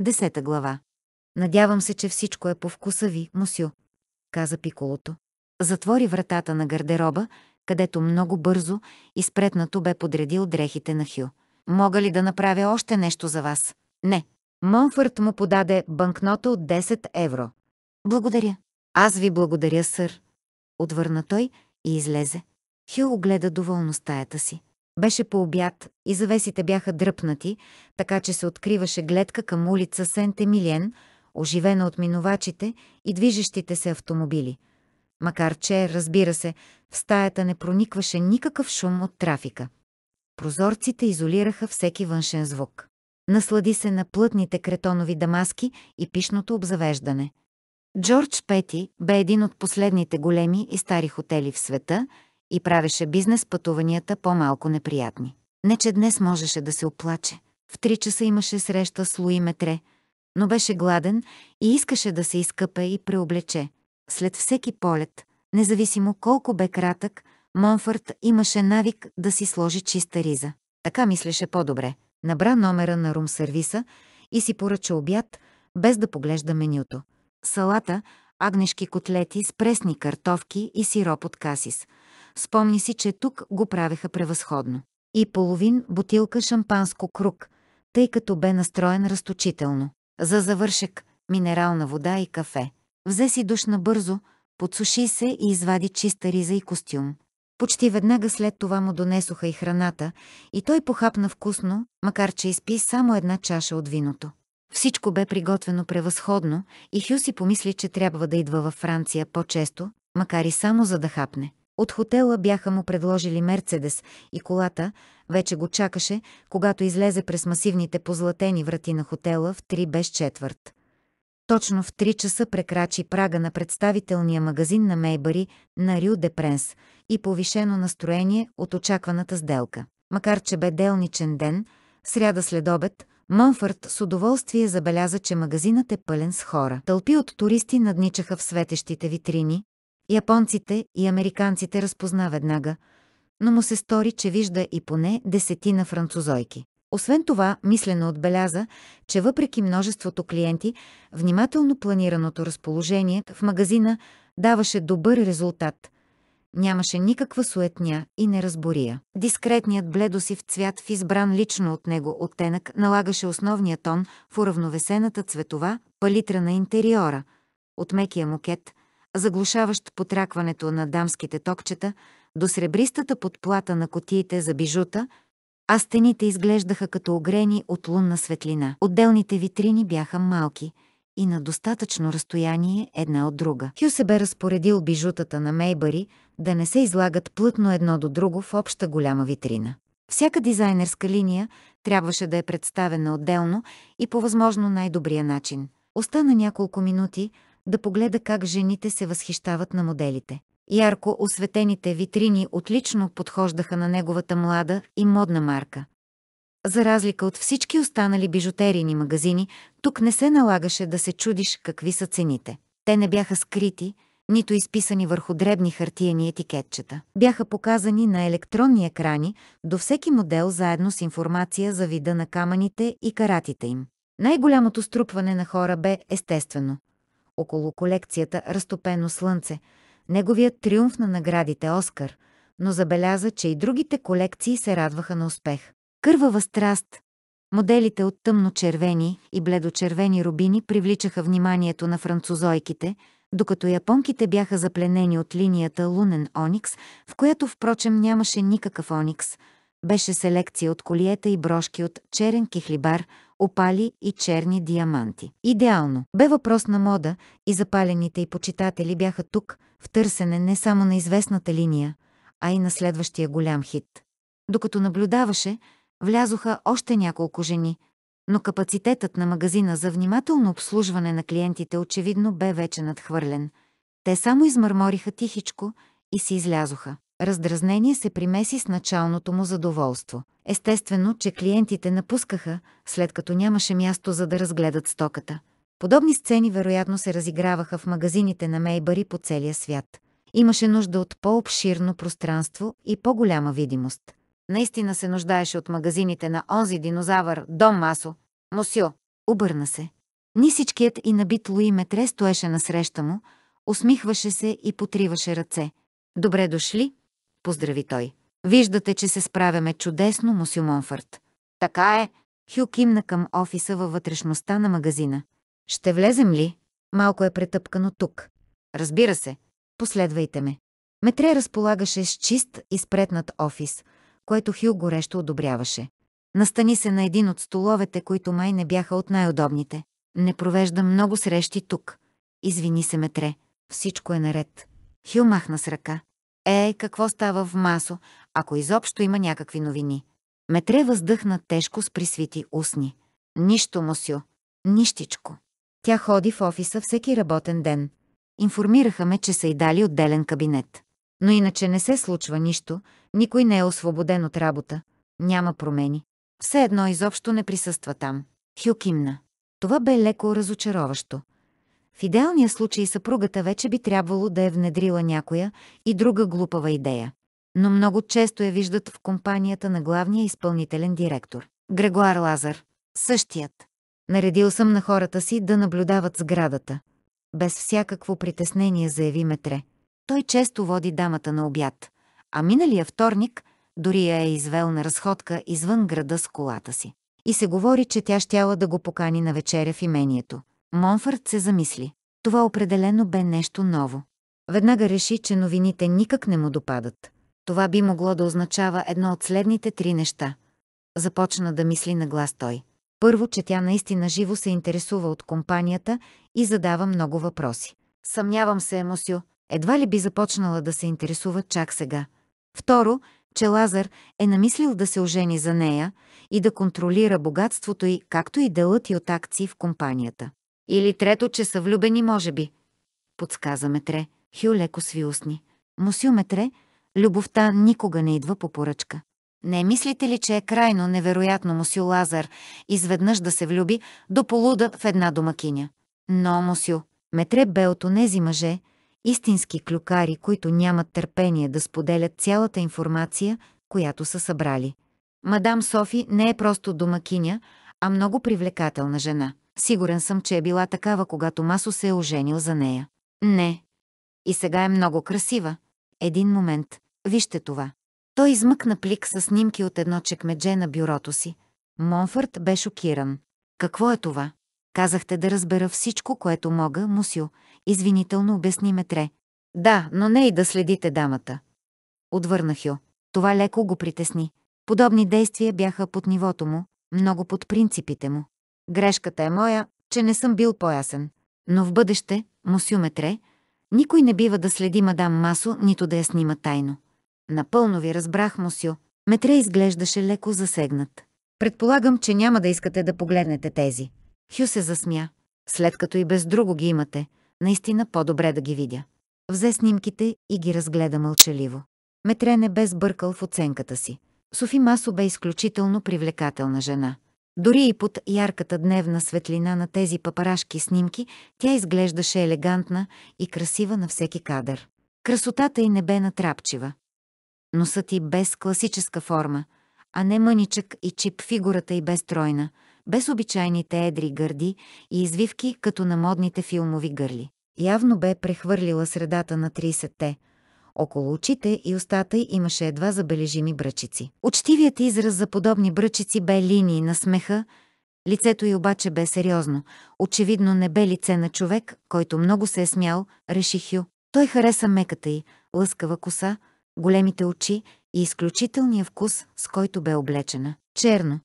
Десета глава. Надявам се, че всичко е по вкуса ви, мусю, каза пиколото. Затвори вратата на гардероба, където много бързо и спретнато бе подредил дрехите на Хю. Мога ли да направя още нещо за вас? Не. Монфърт му подаде банкнота от 10 евро. Благодаря. Аз ви благодаря, сър. Отвърна той и излезе. Хю огледа доволно стаята си. Беше по обяд и завесите бяха дръпнати, така че се откриваше гледка към улица Сент-Емилиен, оживена от минувачите и движещите се автомобили. Макар че, разбира се, в стаята не проникваше никакъв шум от трафика. Прозорците изолираха всеки външен звук. Наслади се на плътните кретонови дамаски и пишното обзавеждане. Джордж Пети бе един от последните големи и стари хотели в света и правеше бизнес пътуванията по-малко неприятни. Не, че днес можеше да се оплаче. В три часа имаше среща с Луи Метре, но беше гладен и искаше да се изкъпе и преоблече. След всеки полет, независимо колко бе кратък, Монфърт имаше навик да си сложи чиста риза. Така мислеше по-добре. Набра номера на рум-сервиса и си поръча обяд, без да поглежда менюто. Салата, агнешки котлети с пресни картофки и сироп от касис. Спомни си, че тук го правеха превъзходно. И половин бутилка шампанско круг, тъй като бе настроен разточително. За завършек – минерална вода и кафе. Взе си душ набързо, подсуши се и извади чиста риза и костюм. Почти веднага след това му донесоха и храната, и той похапна вкусно, макар че изпи само една чаша от виното. Всичко бе приготвено превъзходно и Хю си помисли, че трябва да идва във Франция по-често, макар и само за да хапне. От хотела бяха му предложили Мерцедес и колата вече го чакаше, когато излезе през масивните позлатени врати на хотела в 3 без четвърт. Точно в 3 часа прекрачи прага на представителния магазин на Мейбари на Рю де Пренс и повишено настроение от очакваната сделка. Макар че бе делничен ден, сряда след обед, Мънфърт с удоволствие забеляза, че магазинът е пълен с хора. Тълпи от туристи надничаха в светещите витрини. Японците и американците разпозна веднага, но му се стори, че вижда и поне десетина французойки. Освен това, мислено отбеляза, че въпреки множеството клиенти, внимателно планираното разположение в магазина даваше добър резултат. Нямаше никаква суетня и неразбория. Дискретният бледосив цвят в избран лично от него оттенък налагаше основния тон в уравновесената цветова палитра на интериора, от мекия мукет, заглушаващ потракването на дамските токчета, до сребристата подплата на котиите за бижута – а стените изглеждаха като огрени от лунна светлина. Отделните витрини бяха малки и на достатъчно разстояние една от друга. Хю се бе разпоредил бижутата на Мейбари да не се излагат плътно едно до друго в обща голяма витрина. Всяка дизайнерска линия трябваше да е представена отделно и по възможно най-добрия начин. Остана няколко минути да погледа как жените се възхищават на моделите. Ярко осветените витрини отлично подхождаха на неговата млада и модна марка. За разлика от всички останали бижутерийни магазини, тук не се налагаше да се чудиш какви са цените. Те не бяха скрити, нито изписани върху дребни хартиени етикетчета. Бяха показани на електронни екрани до всеки модел заедно с информация за вида на камъните и каратите им. Най-голямото струпване на хора бе естествено. Около колекцията Разтопено слънце – неговият триумф на наградите Оскар, но забеляза, че и другите колекции се радваха на успех. Кървава страст. Моделите от тъмно-червени и бледочервени рубини привличаха вниманието на французойките, докато японките бяха запленени от линията Лунен Оникс, в която впрочем нямаше никакъв оникс. Беше селекция от колиета и брошки от черен кихлибар, опали и черни диаманти. Идеално. Бе въпрос на мода и запалените и почитатели бяха тук, в търсене не само на известната линия, а и на следващия голям хит. Докато наблюдаваше, влязоха още няколко жени, но капацитетът на магазина за внимателно обслужване на клиентите очевидно бе вече надхвърлен. Те само измърмориха тихичко и си излязоха. Раздразнение се примеси с началното му задоволство. Естествено, че клиентите напускаха, след като нямаше място за да разгледат стоката. Подобни сцени вероятно се разиграваха в магазините на Мейбари по целия свят. Имаше нужда от по-обширно пространство и по-голяма видимост. Наистина се нуждаеше от магазините на онзи динозавър Дом Масо, Мусио. Обърна се. Нисичкият и набит Луи Метре стоеше насреща му, усмихваше се и потриваше ръце. Добре дошли, поздрави той. Виждате, че се справяме чудесно, мусю Монфърт. Така е. Хю кимна към офиса във вътрешността на магазина. Ще влезем ли? Малко е претъпкано тук. Разбира се. Последвайте ме. Метре разполагаше с чист и спретнат офис, което Хю горещо одобряваше. Настани се на един от столовете, които май не бяха от най-удобните. Не провеждам много срещи тук. Извини се, Метре. Всичко е наред. Хю махна с ръка. Е, какво става в масо, ако изобщо има някакви новини? Метре въздъхна тежко с присвити устни. Нищо, мусю. Нищичко. Тя ходи в офиса всеки работен ден. Информираха ме, че са й дали отделен кабинет. Но иначе не се случва нищо, никой не е освободен от работа. Няма промени. Все едно изобщо не присъства там. Хю кимна. Това бе леко разочароващо. В идеалния случай съпругата вече би трябвало да е внедрила някоя и друга глупава идея. Но много често я виждат в компанията на главния изпълнителен директор. Грегуар Лазар. Същият. Наредил съм на хората си да наблюдават сградата. Без всякакво притеснение заяви Метре. Той често води дамата на обяд, а миналия вторник дори я е извел на разходка извън града с колата си. И се говори, че тя щяла да го покани на вечеря в имението. Монфърт се замисли. Това определено бе нещо ново. Веднага реши, че новините никак не му допадат. Това би могло да означава едно от следните три неща. Започна да мисли на глас той. Първо, че тя наистина живо се интересува от компанията и задава много въпроси. Съмнявам се, Емосю, едва ли би започнала да се интересува чак сега. Второ, че Лазар е намислил да се ожени за нея и да контролира богатството й, както и делът и от акции в компанията. Или трето, че са влюбени, може би. Подсказа Метре. Хю леко сви устни. Мусю Метре, любовта никога не идва по поръчка. Не мислите ли, че е крайно невероятно Мусю Лазар изведнъж да се влюби до полуда в една домакиня? Но, Мусю, Метре бе от онези мъже, истински клюкари, които нямат търпение да споделят цялата информация, която са събрали. Мадам Софи не е просто домакиня, а много привлекателна жена. Сигурен съм, че е била такава, когато Масо се е оженил за нея. Не. И сега е много красива. Един момент. Вижте това. Той измъкна плик с снимки от едно чекмедже на бюрото си. Монфърт бе шокиран. Какво е това? Казахте да разбера всичко, което мога, Мусю. Извинително обясни Метре. Да, но не и да следите дамата. Отвърна Хю. Това леко го притесни. Подобни действия бяха под нивото му, много под принципите му. Грешката е моя, че не съм бил поясен. Но в бъдеще, Мусю Метре, никой не бива да следи мадам Масо, нито да я снима тайно. Напълно ви разбрах, Мусю. Метре изглеждаше леко засегнат. Предполагам, че няма да искате да погледнете тези. Хю се засмя. След като и без друго ги имате, наистина по-добре да ги видя. Взе снимките и ги разгледа мълчаливо. Метре не бе сбъркал в оценката си. Софи Масо бе изключително привлекателна жена. Дори и под ярката дневна светлина на тези папарашки снимки, тя изглеждаше елегантна и красива на всеки кадър. Красотата й не бе натрапчива. Носът й без класическа форма, а не мъничък и чип фигурата й безстройна, без обичайните едри гърди и извивки като на модните филмови гърли. Явно бе прехвърлила средата на 30-те, около очите и устата имаше едва забележими бръчици. Учтивият израз за подобни бръчици бе линии на смеха, лицето й обаче бе сериозно. Очевидно не бе лице на човек, който много се е смял, реши Хю. Той хареса меката й, лъскава коса, големите очи и изключителния вкус, с който бе облечена. Черно.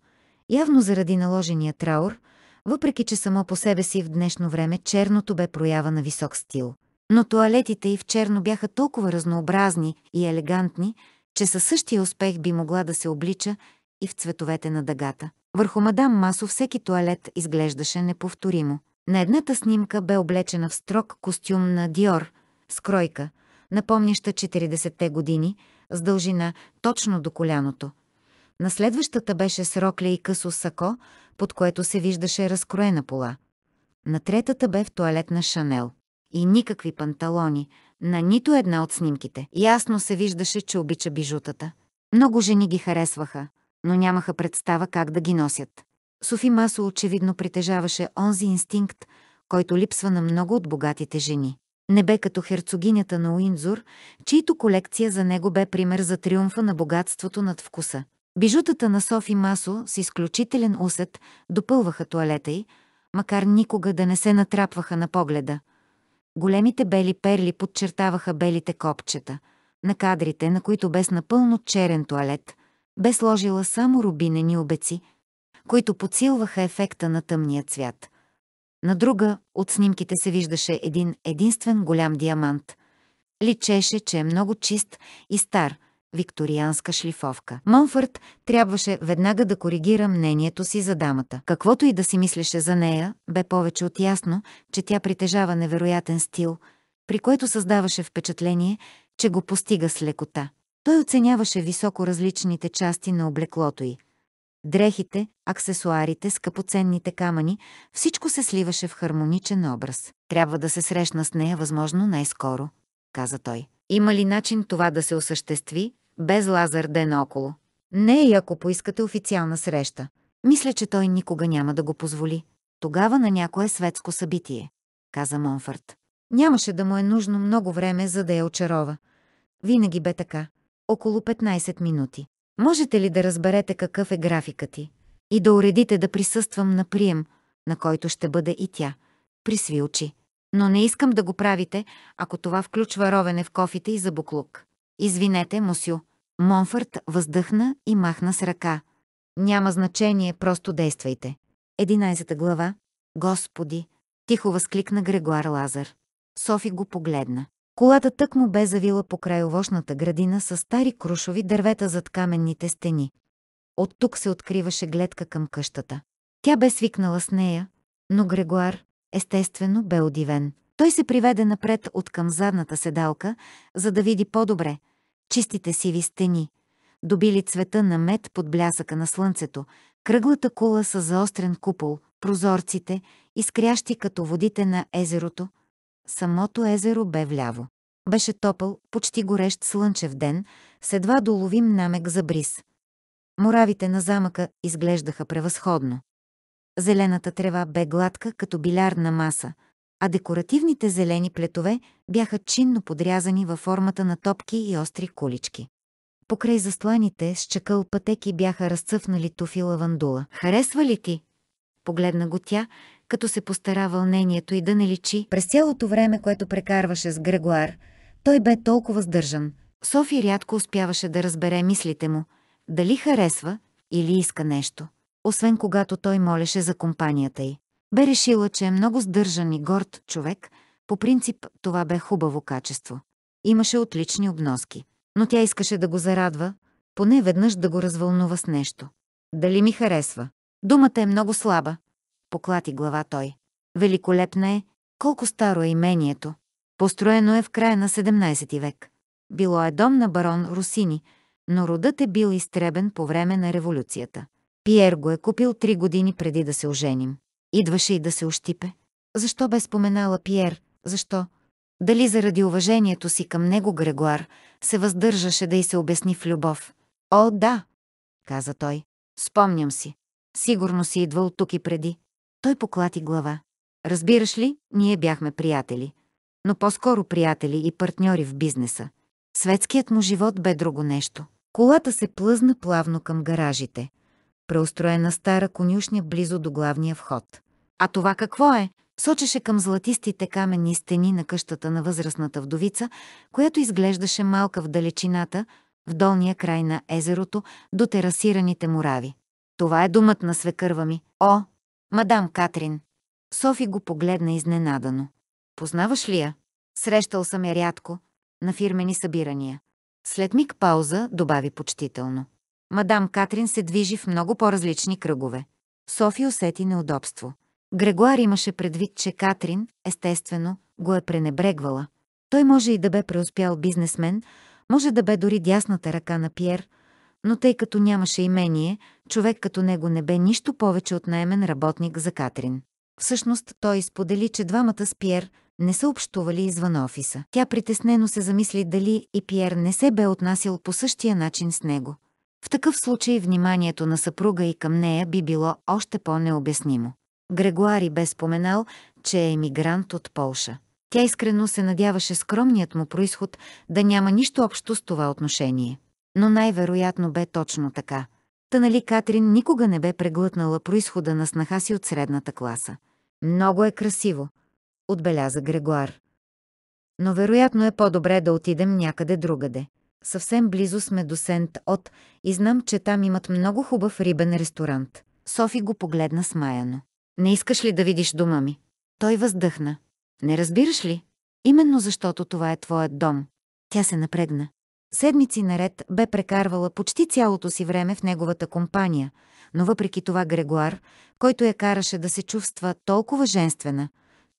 Явно заради наложения траур, въпреки че само по себе си в днешно време черното бе проява на висок стил но туалетите й в черно бяха толкова разнообразни и елегантни, че със същия успех би могла да се облича и в цветовете на дъгата. Върху мадам Масо всеки туалет изглеждаше неповторимо. На едната снимка бе облечена в строг костюм на Диор, с кройка, напомняща 40-те години, с дължина точно до коляното. На следващата беше с рокля и късо сако, под което се виждаше разкроена пола. На третата бе в туалет на Шанел и никакви панталони, на нито една от снимките. Ясно се виждаше, че обича бижутата. Много жени ги харесваха, но нямаха представа как да ги носят. Софи Масо очевидно притежаваше онзи инстинкт, който липсва на много от богатите жени. Не бе като херцогинята на Уиндзор, чието колекция за него бе пример за триумфа на богатството над вкуса. Бижутата на Софи Масо с изключителен усет допълваха туалета й, макар никога да не се натрапваха на погледа. Големите бели перли подчертаваха белите копчета. На кадрите, на които без напълно черен туалет, бе сложила само рубинени обеци, които подсилваха ефекта на тъмния цвят. На друга от снимките се виждаше един единствен голям диамант. Личеше, че е много чист и стар, викторианска шлифовка. Монфърт трябваше веднага да коригира мнението си за дамата. Каквото и да си мислеше за нея, бе повече от ясно, че тя притежава невероятен стил, при който създаваше впечатление, че го постига с лекота. Той оценяваше високо различните части на облеклото й. Дрехите, аксесуарите, скъпоценните камъни, всичко се сливаше в хармоничен образ. Трябва да се срещна с нея възможно най-скоро, каза той. Има ли начин това да се осъществи, без Лазар ден около? Не и ако поискате официална среща. Мисля, че той никога няма да го позволи. Тогава на някое светско събитие, каза Монфърт. Нямаше да му е нужно много време, за да я очарова. Винаги бе така. Около 15 минути. Можете ли да разберете какъв е графикът ти и да уредите да присъствам на прием, на който ще бъде и тя? Присви очи. Но не искам да го правите, ако това включва ровене в кофите и за буклук. Извинете, мусю. Монфърт въздъхна и махна с ръка. Няма значение, просто действайте. Единайсета глава. Господи! Тихо възкликна Грегуар Лазар. Софи го погледна. Колата тък му бе завила по край овощната градина с стари крушови дървета зад каменните стени. От тук се откриваше гледка към къщата. Тя бе свикнала с нея, но Грегуар, естествено, бе удивен. Той се приведе напред от към задната седалка, за да види по-добре чистите сиви стени, добили цвета на мед под блясъка на слънцето, кръглата кула с заострен купол, прозорците, изкрящи като водите на езерото – Самото езеро бе вляво. Беше топъл, почти горещ слънчев ден, с едва доловим намек за бриз. Моравите на замъка изглеждаха превъзходно. Зелената трева бе гладка като билярдна маса, а декоративните зелени плетове бяха чинно подрязани във формата на топки и остри кулички. Покрай засланите с чакъл пътеки бяха разцъфнали туфи лавандула. Харесва ли ти? Погледна го тя, като се постара вълнението и да не личи. През цялото време, което прекарваше с Грегуар, той бе толкова сдържан. Софи рядко успяваше да разбере мислите му, дали харесва или иска нещо, освен когато той молеше за компанията й. Бе решила, че е много сдържан и горд човек, по принцип това бе хубаво качество. Имаше отлични обноски, но тя искаше да го зарадва, поне веднъж да го развълнува с нещо. Дали ми харесва? Думата е много слаба, поклати глава той. Великолепна е, колко старо е имението. Построено е в края на 17 век. Било е дом на барон Русини, но родът е бил изтребен по време на революцията. Пиер го е купил три години преди да се оженим. Идваше и да се ощипе. Защо бе споменала Пиер? Защо? Дали заради уважението си към него Грегуар се въздържаше да й се обясни в любов? О, да, каза той. Спомням си. Сигурно си идвал тук и преди. Той поклати глава. Разбираш ли, ние бяхме приятели. Но по-скоро приятели и партньори в бизнеса. Светският му живот бе друго нещо. Колата се плъзна плавно към гаражите. Преустроена стара конюшня близо до главния вход. А това какво е? Сочеше към златистите каменни стени на къщата на възрастната вдовица, която изглеждаше малка в далечината, в долния край на езерото, до терасираните мурави. Това е думът на свекърва ми. О, Мадам Катрин. Софи го погледна изненадано. Познаваш ли я? Срещал съм я рядко, на фирмени събирания. След миг пауза добави почтително. Мадам Катрин се движи в много по-различни кръгове. Софи усети неудобство. Грегуар имаше предвид, че Катрин, естествено, го е пренебрегвала. Той може и да бе преуспял бизнесмен, може да бе дори дясната ръка на Пьер – но тъй като нямаше имение, човек като него не бе нищо повече от наемен работник за Катрин. Всъщност той изподели, че двамата с Пьер не са общували извън офиса. Тя притеснено се замисли дали и Пьер не се бе отнасял по същия начин с него. В такъв случай вниманието на съпруга и към нея би било още по-необяснимо. Грегуари бе споменал, че е емигрант от Полша. Тя искрено се надяваше скромният му происход да няма нищо общо с това отношение. Но най-вероятно бе точно така. Та нали Катрин никога не бе преглътнала происхода на снаха си от средната класа. Много е красиво, отбеляза Грегуар. Но вероятно е по-добре да отидем някъде другаде. Съвсем близо сме до Сент От и знам, че там имат много хубав рибен ресторант. Софи го погледна смаяно. Не искаш ли да видиш дома ми? Той въздъхна. Не разбираш ли? Именно защото това е твоят дом. Тя се напрегна. Седмици наред бе прекарвала почти цялото си време в неговата компания, но въпреки това Грегуар, който я караше да се чувства толкова женствена,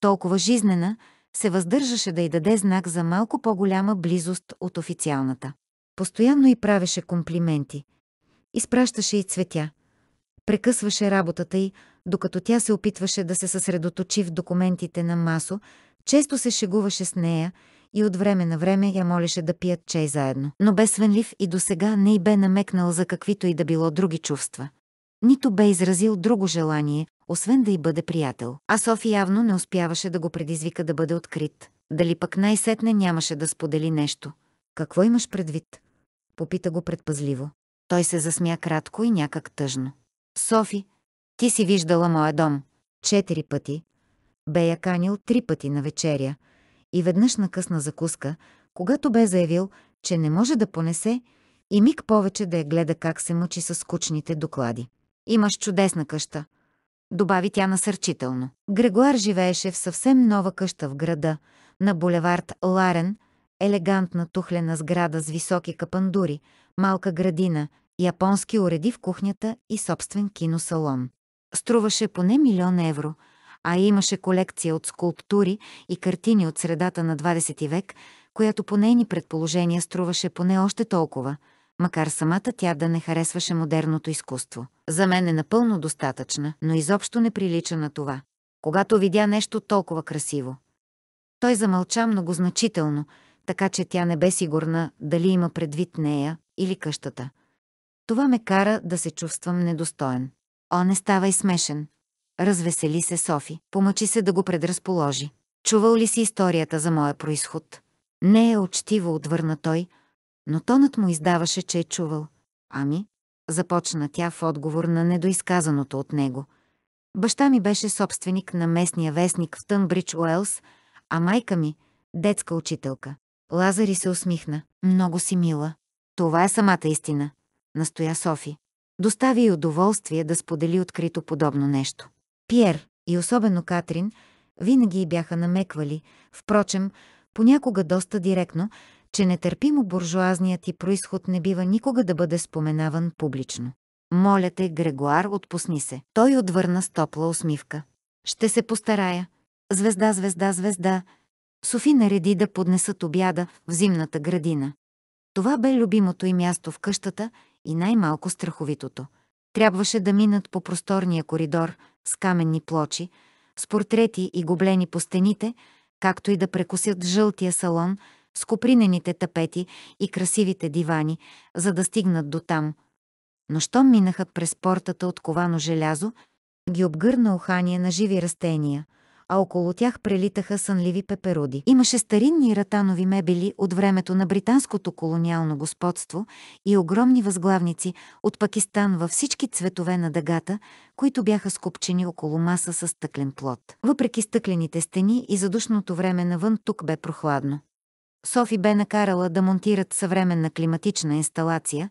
толкова жизнена, се въздържаше да й даде знак за малко по-голяма близост от официалната. Постоянно й правеше комплименти. Изпращаше и цветя. Прекъсваше работата й, докато тя се опитваше да се съсредоточи в документите на Масо, често се шегуваше с нея и от време на време я молеше да пият чай заедно. Но бе свенлив и досега не й бе намекнал за каквито и да било други чувства. Нито бе изразил друго желание, освен да й бъде приятел. А Софи явно не успяваше да го предизвика да бъде открит. Дали пък най-сетне нямаше да сподели нещо. Какво имаш предвид? Попита го предпазливо. Той се засмя кратко и някак тъжно. Софи, ти си виждала моя дом. Четири пъти. Бе я канил три пъти на вечеря. И веднъж на късна закуска, когато бе заявил, че не може да понесе и миг повече да я гледа как се мъчи с скучните доклади. Имаш чудесна къща. Добави тя насърчително. Грегуар живееше в съвсем нова къща в града, на булевард Ларен, елегантна тухлена сграда с високи капандури, малка градина, японски уреди в кухнята и собствен киносалон. Струваше поне милион евро, а имаше колекция от скулптури и картини от средата на 20 век, която по нейни предположения струваше поне още толкова, макар самата тя да не харесваше модерното изкуство. За мен е напълно достатъчна, но изобщо не прилича на това. Когато видя нещо толкова красиво. Той замълча многозначително, така че тя не бе сигурна дали има предвид нея или къщата. Това ме кара да се чувствам недостоен. О, не ставай смешен. Развесели се Софи, помъчи се да го предразположи. Чувал ли си историята за моя происход? Не е учтиво, отвърна той, но тонът му издаваше, че е чувал. Ами, започна тя в отговор на недоизказаното от него. Баща ми беше собственик на местния вестник в Тънбридж Уелс, а майка ми — детска учителка. Лазари се усмихна. Много си мила. Това е самата истина, настоя Софи. Достави и удоволствие да сподели открито подобно нещо. Пьер и особено Катрин винаги бяха намеквали, впрочем, понякога доста директно, че нетърпимо буржуазният ти происход не бива никога да бъде споменаван публично. Моля те, Грегуар, отпусни се. Той отвърна с топла усмивка. Ще се постарая. Звезда, звезда, звезда. Софи нареди да поднесат обяда в зимната градина. Това бе любимото и място в къщата и най-малко страховитото. Трябваше да минат по просторния коридор с каменни плочи, с портрети и гоблени по стените, както и да прекусят жълтия салон с копринените тапети и красивите дивани, за да стигнат до там. Но щом минаха през портата от ковано желязо, ги обгърна ухание на живи растения — а около тях прелитаха сънливи пеперуди. Имаше старинни ратанови мебели от времето на британското колониално господство и огромни възглавници от Пакистан във всички цветове на дъгата, които бяха скупчени около маса с стъклен плод. Въпреки стъклените стени и задушното време навън тук бе прохладно. Софи бе накарала да монтират съвременна климатична инсталация,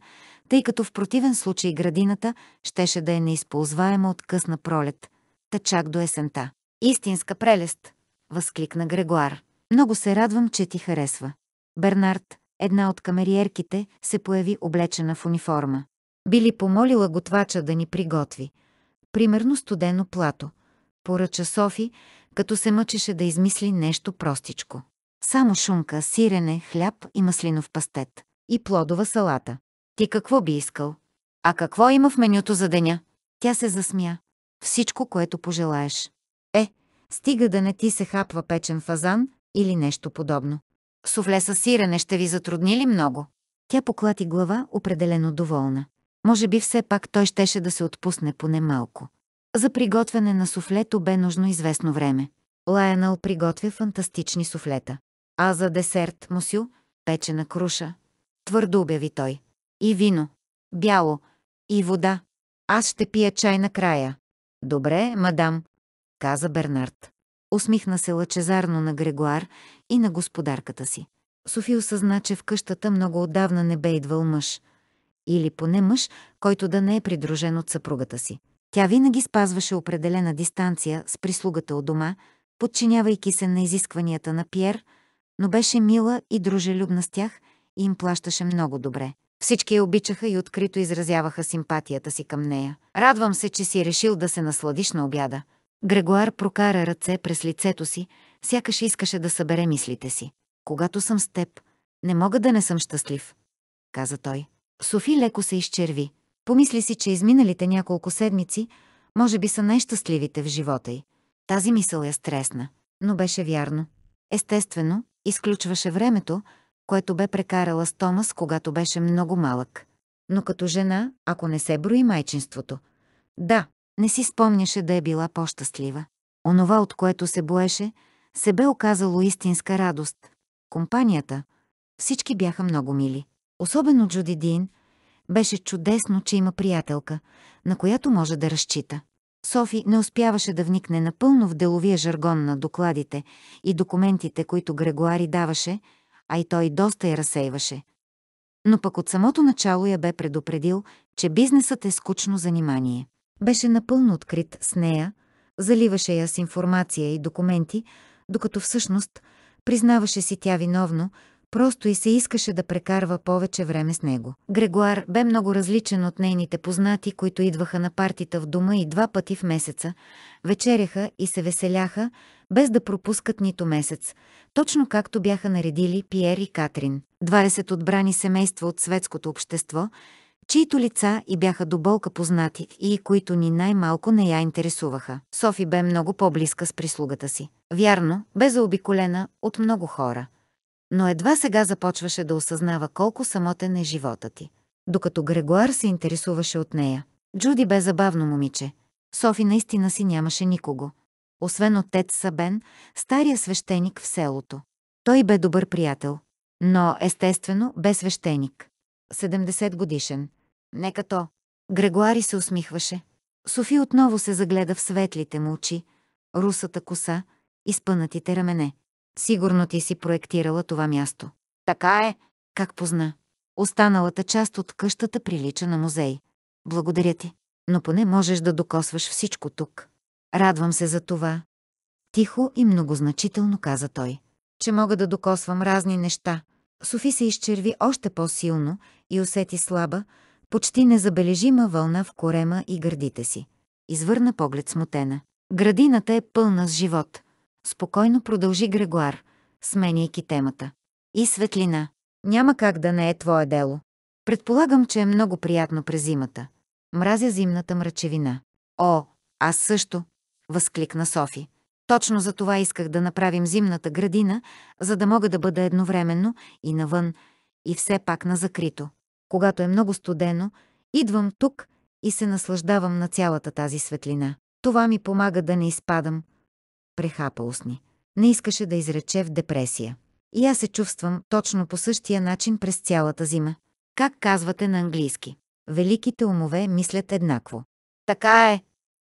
тъй като в противен случай градината щеше да е неизползваема от късна пролет, та чак до есента. Истинска прелест, възкликна Грегуар. Много се радвам, че ти харесва. Бернард, една от камериерките, се появи облечена в униформа. Били помолила готвача да ни приготви. Примерно студено плато. Поръча Софи, като се мъчеше да измисли нещо простичко. Само шунка, сирене, хляб и маслинов пастет. И плодова салата. Ти какво би искал? А какво има в менюто за деня? Тя се засмя. Всичко, което пожелаеш. Е, стига да не ти се хапва печен фазан или нещо подобно. Суфле с сирене ще ви затрудни ли много? Тя поклати глава, определено доволна. Може би все пак той щеше да се отпусне поне малко. За приготвяне на суфлето бе нужно известно време. Лайонъл приготвя фантастични суфлета. А за десерт, мусю, печена круша. Твърдо обяви той. И вино. Бяло. И вода. Аз ще пия чай накрая. Добре, мадам, каза Бернард. Усмихна се лъчезарно на Грегуар и на господарката си. Софи осъзна, че в къщата много отдавна не бе идвал мъж. Или поне мъж, който да не е придружен от съпругата си. Тя винаги спазваше определена дистанция с прислугата от дома, подчинявайки се на изискванията на Пьер, но беше мила и дружелюбна с тях и им плащаше много добре. Всички я обичаха и открито изразяваха симпатията си към нея. Радвам се, че си решил да се насладиш на обяда. Грегуар прокара ръце през лицето си, сякаш искаше да събере мислите си. Когато съм с теб, не мога да не съм щастлив, каза той. Софи леко се изчерви. Помисли си, че изминалите няколко седмици може би са най-щастливите в живота й. Тази мисъл я стресна, но беше вярно. Естествено, изключваше времето, което бе прекарала с Томас, когато беше много малък. Но като жена, ако не се брои майчинството. Да, не си спомняше да е била по-щастлива. Онова, от което се боеше, се бе оказало истинска радост. Компанията. Всички бяха много мили. Особено Джуди Дин. Беше чудесно, че има приятелка, на която може да разчита. Софи не успяваше да вникне напълно в деловия жаргон на докладите и документите, които Грегуари даваше, а и той доста я разсейваше. Но пък от самото начало я бе предупредил, че бизнесът е скучно занимание. Беше напълно открит с нея, заливаше я с информация и документи, докато всъщност признаваше си тя виновно, просто и се искаше да прекарва повече време с него. Грегуар бе много различен от нейните познати, които идваха на партита в дома и два пъти в месеца, вечеряха и се веселяха, без да пропускат нито месец, точно както бяха наредили Пиер и Катрин. 20 отбрани семейства от светското общество, чието лица и бяха до болка познати и които ни най-малко не я интересуваха. Софи бе много по-близка с прислугата си. Вярно, бе заобиколена от много хора. Но едва сега започваше да осъзнава колко самотен е живота ти. Докато Грегуар се интересуваше от нея. Джуди бе забавно момиче. Софи наистина си нямаше никого. Освен отец Сабен, стария свещеник в селото. Той бе добър приятел. Но, естествено, бе свещеник. 70 годишен. Нека то. Грегуари се усмихваше. Софи отново се загледа в светлите му очи, русата коса и спънатите рамене. Сигурно ти си проектирала това място. Така е. Как позна? Останалата част от къщата прилича на музей. Благодаря ти. Но поне можеш да докосваш всичко тук. Радвам се за това. Тихо и многозначително каза той, че мога да докосвам разни неща. Софи се изчерви още по-силно и усети слаба, почти незабележима вълна в корема и гърдите си. Извърна поглед смутена. Градината е пълна с живот. Спокойно продължи Грегуар, сменяйки темата. И светлина. Няма как да не е твое дело. Предполагам, че е много приятно през зимата. Мразя зимната мрачевина. О, аз също, възкликна Софи. Точно за това исках да направим зимната градина, за да мога да бъда едновременно и навън, и все пак на закрито. Когато е много студено, идвам тук и се наслаждавам на цялата тази светлина. Това ми помага да не изпадам. Прехапа устни. Не искаше да изрече в депресия. И аз се чувствам точно по същия начин през цялата зима. Как казвате на английски? Великите умове мислят еднакво. Така е,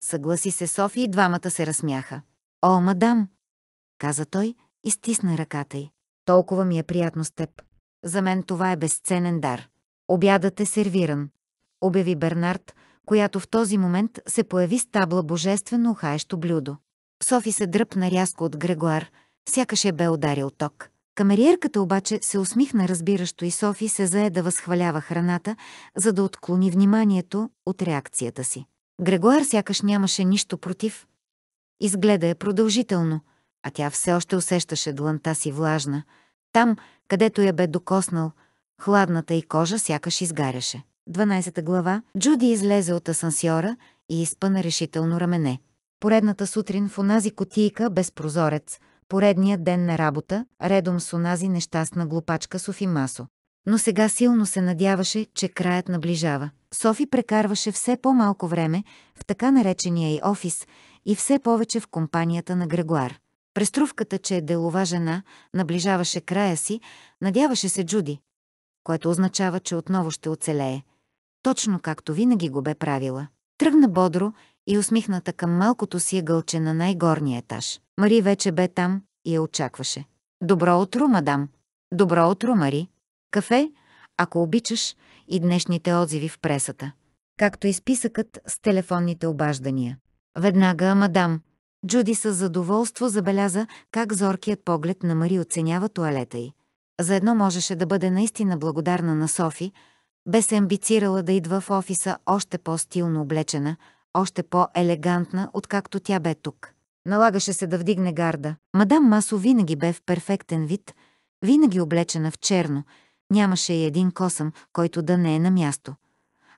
съгласи се Софи и двамата се разсмяха. О, мадам, каза той и стисна ръката й. Толкова ми е приятно с теб. За мен това е безценен дар. Обядът е сервиран, обяви Бернард, която в този момент се появи с табла божествено ухаещо блюдо. Софи се дръпна рязко от Грегуар, сякаш е бе ударил ток. Камериерката обаче се усмихна разбиращо и Софи се зае да възхвалява храната, за да отклони вниманието от реакцията си. Грегуар сякаш нямаше нищо против. Изгледа я продължително, а тя все още усещаше дланта си влажна. Там, където я бе докоснал, хладната й кожа сякаш изгаряше. 12 глава, Джуди излезе от асансьора и изпъна решително рамене. Поредната сутрин в онази котийка без прозорец, поредният ден на работа, редом с онази нещастна глупачка Софи Масо. Но сега силно се надяваше, че краят наближава. Софи прекарваше все по-малко време в така наречения й офис и все повече в компанията на Грегуар. Преструвката, че е делова жена, наближаваше края си, надяваше се Джуди, което означава, че отново ще оцелее. Точно както винаги го бе правила. Тръгна бодро и усмихната към малкото си ъгълче на най-горния етаж. Мари вече бе там и я очакваше. Добро утро, мадам. Добро утро, Мари. Кафе, ако обичаш, и днешните отзиви в пресата. Както и списъкът с телефонните обаждания. Веднага, мадам. Джуди с задоволство забеляза как зоркият поглед на Мари оценява туалета й. Заедно можеше да бъде наистина благодарна на Софи, бе се амбицирала да идва в офиса още по-стилно облечена, още по-елегантна, откакто тя бе тук. Налагаше се да вдигне гарда. Мадам Масо винаги бе в перфектен вид, винаги облечена в черно, нямаше и един косъм, който да не е на място.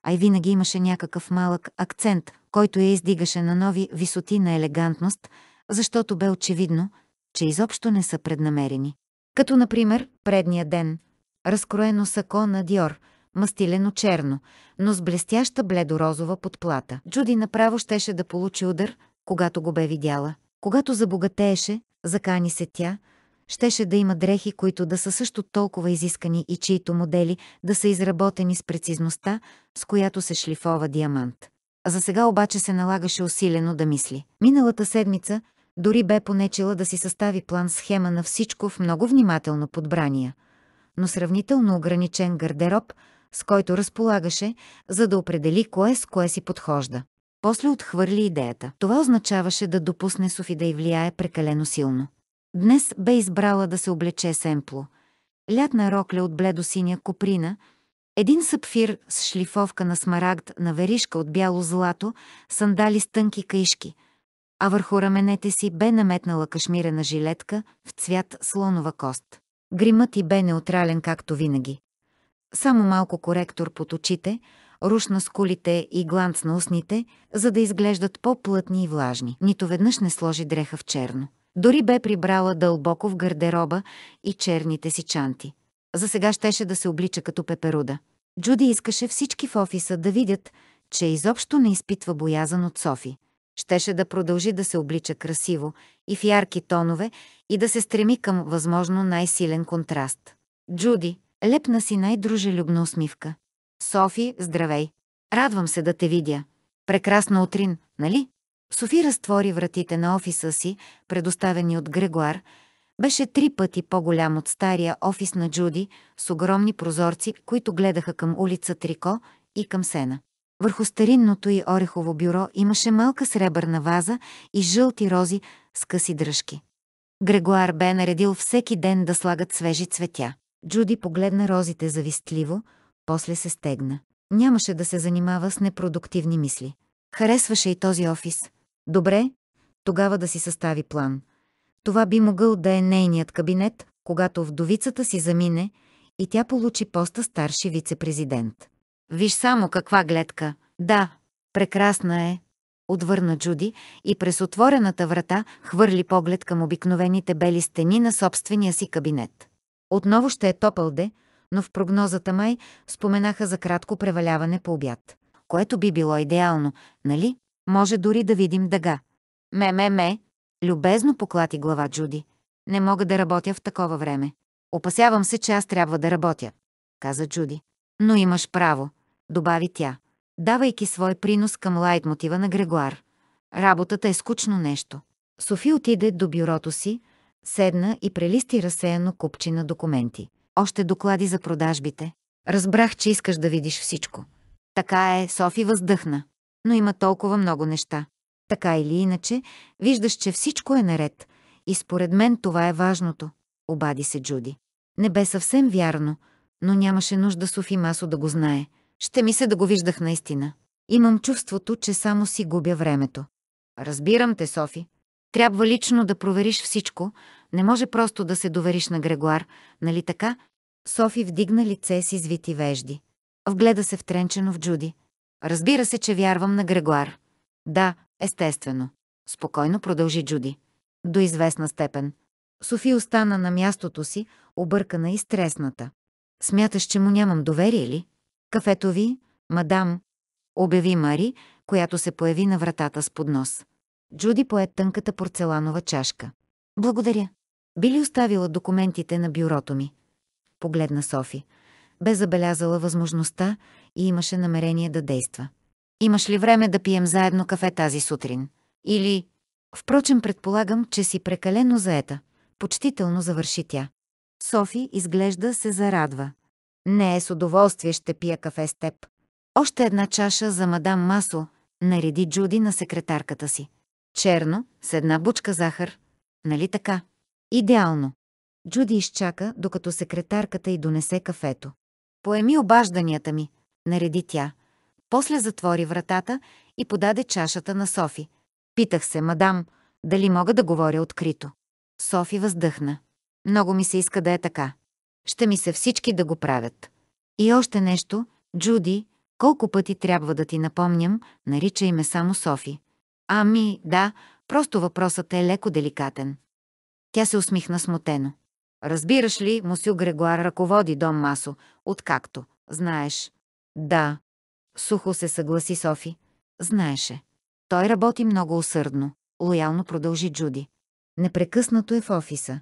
А и винаги имаше някакъв малък акцент, който я издигаше на нови висоти на елегантност, защото бе очевидно, че изобщо не са преднамерени. Като, например, предния ден. Разкроено сако на Диор, мастилено черно, но с блестяща бледорозова подплата. Джуди направо щеше да получи удар, когато го бе видяла. Когато забогатееше, закани се тя, щеше да има дрехи, които да са също толкова изискани и чието модели да са изработени с прецизността, с която се шлифова диамант. За сега обаче се налагаше усилено да мисли. Миналата седмица дори бе понечила да си състави план схема на всичко в много внимателно подбрания, но сравнително ограничен гардероб, с който разполагаше, за да определи кое с кое си подхожда. После отхвърли идеята. Това означаваше да допусне Софи да й влияе прекалено силно. Днес бе избрала да се облече семпло. Лятна рокля от бледо-синя коприна, един сапфир с шлифовка на смарагд на веришка от бяло злато, сандали с тънки каишки, а върху раменете си бе наметнала кашмирена жилетка в цвят слонова кост. Гримът и бе неутрален както винаги. Само малко коректор под очите, руш на скулите и гланц на устните, за да изглеждат по-плътни и влажни. Нито веднъж не сложи дреха в черно. Дори бе прибрала дълбоко в гардероба и черните си чанти. За сега щеше да се облича като пеперуда. Джуди искаше всички в офиса да видят, че изобщо не изпитва боязан от Софи. Щеше да продължи да се облича красиво и в ярки тонове и да се стреми към възможно най-силен контраст. Джуди, лепна си най-дружелюбна усмивка. Софи, здравей! Радвам се да те видя. Прекрасна утрин, нали? Софи разтвори вратите на офиса си, предоставени от Грегуар, беше три пъти по-голям от стария офис на Джуди, с огромни прозорци, които гледаха към улица Трико и към Сена. Върху старинното и орехово бюро имаше малка сребърна ваза и жълти рози с къси дръжки. Грегуар бе наредил всеки ден да слагат свежи цветя. Джуди погледна розите завистливо, после се стегна. Нямаше да се занимава с непродуктивни мисли. Харесваше и този офис. Добре, тогава да си състави план. Това би могъл да е нейният кабинет, когато вдовицата си замине и тя получи поста старши вице-президент. Виж само каква гледка. Да, прекрасна е, отвърна Джуди и през отворената врата хвърли поглед към обикновените бели стени на собствения си кабинет. Отново ще е топъл де, но в прогнозата май споменаха за кратко преваляване по обяд. Което би било идеално, нали? Може дори да видим дъга. Ме-ме-ме, любезно поклати глава Джуди. Не мога да работя в такова време. Опасявам се, че аз трябва да работя, каза Джуди. Но имаш право, добави тя, давайки свой принос към лайт мотива на Грегуар. Работата е скучно нещо. Софи отиде до бюрото си, седна и прелисти разсеяно купчи на документи. Още доклади за продажбите. Разбрах, че искаш да видиш всичко. Така е, Софи въздъхна. Но има толкова много неща. Така или иначе, виждаш, че всичко е наред. И според мен това е важното, обади се Джуди. Не бе съвсем вярно, но нямаше нужда Софи Масо да го знае. Ще ми се да го виждах наистина. Имам чувството, че само си губя времето. Разбирам те, Софи. Трябва лично да провериш всичко. Не може просто да се довериш на Грегуар, нали така? Софи вдигна лице си звити вежди. Вгледа се втренчено в Джуди. Разбира се, че вярвам на Грегуар. Да, естествено. Спокойно продължи Джуди. До известна степен. Софи остана на мястото си, объркана и стресната. Смяташ, че му нямам доверие ли? Кафето ви, мадам, обяви Мари, която се появи на вратата с поднос. Джуди пое тънката порцеланова чашка. Благодаря. Би ли оставила документите на бюрото ми? Погледна Софи. Бе забелязала възможността и имаше намерение да действа. Имаш ли време да пием заедно кафе тази сутрин? Или... Впрочем, предполагам, че си прекалено заета. Почтително завърши тя. Софи изглежда се зарадва. Не е с удоволствие ще пия кафе с теб. Още една чаша за мадам Масо, нареди Джуди на секретарката си. Черно, с една бучка захар. Нали така? Идеално. Джуди изчака, докато секретарката й донесе кафето. Поеми обажданията ми, нареди тя. После затвори вратата и подаде чашата на Софи. Питах се, мадам, дали мога да говоря открито. Софи въздъхна. Много ми се иска да е така. Ще ми се всички да го правят. И още нещо, Джуди, колко пъти трябва да ти напомням, наричай ме само Софи. Ами, да, просто въпросът е леко деликатен. Тя се усмихна смутено. Разбираш ли, мусю Грегуар ръководи дом Масо, откакто, знаеш. Да, сухо се съгласи Софи. Знаеше. Той работи много усърдно, лоялно продължи Джуди. Непрекъснато е в офиса.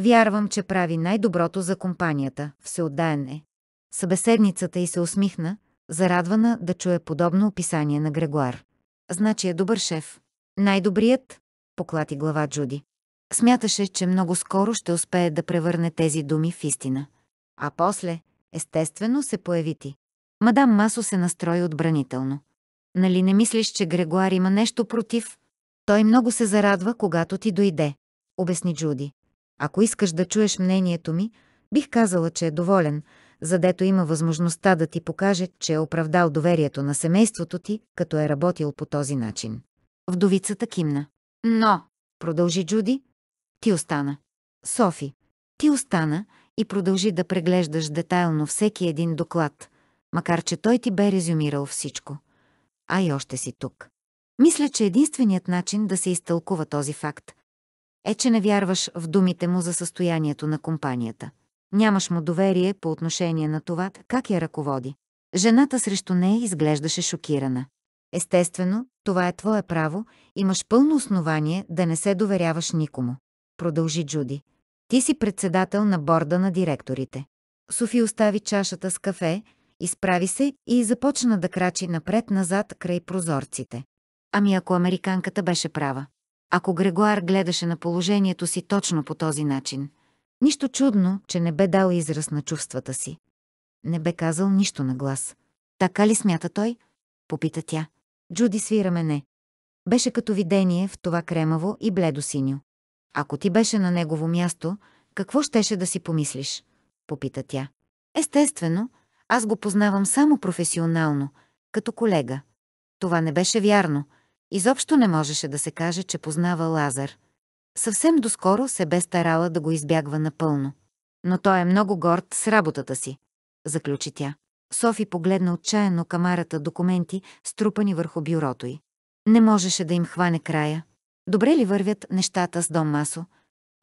Вярвам, че прави най-доброто за компанията, всеотдаен е. Събеседницата й се усмихна, зарадвана да чуе подобно описание на Грегуар. Значи е добър шеф. Най-добрият, поклати глава Джуди. Смяташе, че много скоро ще успее да превърне тези думи в истина. А после, естествено, се появи ти. Мадам Масо се настрои отбранително. Нали не мислиш, че Грегуар има нещо против? Той много се зарадва, когато ти дойде, обясни Джуди. Ако искаш да чуеш мнението ми, бих казала, че е доволен, задето има възможността да ти покаже, че е оправдал доверието на семейството ти, като е работил по този начин. Вдовицата кимна. Но, продължи Джуди, ти остана. Софи, ти остана и продължи да преглеждаш детайлно всеки един доклад, макар че той ти бе резюмирал всичко. А и още си тук. Мисля, че единственият начин да се изтълкува този факт е, че не вярваш в думите му за състоянието на компанията. Нямаш му доверие по отношение на това, как я ръководи. Жената срещу нея изглеждаше шокирана. Естествено, това е твое право, имаш пълно основание да не се доверяваш никому. Продължи Джуди. Ти си председател на борда на директорите. Софи остави чашата с кафе, изправи се и започна да крачи напред-назад край прозорците. Ами ако американката беше права? Ако Грегуар гледаше на положението си точно по този начин? Нищо чудно, че не бе дал израз на чувствата си. Не бе казал нищо на глас. Така ли смята той? Попита тя. Джуди свира мене. Беше като видение в това кремаво и бледо синьо. Ако ти беше на негово място, какво щеше да си помислиш? Попита тя. Естествено, аз го познавам само професионално, като колега. Това не беше вярно. Изобщо не можеше да се каже, че познава Лазар. Съвсем доскоро се бе старала да го избягва напълно. Но той е много горд с работата си, заключи тя. Софи погледна отчаяно камарата документи, струпани върху бюрото й. Не можеше да им хване края. Добре ли вървят нещата с Дом Масо?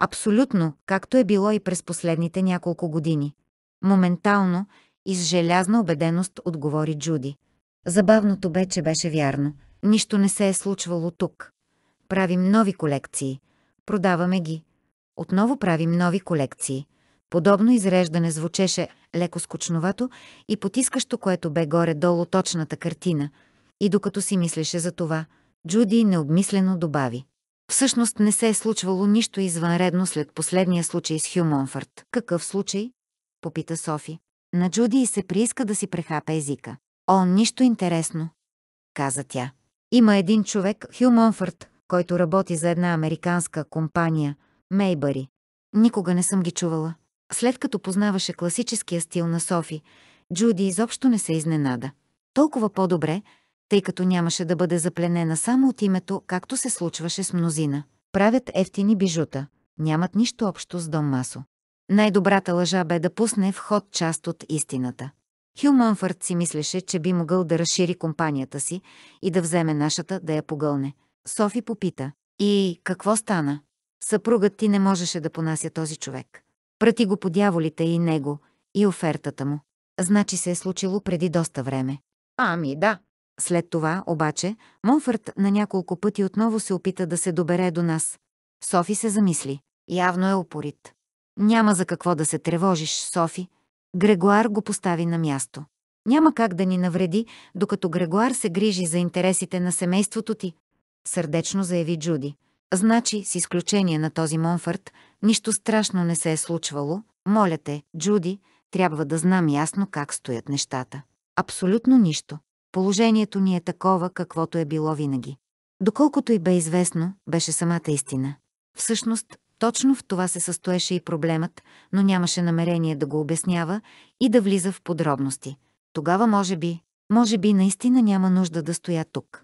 Абсолютно, както е било и през последните няколко години. Моментално и с желязна убеденост отговори Джуди. Забавното бе, че беше вярно. Нищо не се е случвало тук. Правим нови колекции. Продаваме ги. Отново правим нови колекции. Подобно изреждане звучеше леко скучновато и потискащо, което бе горе-долу точната картина. И докато си мислеше за това, Джуди необмислено добави. Всъщност не се е случвало нищо извънредно след последния случай с Хю Монфърт. Какъв случай? Попита Софи. На Джуди и се прииска да си прехапе езика. О, нищо интересно, каза тя. Има един човек, Хю Монфърт, който работи за една американска компания, Мейбъри. Никога не съм ги чувала. След като познаваше класическия стил на Софи, Джуди изобщо не се изненада. Толкова по-добре, тъй като нямаше да бъде запленена само от името, както се случваше с мнозина. Правят ефтини бижута, нямат нищо общо с Дом Масо. Най-добрата лъжа бе да пусне в ход част от истината. Хю Мънфърд си мислеше, че би могъл да разшири компанията си и да вземе нашата да я погълне. Софи попита. И какво стана? Съпругът ти не можеше да понася този човек. Прати го по дяволите и него, и офертата му. Значи се е случило преди доста време. Ами да. След това, обаче, Монфърт на няколко пъти отново се опита да се добере до нас. Софи се замисли. Явно е опорит. Няма за какво да се тревожиш, Софи. Грегуар го постави на място. Няма как да ни навреди, докато Грегуар се грижи за интересите на семейството ти, сърдечно заяви Джуди. Значи, с изключение на този Монфърт, нищо страшно не се е случвало. Моля те, Джуди, трябва да знам ясно как стоят нещата. Абсолютно нищо. Положението ни е такова, каквото е било винаги. Доколкото и бе известно, беше самата истина. Всъщност, точно в това се състоеше и проблемът, но нямаше намерение да го обяснява и да влиза в подробности. Тогава може би, може би наистина няма нужда да стоя тук.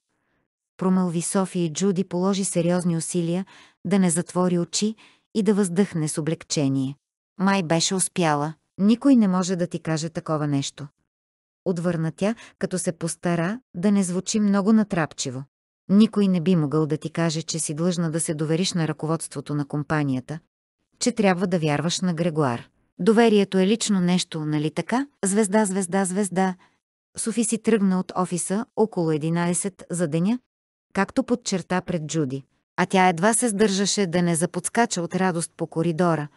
Промълви Софи и Джуди положи сериозни усилия да не затвори очи и да въздъхне с облегчение. Май беше успяла. Никой не може да ти каже такова нещо. Отвърна тя, като се постара да не звучи много натрапчиво. Никой не би могъл да ти каже, че си длъжна да се довериш на ръководството на компанията, че трябва да вярваш на Грегуар. Доверието е лично нещо, нали така? Звезда, звезда, звезда. Софи си тръгна от офиса около 11 за деня, както подчерта пред Джуди. А тя едва се сдържаше да не заподскача от радост по коридора,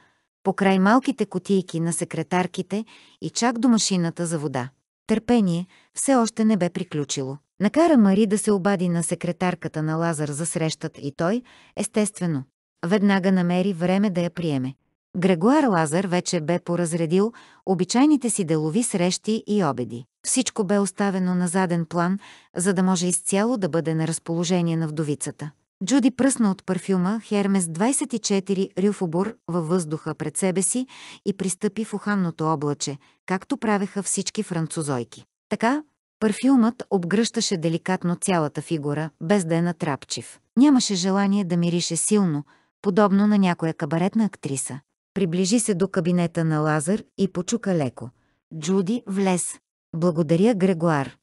покрай малките котийки на секретарките и чак до машината за вода. Търпение все още не бе приключило. Накара Мари да се обади на секретарката на Лазар за срещат и той, естествено, веднага намери време да я приеме. Грегуар Лазар вече бе поразредил обичайните си делови срещи и обеди. Всичко бе оставено на заден план, за да може изцяло да бъде на разположение на вдовицата. Джуди пръсна от парфюма Хермес 24 Рюфобур във въздуха пред себе си и пристъпи в уханното облаче, както правеха всички французойки. Така, парфюмът обгръщаше деликатно цялата фигура, без да е натрапчив. Нямаше желание да мирише силно, подобно на някоя кабаретна актриса. Приближи се до кабинета на Лазар и почука леко. Джуди влез. Благодаря, Грегуар,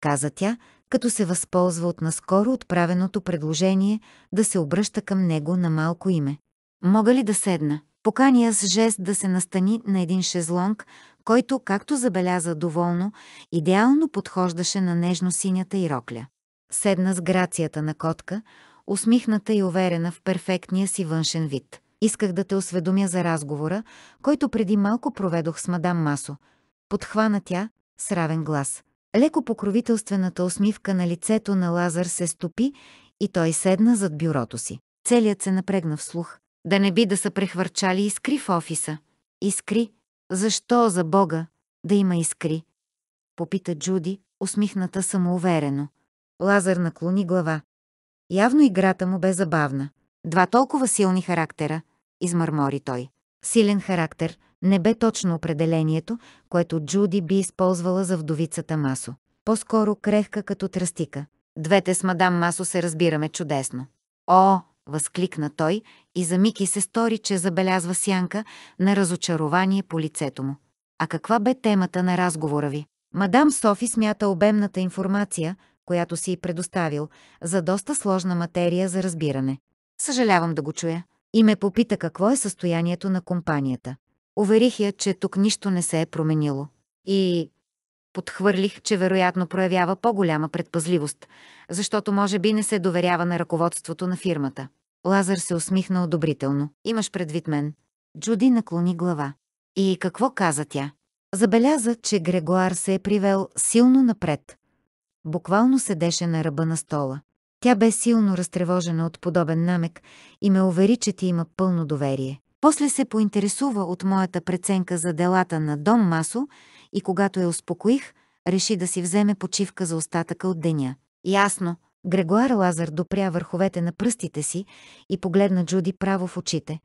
каза тя, като се възползва от наскоро отправеното предложение да се обръща към него на малко име. Мога ли да седна? Покания с жест да се настани на един шезлонг, който, както забеляза доволно, идеално подхождаше на нежно-синята и рокля. Седна с грацията на котка, усмихната и уверена в перфектния си външен вид. Исках да те осведомя за разговора, който преди малко проведох с мадам Масо. Подхвана тя с равен глас. Леко покровителствената усмивка на лицето на Лазар се стопи и той седна зад бюрото си. Целият се напрегна в слух. Да не би да са прехвърчали искри в офиса. Искри? Защо, за Бога, да има искри? Попита Джуди, усмихната самоуверено. Лазар наклони глава. Явно играта му бе забавна. Два толкова силни характера, измърмори той. Силен характер не бе точно определението, което Джуди би използвала за вдовицата Масо. По-скоро крехка като тръстика. Двете с мадам Масо се разбираме чудесно. О, възкликна той и за Мики се стори, че забелязва сянка на разочарование по лицето му. А каква бе темата на разговора ви? Мадам Софи смята обемната информация, която си предоставил, за доста сложна материя за разбиране. Съжалявам да го чуя. И ме попита какво е състоянието на компанията. Уверих я, че тук нищо не се е променило. И подхвърлих, че вероятно проявява по-голяма предпазливост, защото може би не се доверява на ръководството на фирмата. Лазар се усмихна одобрително. Имаш предвид мен. Джуди наклони глава. И какво каза тя? Забеляза, че Грегуар се е привел силно напред. Буквално седеше на ръба на стола. Тя бе силно разтревожена от подобен намек и ме увери, че ти има пълно доверие. После се поинтересува от моята преценка за делата на Дом Масо и когато я успокоих, реши да си вземе почивка за остатъка от деня. Ясно. Грегуар Лазар допря върховете на пръстите си и погледна Джуди право в очите.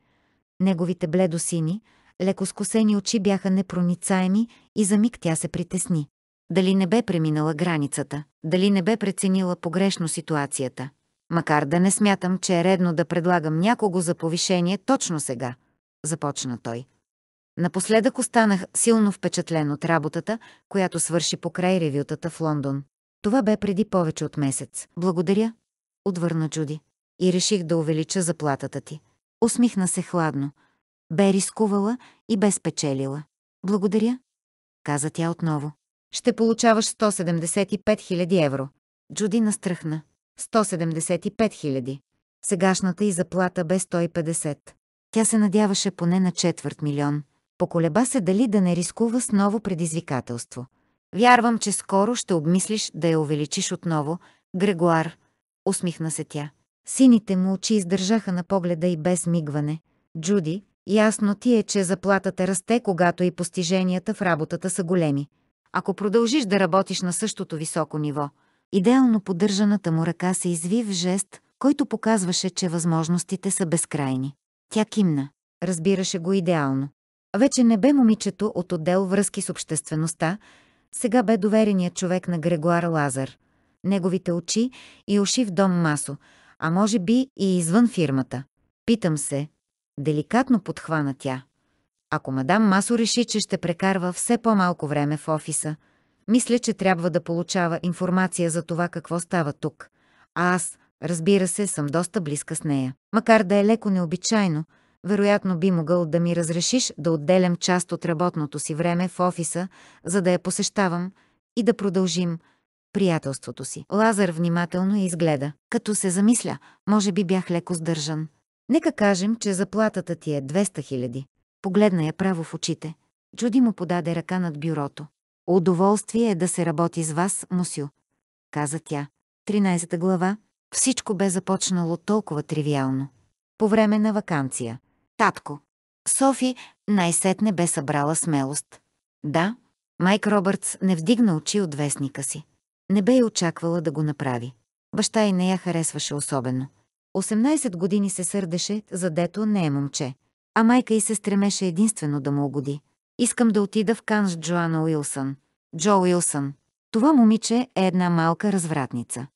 Неговите бледосини, леко скосени очи бяха непроницаеми и за миг тя се притесни. Дали не бе преминала границата, дали не бе преценила погрешно ситуацията. Макар да не смятам, че е редно да предлагам някого за повишение точно сега, започна той. Напоследък останах силно впечатлен от работата, която свърши покрай ревютата в Лондон. Това бе преди повече от месец. Благодаря, отвърна Джуди. И реших да увелича заплатата ти. Усмихна се хладно. Бе рискувала и бе спечелила. Благодаря, каза тя отново. Ще получаваш 175 000 евро. Джуди настръхна. 175 000. Сегашната и заплата бе 150. Тя се надяваше поне на четвърт милион. Поколеба се дали да не рискува с ново предизвикателство. Вярвам, че скоро ще обмислиш да я увеличиш отново, Грегуар. Усмихна се тя. Сините му очи издържаха на погледа и без мигване. Джуди, ясно ти е, че заплатата расте, когато и постиженията в работата са големи. Ако продължиш да работиш на същото високо ниво, идеално поддържаната му ръка се изви в жест, който показваше, че възможностите са безкрайни. Тя кимна. Разбираше го идеално. Вече не бе момичето от отдел връзки с обществеността, сега бе довереният човек на Грегуар Лазар. Неговите очи и уши в дом Масо, а може би и извън фирмата. Питам се, деликатно подхвана тя. Ако мадам Масо реши, че ще прекарва все по-малко време в офиса, мисля, че трябва да получава информация за това какво става тук. А аз, разбира се, съм доста близка с нея. Макар да е леко необичайно, вероятно би могъл да ми разрешиш да отделям част от работното си време в офиса, за да я посещавам и да продължим приятелството си. Лазар внимателно изгледа. Като се замисля, може би бях леко сдържан. Нека кажем, че заплатата ти е 200 хиляди. Погледна я право в очите. Джуди му подаде ръка над бюрото. Удоволствие е да се работи с вас, мусю, каза тя. 13 глава. Всичко бе започнало толкова тривиално. По време на вакансия. Татко. Софи най-сетне бе събрала смелост. Да, Майк Робъртс не вдигна очи от вестника си. Не бе и очаквала да го направи. Баща й не я харесваше особено. 18 години се сърдеше, задето не е момче. А майка й се стремеше единствено да му угоди. Искам да отида в Кан с Джоана Уилсън. Джо Уилсън. Това момиче е една малка развратница.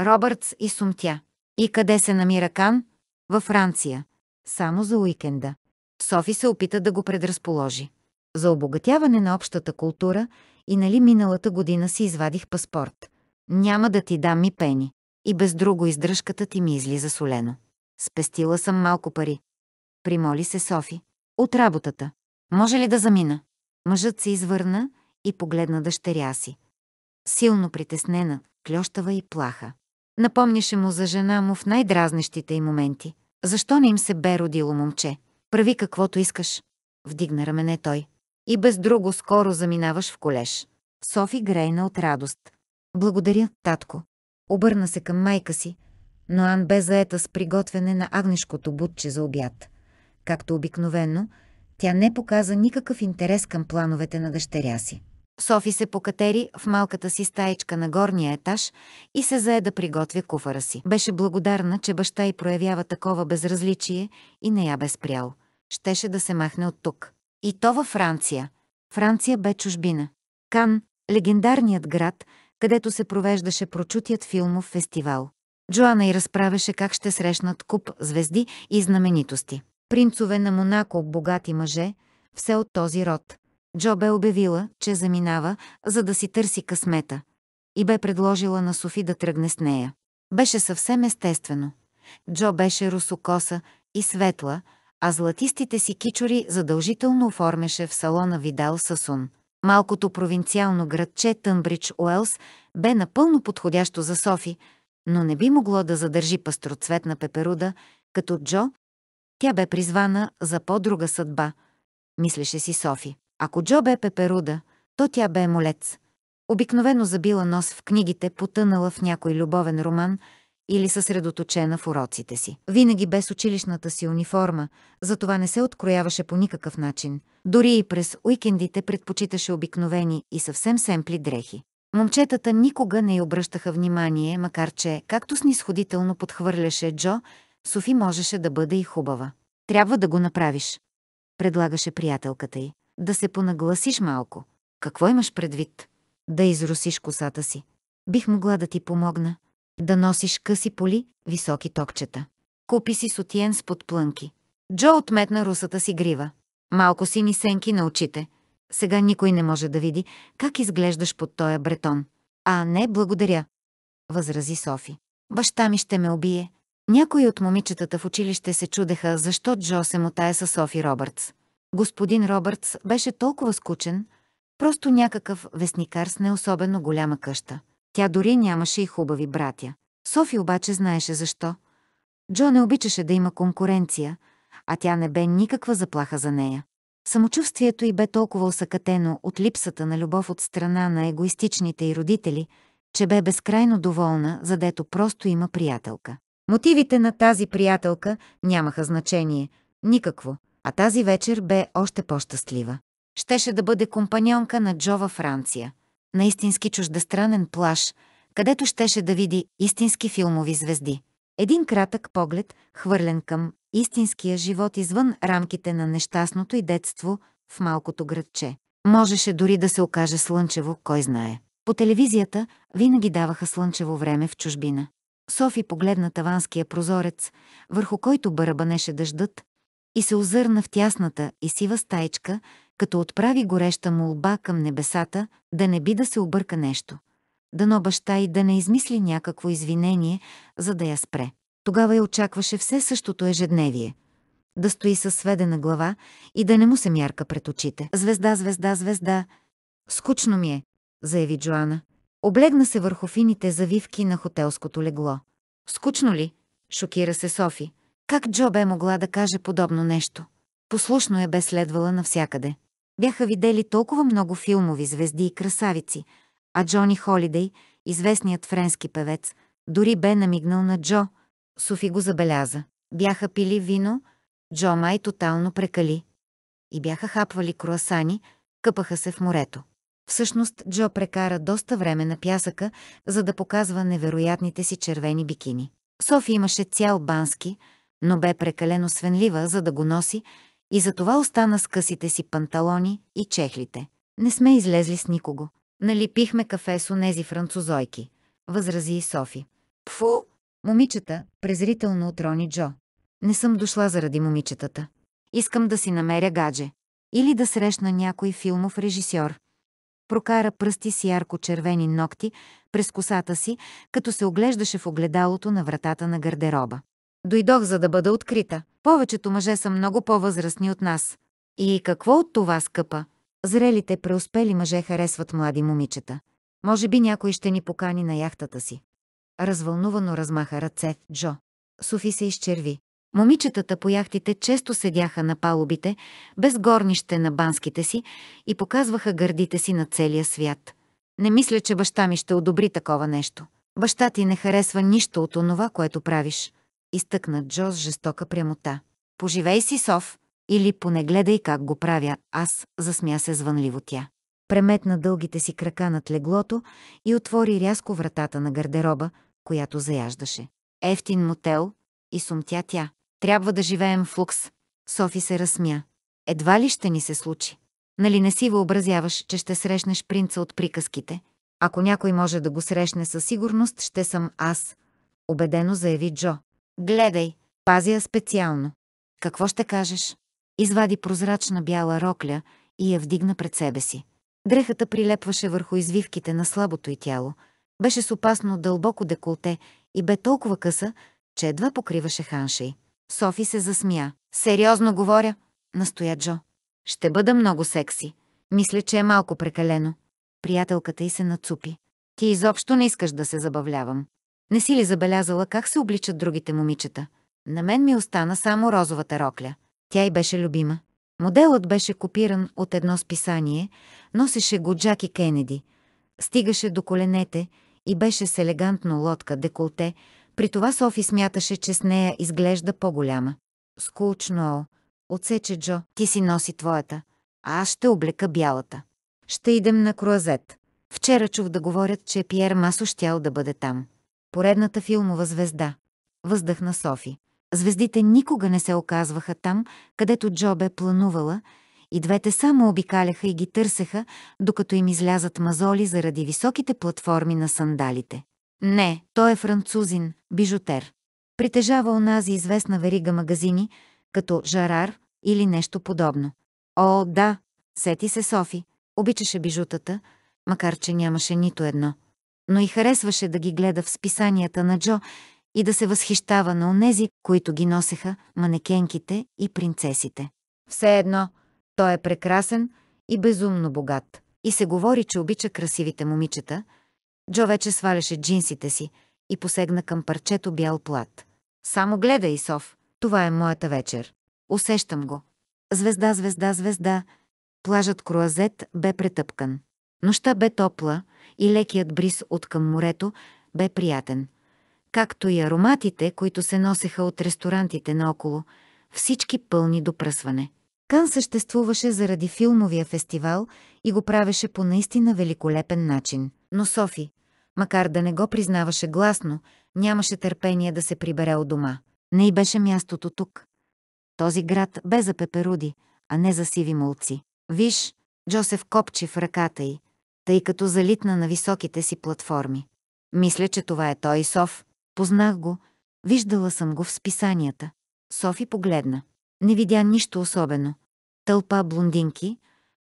Робъртс и сумтя. И къде се намира Кан? Във Франция. Само за уикенда. Софи се опита да го предразположи. За обогатяване на общата култура и нали миналата година си извадих паспорт. Няма да ти дам ми пени. И без друго издръжката ти ми излиза солено. Спестила съм малко пари. Примоли се Софи. От работата. Може ли да замина? Мъжът се извърна и погледна дъщеря си. Силно притеснена, клющава и плаха. Напомняше му за жена му в най-дразнещите й моменти. Защо не им се бе родило момче? Прави каквото искаш. Вдигна рамене той. И без друго скоро заминаваш в колеж. Софи грейна от радост. Благодаря, татко. Обърна се към майка си, но Ан бе заета с приготвяне на агнешкото бутче за обяд. Както обикновено, тя не показа никакъв интерес към плановете на дъщеря си. Софи се покатери в малката си стаечка на горния етаж и се зае да приготвя куфара си. Беше благодарна, че баща й проявява такова безразличие и не я бе спрял. Щеше да се махне от тук. И то във Франция. Франция бе чужбина. Кан, легендарният град, където се провеждаше прочутият филмов фестивал. Джоана й разправяше как ще срещнат куп звезди и знаменитости. Принцове на Монако, богати мъже, все от този род. Джо бе обявила, че заминава, за да си търси късмета. И бе предложила на Софи да тръгне с нея. Беше съвсем естествено. Джо беше русокоса и светла, а златистите си кичори задължително оформяше в салона Видал Сасун. Малкото провинциално градче Тънбридж Уелс бе напълно подходящо за Софи, но не би могло да задържи пастроцветна пеперуда, като Джо. Тя бе призвана за по-друга съдба, мислеше си Софи. Ако Джо бе пеперуда, то тя бе молец. Обикновено забила нос в книгите, потънала в някой любовен роман или съсредоточена в уроците си. Винаги без училищната си униформа, затова не се открояваше по никакъв начин. Дори и през уикендите предпочиташе обикновени и съвсем семпли дрехи. Момчетата никога не й обръщаха внимание, макар че, както снисходително подхвърляше Джо, Софи можеше да бъде и хубава. Трябва да го направиш, предлагаше приятелката й. Да се понагласиш малко. Какво имаш предвид? Да изрусиш косата си. Бих могла да ти помогна. Да носиш къси поли, високи токчета. Купи си сотиен с подплънки. Джо отметна русата си грива. Малко сини сенки на очите. Сега никой не може да види как изглеждаш под тоя бретон. А, не, благодаря, възрази Софи. Баща ми ще ме убие. Някои от момичетата в училище се чудеха, защо Джо се мотае с Софи Робъртс. Господин Робъртс беше толкова скучен, просто някакъв вестникар с не особено голяма къща. Тя дори нямаше и хубави братя. Софи обаче знаеше защо. Джо не обичаше да има конкуренция, а тя не бе никаква заплаха за нея. Самочувствието й бе толкова осъкатено от липсата на любов от страна на егоистичните й родители, че бе безкрайно доволна, задето просто има приятелка. Мотивите на тази приятелка нямаха значение, никакво, а тази вечер бе още по-щастлива. Щеше да бъде компаньонка на Джо във Франция, на истински чуждестранен плаш, където щеше да види истински филмови звезди. Един кратък поглед, хвърлен към истинския живот извън рамките на нещастното и детство в малкото градче. Можеше дори да се окаже слънчево, кой знае. По телевизията винаги даваха слънчево време в чужбина. Софи погледна таванския прозорец, върху който бърбанеше дъждът, и се озърна в тясната и сива стайчка, като отправи гореща молба към небесата да не би да се обърка нещо. Дано баща и да не измисли някакво извинение, за да я спре. Тогава я очакваше все същото ежедневие. Да стои със сведена глава и да не му се мярка пред очите. Звезда, звезда, звезда. Скучно ми е, заяви Джоана. Облегна се върху фините завивки на хотелското легло. Скучно ли? Шокира се Софи. Как Джо бе могла да каже подобно нещо? Послушно я бе следвала навсякъде. Бяха видели толкова много филмови звезди и красавици, а Джони Холидей, известният френски певец, дори бе намигнал на Джо. Софи го забеляза. Бяха пили вино, Джо май тотално прекали. И бяха хапвали круасани, къпаха се в морето. Всъщност Джо прекара доста време на пясъка, за да показва невероятните си червени бикини. Софи имаше цял бански, но бе прекалено свенлива, за да го носи, и затова остана с късите си панталони и чехлите. Не сме излезли с никого. Нали пихме кафе с онези французойки, възрази и Софи. Пфу! Момичета, презрително отрони Джо. Не съм дошла заради момичетата. Искам да си намеря гадже. Или да срещна някой филмов режисьор. Прокара пръсти с ярко-червени ногти през косата си, като се оглеждаше в огледалото на вратата на гардероба. Дойдох, за да бъда открита. Повечето мъже са много по-възрастни от нас. И какво от това, скъпа? Зрелите, преуспели мъже харесват млади момичета. Може би някой ще ни покани на яхтата си. Развълнувано размаха ръце Джо. Софи се изчерви. Момичетата по яхтите често седяха на палубите, без горнище на банските си и показваха гърдите си на целия свят. Не мисля, че баща ми ще одобри такова нещо. Баща ти не харесва нищо от онова, което правиш изтъкна Джо с жестока прямота. Поживей си, Сов, или поне гледай как го правя аз, засмя се звънливо тя. Преметна дългите си крака над леглото и отвори рязко вратата на гардероба, която заяждаше. Ефтин мотел и сумтя тя. Трябва да живеем в лукс. Софи се разсмя. Едва ли ще ни се случи? Нали не си въобразяваш, че ще срещнеш принца от приказките? Ако някой може да го срещне със сигурност, ще съм аз, убедено заяви Джо. Гледай, пазя специално. Какво ще кажеш? Извади прозрачна бяла рокля и я вдигна пред себе си. Дрехата прилепваше върху извивките на слабото й тяло. Беше с опасно дълбоко деколте и бе толкова къса, че едва покриваше ханшей. Софи се засмя. Сериозно говоря, настоя Джо. Ще бъда много секси. Мисля, че е малко прекалено. Приятелката й се нацупи. Ти изобщо не искаш да се забавлявам. Не си ли забелязала как се обличат другите момичета? На мен ми остана само розовата рокля. Тя й беше любима. Моделът беше копиран от едно списание, носеше го Джаки Кенеди. Стигаше до коленете и беше с елегантно лодка деколте, при това Софи смяташе, че с нея изглежда по-голяма. Скучно, отсече Джо, ти си носи твоята, а аз ще облека бялата. Ще идем на круазет. Вчера чух да говорят, че Пьер Масо щял да бъде там. Поредната филмова звезда. Въздъхна Софи. Звездите никога не се оказваха там, където Джо бе планувала, и двете само обикаляха и ги търсеха, докато им излязат мазоли заради високите платформи на сандалите. Не, той е французин, бижутер. Притежава онази известна верига магазини, като Жарар или нещо подобно. О, да, сети се Софи. Обичаше бижутата, макар че нямаше нито едно – но и харесваше да ги гледа в списанията на Джо и да се възхищава на онези, които ги носеха, манекенките и принцесите. Все едно, Той е прекрасен и безумно богат. И се говори, че обича красивите момичета. Джо вече сваляше джинсите си и посегна към парчето бял плат. Само гледай, Исов. Това е моята вечер. Усещам го. Звезда, звезда, звезда. Плажът Круазет бе претъпкан. Нощта бе топла и лекият бриз от към морето бе приятен. Както и ароматите, които се носеха от ресторантите наоколо, всички пълни до пръсване. Кан съществуваше заради филмовия фестивал и го правеше по наистина великолепен начин. Но Софи, макар да не го признаваше гласно, нямаше търпение да се прибере от дома. Не й беше мястото тук. Този град бе за пеперуди, а не за сиви молци. Виж, Джосеф копчи в ръката й, тъй като залитна на високите си платформи. Мисля, че това е той Соф. Познах го, виждала съм го в списанията. Софи погледна. Не видя нищо особено. Тълпа блондинки,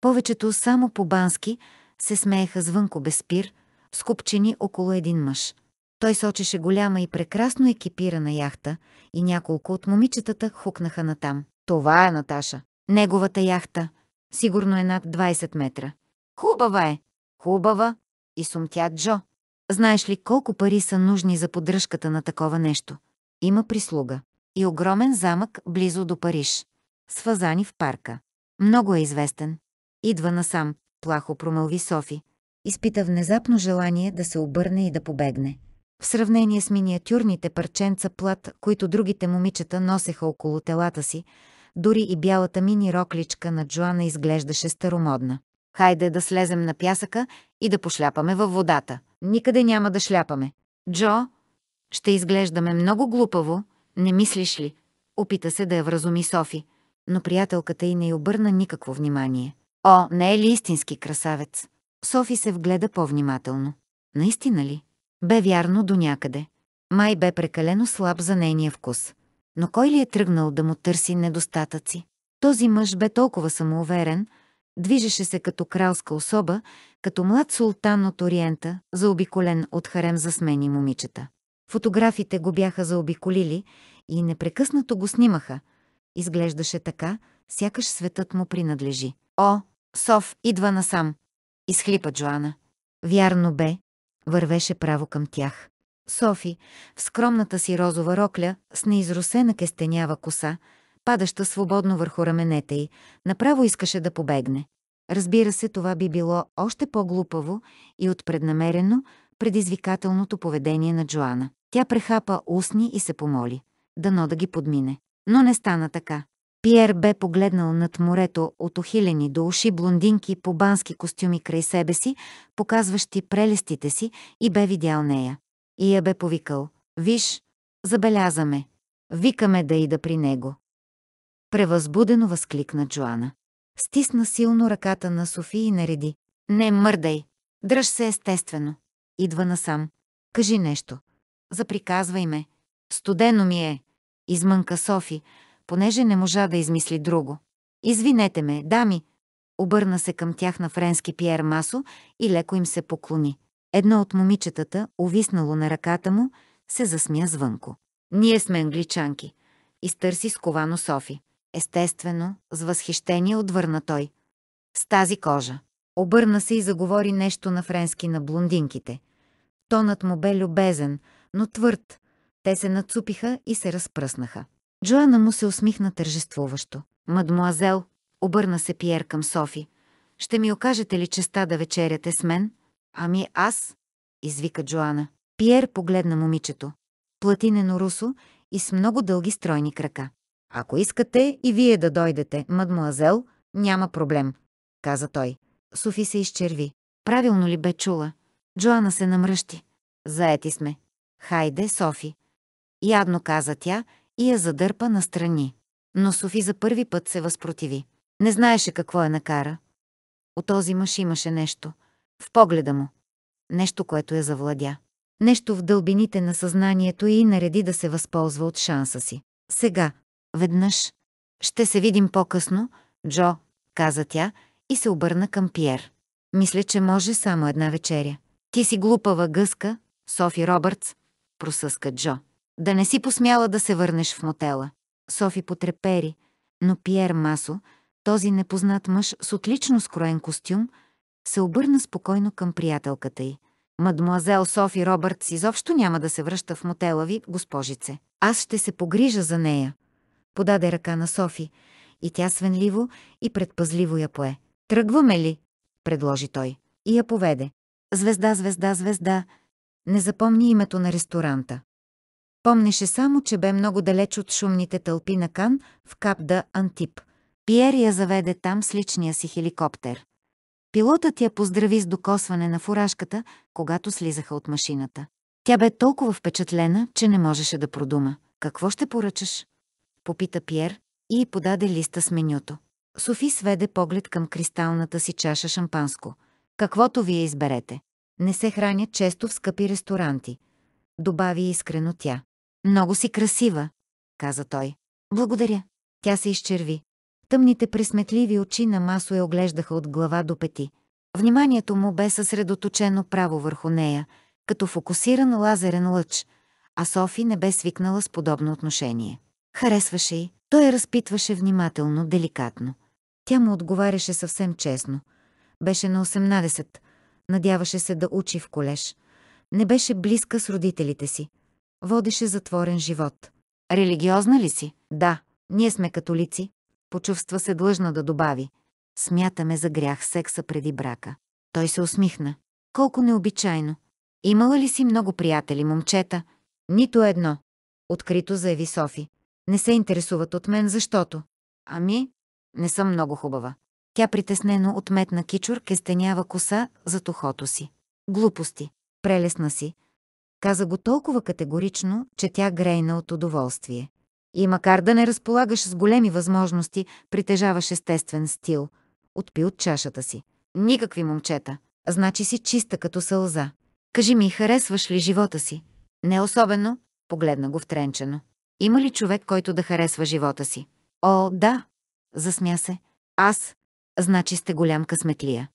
повечето само по-бански, се смееха звънко без спир, скупчени около един мъж. Той сочеше голяма и прекрасно екипирана яхта и няколко от момичетата хукнаха натам. Това е Наташа. Неговата яхта. Сигурно е над 20 метра. Хубава е. Хубава. И сумтя Джо. Знаеш ли колко пари са нужни за поддръжката на такова нещо? Има прислуга. И огромен замък близо до Париж. С в парка. Много е известен. Идва насам, плахо промълви Софи. Изпита внезапно желание да се обърне и да побегне. В сравнение с миниатюрните парченца плат, които другите момичета носеха около телата си, дори и бялата мини рокличка на Джоана изглеждаше старомодна. Хайде да слезем на пясъка и да пошляпаме във водата. Никъде няма да шляпаме. Джо, ще изглеждаме много глупаво, не мислиш ли? Опита се да я вразуми Софи, но приятелката й не й обърна никакво внимание. О, не е ли истински красавец? Софи се вгледа по-внимателно. Наистина ли? Бе вярно до някъде. Май бе прекалено слаб за нейния вкус. Но кой ли е тръгнал да му търси недостатъци? Този мъж бе толкова самоуверен, движеше се като кралска особа, като млад султан от Ориента, заобиколен от харем за смени момичета. Фотографите го бяха заобиколили и непрекъснато го снимаха. Изглеждаше така, сякаш светът му принадлежи. О, Соф идва насам! Изхлипа Джоана. Вярно бе, вървеше право към тях. Софи, в скромната си розова рокля, с неизрусена кестенява коса, падаща свободно върху раменете й, направо искаше да побегне. Разбира се, това би било още по-глупаво и отпреднамерено предизвикателното поведение на Джоана. Тя прехапа устни и се помоли. Дано да ги подмине. Но не стана така. Пиер бе погледнал над морето от ухилени до уши блондинки по бански костюми край себе си, показващи прелестите си и бе видял нея. И я бе повикал. Виж, забелязаме. Викаме да ида при него. Превъзбудено възкликна Джоана. Стисна силно ръката на Софи и нареди. Не мърдай. Дръж се естествено. Идва насам. Кажи нещо. Заприказвай ме. Студено ми е. Измънка Софи, понеже не можа да измисли друго. Извинете ме, дами. Обърна се към тях на френски Пьер Масо и леко им се поклони. Едно от момичетата, увиснало на ръката му, се засмя звънко. Ние сме англичанки. Изтърси сковано Софи. Естествено, с възхищение отвърна той. С тази кожа. Обърна се и заговори нещо на френски на блондинките. Тонът му бе любезен, но твърд. Те се нацупиха и се разпръснаха. Джоана му се усмихна тържествуващо. Мадмуазел, обърна се Пиер към Софи. Ще ми окажете ли честа да вечеряте с мен? Ами аз? извика Джоана. Пиер погледна момичето. Платинено русо и с много дълги стройни крака. Ако искате и вие да дойдете, мадмуазел, няма проблем, каза той. Софи се изчерви. Правилно ли бе чула? Джоана се намръщи. Заети сме. Хайде, Софи. Ядно каза тя и я задърпа настрани. Но Софи за първи път се възпротиви. Не знаеше какво е накара. От този мъж имаше нещо. В погледа му. Нещо, което я завладя. Нещо в дълбините на съзнанието и нареди да се възползва от шанса си. Сега, веднъж. Ще се видим по-късно, Джо, каза тя и се обърна към Пьер. Мисля, че може само една вечеря. Ти си глупава гъска, Софи Робъртс, просъска Джо. Да не си посмяла да се върнеш в мотела. Софи потрепери, но Пьер Масо, Този непознат мъж с отлично скроен костюм се обърна спокойно към приятелката й. Мадмуазел Софи Робъртс изобщо няма да се връща в мотела ви, госпожице. Аз ще се погрижа за нея. Подаде ръка на Софи и тя свенливо и предпазливо я пое. Тръгваме ли? предложи той. И я поведе. Звезда, звезда, звезда. Не запомни името на ресторанта. Помнеше само, че бе много далеч от шумните тълпи на Кан в Кап да Антип. Пиер я заведе там с личния си хеликоптер. Пилотът я поздрави с докосване на фуражката, когато слизаха от машината. Тя бе толкова впечатлена, че не можеше да продума. Какво ще поръчаш? Попита Пьер и подаде листа с менюто. Софи сведе поглед към кристалната си чаша шампанско. Каквото вие изберете. Не се храня често в скъпи ресторанти. Добави искрено тя. Много си красива, каза той. Благодаря. Тя се изчерви. Тъмните пресметливи очи на Масо я оглеждаха от глава до пети. Вниманието му бе съсредоточено право върху нея, като фокусиран лазерен лъч, а Софи не бе свикнала с подобно отношение. Харесваше й, той я разпитваше внимателно, деликатно. Тя му отговаряше съвсем честно. Беше на 18, надяваше се да учи в колеж. Не беше близка с родителите си. Водеше затворен живот. Религиозна ли си? Да, ние сме католици. Почувства се длъжна да добави. Смятаме за грях секса преди брака. Той се усмихна. Колко необичайно. Имала ли си много приятели, момчета? Нито едно. Открито заяви Софи. Не се интересуват от мен, защото... Ами, не съм много хубава. Тя притеснено отметна кичур кестенява коса за тухото си. Глупости. Прелесна си. Каза го толкова категорично, че тя грейна от удоволствие. И макар да не разполагаш с големи възможности, притежаваш естествен стил. Отпи от чашата си. Никакви момчета. Значи си чиста като сълза. Кажи ми, харесваш ли живота си? Не особено, погледна го втренчено. Има ли човек, който да харесва живота си? О, да, засмя се. Аз, значи сте голям късметлия.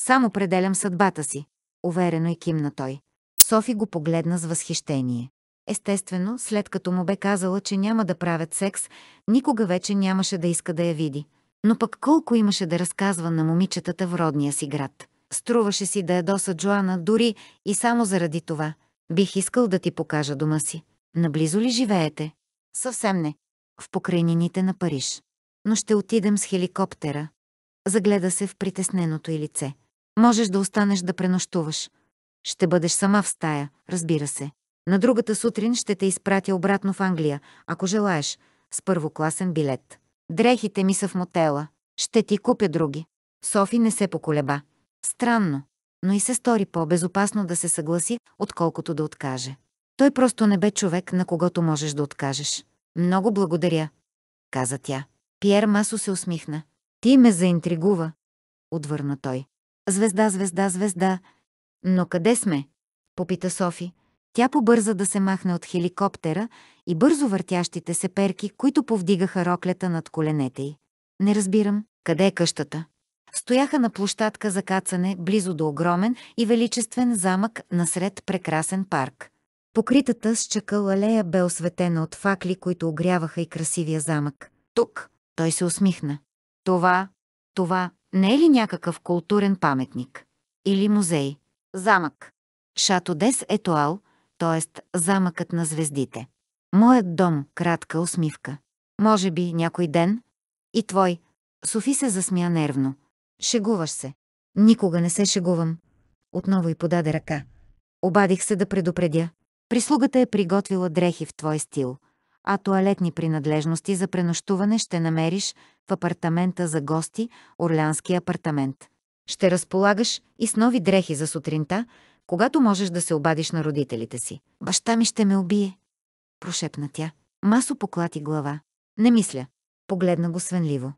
Само пределям съдбата си. Уверено и кимна той. Софи го погледна с възхищение. Естествено, след като му бе казала, че няма да правят секс, никога вече нямаше да иска да я види. Но пък колко имаше да разказва на момичетата в родния си град. Струваше си да ядоса Джоана дори и само заради това. Бих искал да ти покажа дома си. Наблизо ли живеете? Съвсем не. В покрайнините на Париж. Но ще отидем с хеликоптера. Загледа се в притесненото й лице. Можеш да останеш да пренощуваш. Ще бъдеш сама в стая, разбира се. На другата сутрин ще те изпратя обратно в Англия, ако желаеш, с първокласен билет. Дрехите ми са в мотела. Ще ти купя други. Софи не се поколеба. Странно, но и се стори по-безопасно да се съгласи, отколкото да откаже. Той просто не бе човек, на когото можеш да откажеш. Много благодаря, каза тя. Пьер Масо се усмихна. Ти ме заинтригува, отвърна той. Звезда, звезда, звезда. Но къде сме? Попита Софи. Тя побърза да се махне от хеликоптера и бързо въртящите се перки, които повдигаха роклята над коленете й. Не разбирам, къде е къщата? Стояха на площадка за кацане, близо до огромен и величествен замък насред прекрасен парк. Покритата с чакъл алея бе осветена от факли, които огряваха и красивия замък. Тук той се усмихна. Това, това не е ли някакъв културен паметник? Или музей? Замък. Шато Дес Етуал, т.е. замъкът на звездите. Моят дом, кратка усмивка. Може би някой ден? И твой. Софи се засмя нервно. Шегуваш се. Никога не се шегувам. Отново й подаде ръка. Обадих се да предупредя. Прислугата е приготвила дрехи в твой стил, а туалетни принадлежности за пренощуване ще намериш в апартамента за гости, Орлянски апартамент. Ще разполагаш и с нови дрехи за сутринта, когато можеш да се обадиш на родителите си. Баща ми ще ме убие, прошепна тя. Масо поклати глава. Не мисля. Погледна го свенливо.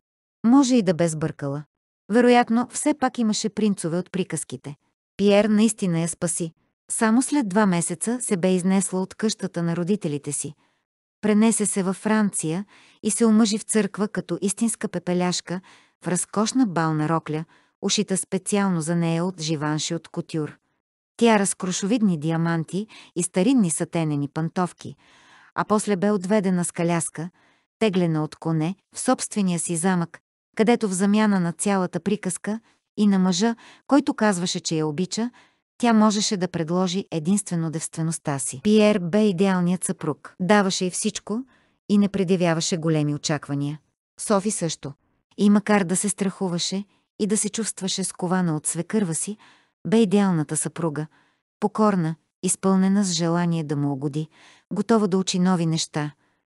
Може и да бе сбъркала. Вероятно, все пак имаше принцове от приказките. Пиер наистина я спаси. Само след два месеца се бе изнесла от къщата на родителите си. Пренесе се във Франция и се омъжи в църква като истинска пепеляшка в разкошна бална рокля, ушита специално за нея от живанши от кутюр. Тя с крошовидни диаманти и старинни сатенени пантовки, а после бе отведена с каляска, теглена от коне, в собствения си замък, където в замяна на цялата приказка и на мъжа, който казваше, че я обича, тя можеше да предложи единствено девствеността си. Пиер бе идеалният съпруг. Даваше и всичко и не предявяваше големи очаквания. Софи също. И макар да се страхуваше и да се чувстваше скована от свекърва си, бе идеалната съпруга. Покорна, изпълнена с желание да му угоди, готова да учи нови неща.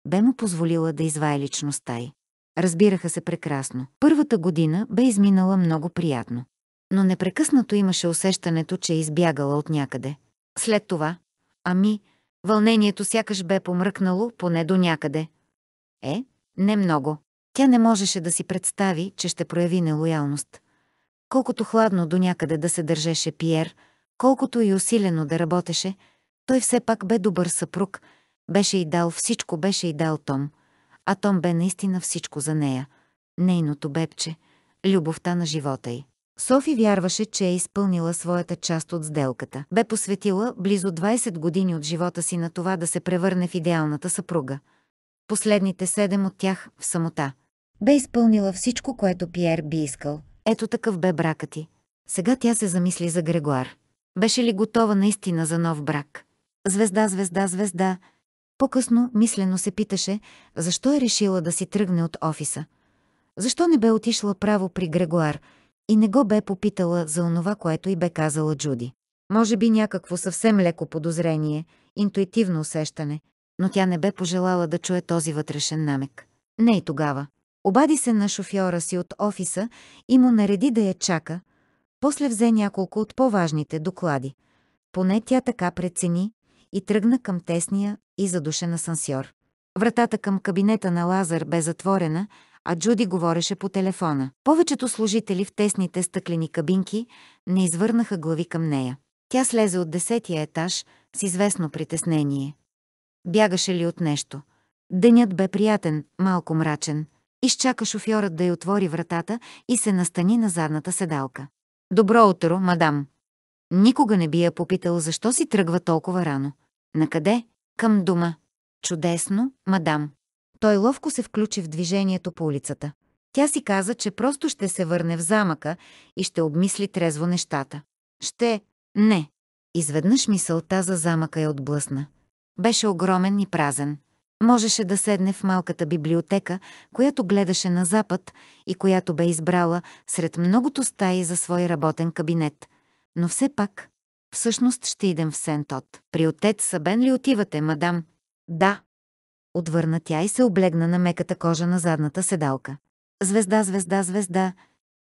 Бе му позволила да извае личността й. Разбираха се прекрасно. Първата година бе изминала много приятно. Но непрекъснато имаше усещането, че е избягала от някъде. След това, ами, вълнението сякаш бе помръкнало поне до някъде. Е, не много. Тя не можеше да си представи, че ще прояви нелоялност. Колкото хладно до някъде да се държеше Пиер, колкото и усилено да работеше, той все пак бе добър съпруг, беше и дал всичко, беше и дал Том. А Том бе наистина всичко за нея. Нейното бебче, любовта на живота й. Софи вярваше, че е изпълнила своята част от сделката. Бе посветила близо 20 години от живота си на това да се превърне в идеалната съпруга. Последните седем от тях в самота. Бе изпълнила всичко, което Пиер би искал. Ето такъв бе бракът ти. Сега тя се замисли за Грегуар. Беше ли готова наистина за нов брак? Звезда, звезда, звезда. По-късно мислено се питаше, защо е решила да си тръгне от офиса. Защо не бе отишла право при Грегуар и не го бе попитала за онова, което й бе казала Джуди. Може би някакво съвсем леко подозрение, интуитивно усещане, но тя не бе пожелала да чуе този вътрешен намек. Не и тогава. Обади се на шофьора си от офиса и му нареди да я чака, после взе няколко от по-важните доклади. Поне тя така прецени и тръгна към тесния и задушен асансьор. Вратата към кабинета на Лазар бе затворена, а Джуди говореше по телефона. Повечето служители в тесните стъклени кабинки не извърнаха глави към нея. Тя слезе от десетия етаж с известно притеснение. Бягаше ли от нещо? Денят бе приятен, малко мрачен. Изчака шофьорът да й отвори вратата и се настани на задната седалка. Добро утро, мадам. Никога не би я попитал защо си тръгва толкова рано. Накъде? Към дома. Чудесно, мадам. Той ловко се включи в движението по улицата. Тя си каза, че просто ще се върне в замъка и ще обмисли трезво нещата. Ще... Не. Изведнъж мисълта за замъка я отблъсна. Беше огромен и празен. Можеше да седне в малката библиотека, която гледаше на запад и която бе избрала сред многото стаи за свой работен кабинет. Но все пак, всъщност ще идем в Сентот. При отец Сабен ли отивате, мадам? Да. Отвърна тя и се облегна на меката кожа на задната седалка. Звезда, звезда, звезда.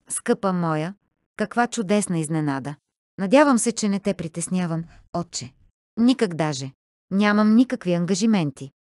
Скъпа моя, каква чудесна изненада. Надявам се, че не те притеснявам, отче. Никак даже. Нямам никакви ангажименти.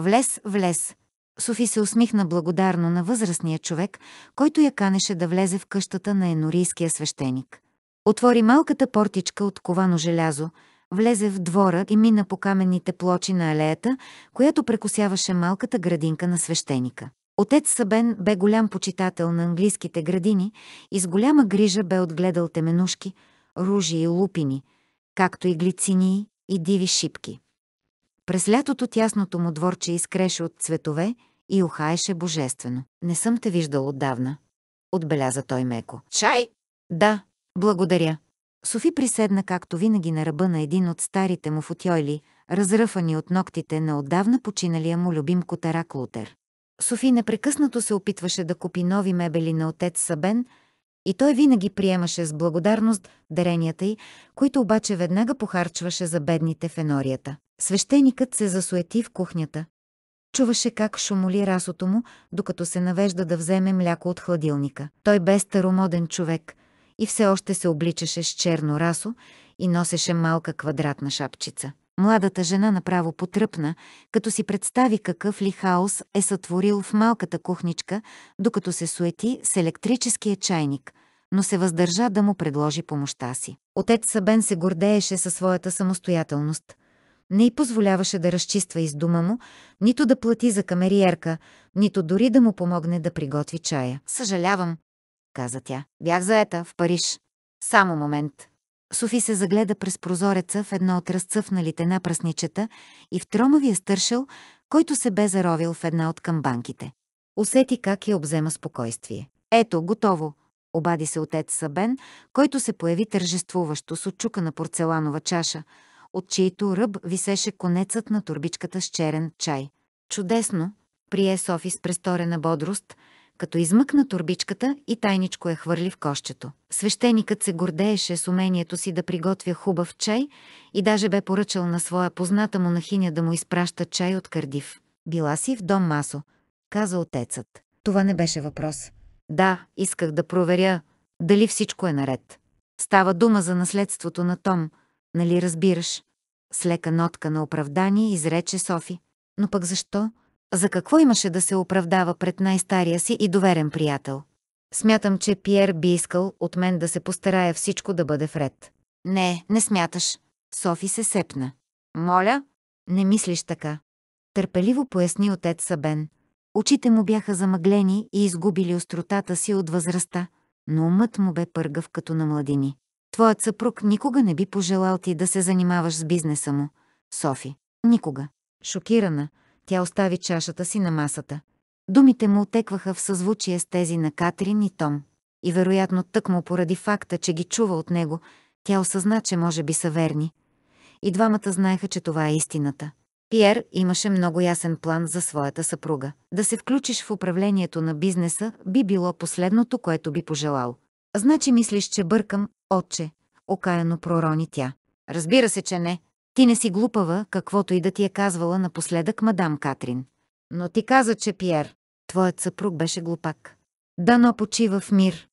Влез, влез. Софи се усмихна благодарно на възрастния човек, който я канеше да влезе в къщата на енорийския свещеник. Отвори малката портичка от ковано желязо, влезе в двора и мина по каменните плочи на алеята, която прекосяваше малката градинка на свещеника. Отец Сабен бе голям почитател на английските градини и с голяма грижа бе отгледал теменушки, ружи и лупини, както и глицинии и диви шипки. През лятото тясното му дворче изкреше от цветове и ухаеше божествено. Не съм те виждал отдавна. Отбеляза той меко. Чай! Да, благодаря. Софи приседна както винаги на ръба на един от старите му футьойли, разръфани от ногтите на отдавна починалия му любим котарак Лутер. Софи непрекъснато се опитваше да купи нови мебели на отец Сабен и той винаги приемаше с благодарност даренията й, които обаче веднага похарчваше за бедните в енорията. Свещеникът се засуети в кухнята. Чуваше как шумоли расото му, докато се навежда да вземе мляко от хладилника. Той бе старомоден човек и все още се обличаше с черно расо и носеше малка квадратна шапчица. Младата жена направо потръпна, като си представи какъв ли хаос е сътворил в малката кухничка, докато се суети с електрическия чайник, но се въздържа да му предложи помощта си. Отец Сабен се гордееше със своята самостоятелност – не й позволяваше да разчиства из дома му, нито да плати за камериерка, нито дори да му помогне да приготви чая. Съжалявам, каза тя. Бях заета в Париж. Само момент. Софи се загледа през прозореца в едно от разцъфналите напрасничета и в тромавия стършел, който се бе заровил в една от камбанките. Усети как я обзема спокойствие. Ето, готово, обади се отец Сабен, който се появи тържествуващо с отчукана порцеланова чаша, от чието ръб висеше конецът на турбичката с черен чай. Чудесно, прие Софи с престорена бодрост, като измъкна турбичката и тайничко я хвърли в кощето. Свещеникът се гордееше с умението си да приготвя хубав чай и даже бе поръчал на своя позната монахиня да му изпраща чай от Кардив. Била си в дом Масо, каза отецът. Това не беше въпрос. Да, исках да проверя дали всичко е наред. Става дума за наследството на Том, нали разбираш? С лека нотка на оправдание изрече Софи. Но пък защо? За какво имаше да се оправдава пред най-стария си и доверен приятел? Смятам, че Пьер би искал от мен да се постарая всичко да бъде вред. Не, не смяташ. Софи се сепна. Моля? Не мислиш така. Търпеливо поясни отец Сабен. Очите му бяха замъглени и изгубили остротата си от възрастта, но умът му бе пъргав като на младини. Твоят съпруг никога не би пожелал ти да се занимаваш с бизнеса му, Софи. Никога. Шокирана, тя остави чашата си на масата. Думите му отекваха в съзвучие с тези на Катрин и Том. И вероятно тъкмо поради факта, че ги чува от него, тя осъзна, че може би са верни. И двамата знаеха, че това е истината. Пиер имаше много ясен план за своята съпруга. Да се включиш в управлението на бизнеса би било последното, което би пожелал. Значи мислиш, че бъркам, отче, окаяно пророни тя. Разбира се, че не. Ти не си глупава, каквото и да ти е казвала напоследък мадам Катрин. Но ти каза, че Пиер, твоят съпруг беше глупак. Дано почива в мир.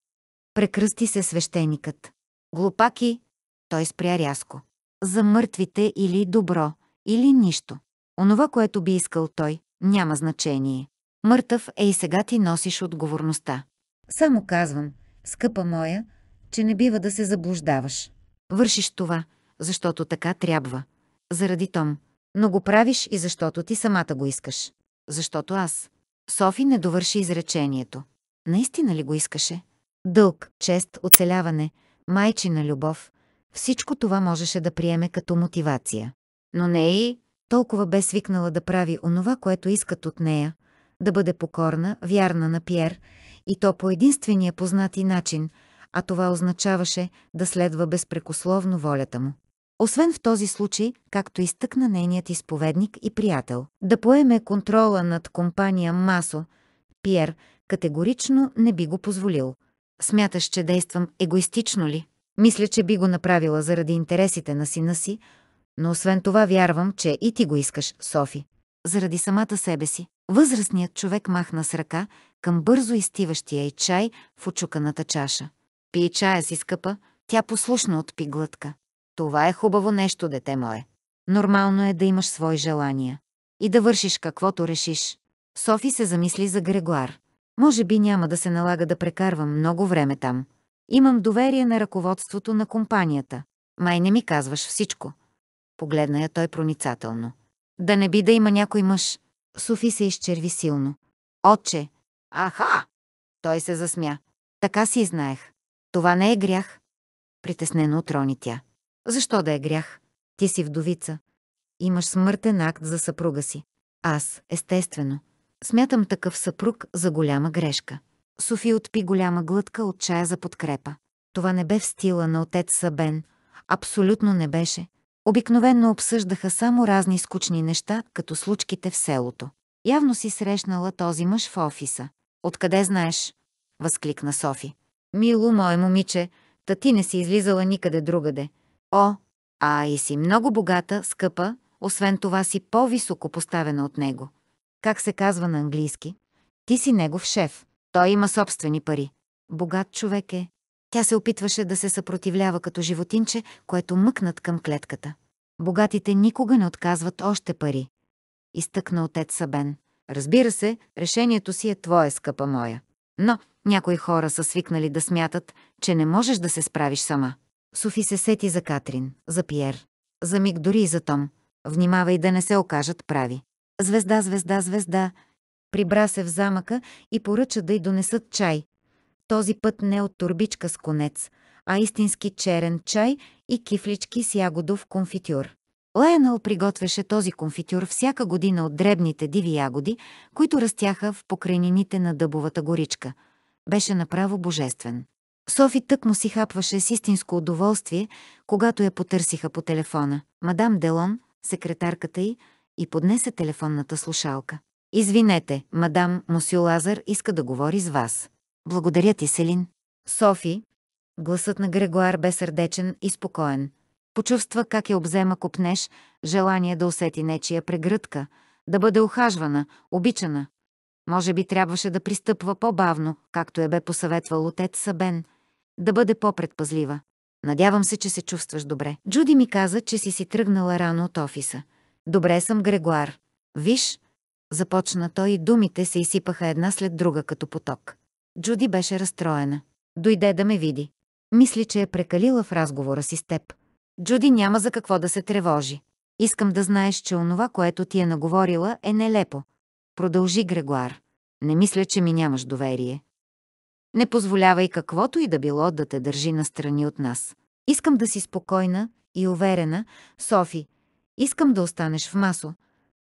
Прекръсти се свещеникът. Глупаки, той спря рязко. За мъртвите или добро, или нищо. Онова, което би искал той, няма значение. Мъртъв е и сега ти носиш отговорността. Само казвам, скъпа моя, че не бива да се заблуждаваш. Вършиш това, защото така трябва. Заради Том. Но го правиш и защото ти самата го искаш. Защото аз. Софи не довърши изречението. Наистина ли го искаше? Дълг, чест, оцеляване, майчина любов. Всичко това можеше да приеме като мотивация. Но не и толкова бе свикнала да прави онова, което искат от нея, да бъде покорна, вярна на Пьер, и то по единствения познати начин, а това означаваше да следва безпрекословно волята му. Освен в този случай, както изтъкна нейният изповедник и приятел, да поеме контрола над компания Масо, Пьер категорично не би го позволил. Смяташ, че действам егоистично ли? Мисля, че би го направила заради интересите на сина си, но освен това вярвам, че и ти го искаш, Софи. Заради самата себе си. Възрастният човек махна с ръка към бързо изтиващия и чай в очуканата чаша. Пи чая си, скъпа, тя послушно отпи глътка. Това е хубаво нещо, дете мое. Нормално е да имаш свои желания. И да вършиш каквото решиш. Софи се замисли за Грегуар. Може би няма да се налага да прекарвам много време там. Имам доверие на ръководството на компанията. Май не ми казваш всичко. Погледна я той проницателно. Да не би да има някой мъж. Софи се изчерви силно. Отче! Аха! Той се засмя. Така си знаех. Това не е грях. Притеснено отрони тя. Защо да е грях? Ти си вдовица. Имаш смъртен акт за съпруга си. Аз, естествено, смятам такъв съпруг за голяма грешка. Софи отпи голяма глътка от чая за подкрепа. Това не бе в стила на отец Сабен. Абсолютно не беше. Обикновенно обсъждаха само разни скучни неща, като случките в селото. Явно си срещнала този мъж в офиса. Откъде знаеш? Възкликна Софи. Мило, мое момиче, та ти не си излизала никъде другаде. О, а и си много богата, скъпа, освен това си по-високо поставена от него. Как се казва на английски? Ти си негов шеф. Той има собствени пари. Богат човек е. Тя се опитваше да се съпротивлява като животинче, което мъкнат към клетката. Богатите никога не отказват още пари. Изтъкна отец Сабен. Разбира се, решението си е твое, скъпа моя. Но някои хора са свикнали да смятат, че не можеш да се справиш сама. Софи се сети за Катрин, за Пиер, за миг дори и за Том. Внимавай да не се окажат прави. Звезда, звезда, звезда. Прибра се в замъка и поръча да й донесат чай. Този път не от турбичка с конец, а истински черен чай и кифлички с ягодов конфитюр. Лайнал приготвяше този конфитюр всяка година от дребните диви ягоди, които растяха в покрайнините на дъбовата горичка. беше направо божествен. Софи тък му си хапваше с истинско удоволствие, когато я потърсиха по телефона. Мадам Делон, секретарката й, и поднесе телефонната слушалка. Извинете, мадам Мосю Лазар иска да говори с вас. Благодаря ти, Селин. Софи, гласът на Грегоар бе сърдечен и спокоен. Почувства как я обзема копнеш, желание да усети нечия прегръдка, да бъде ухажвана, обичана. Може би трябваше да пристъпва по-бавно, както я бе посъветвал отец Сабен, да бъде по-предпазлива. Надявам се, че се чувстваш добре. Джуди ми каза, че си си тръгнала рано от офиса. Добре съм, Грегуар. Виж, започна той и думите се изсипаха една след друга като поток. Джуди беше разстроена. Дойде да ме види. Мисли, че е прекалила в разговора си с теб. Джуди няма за какво да се тревожи. Искам да знаеш, че онова, което ти е наговорила, е нелепо. Продължи Грегуар. Не мисля, че ми нямаш доверие. Не позволявай каквото и да било да те държи настрани от нас. Искам да си спокойна и уверена, Софи. Искам да останеш в масо,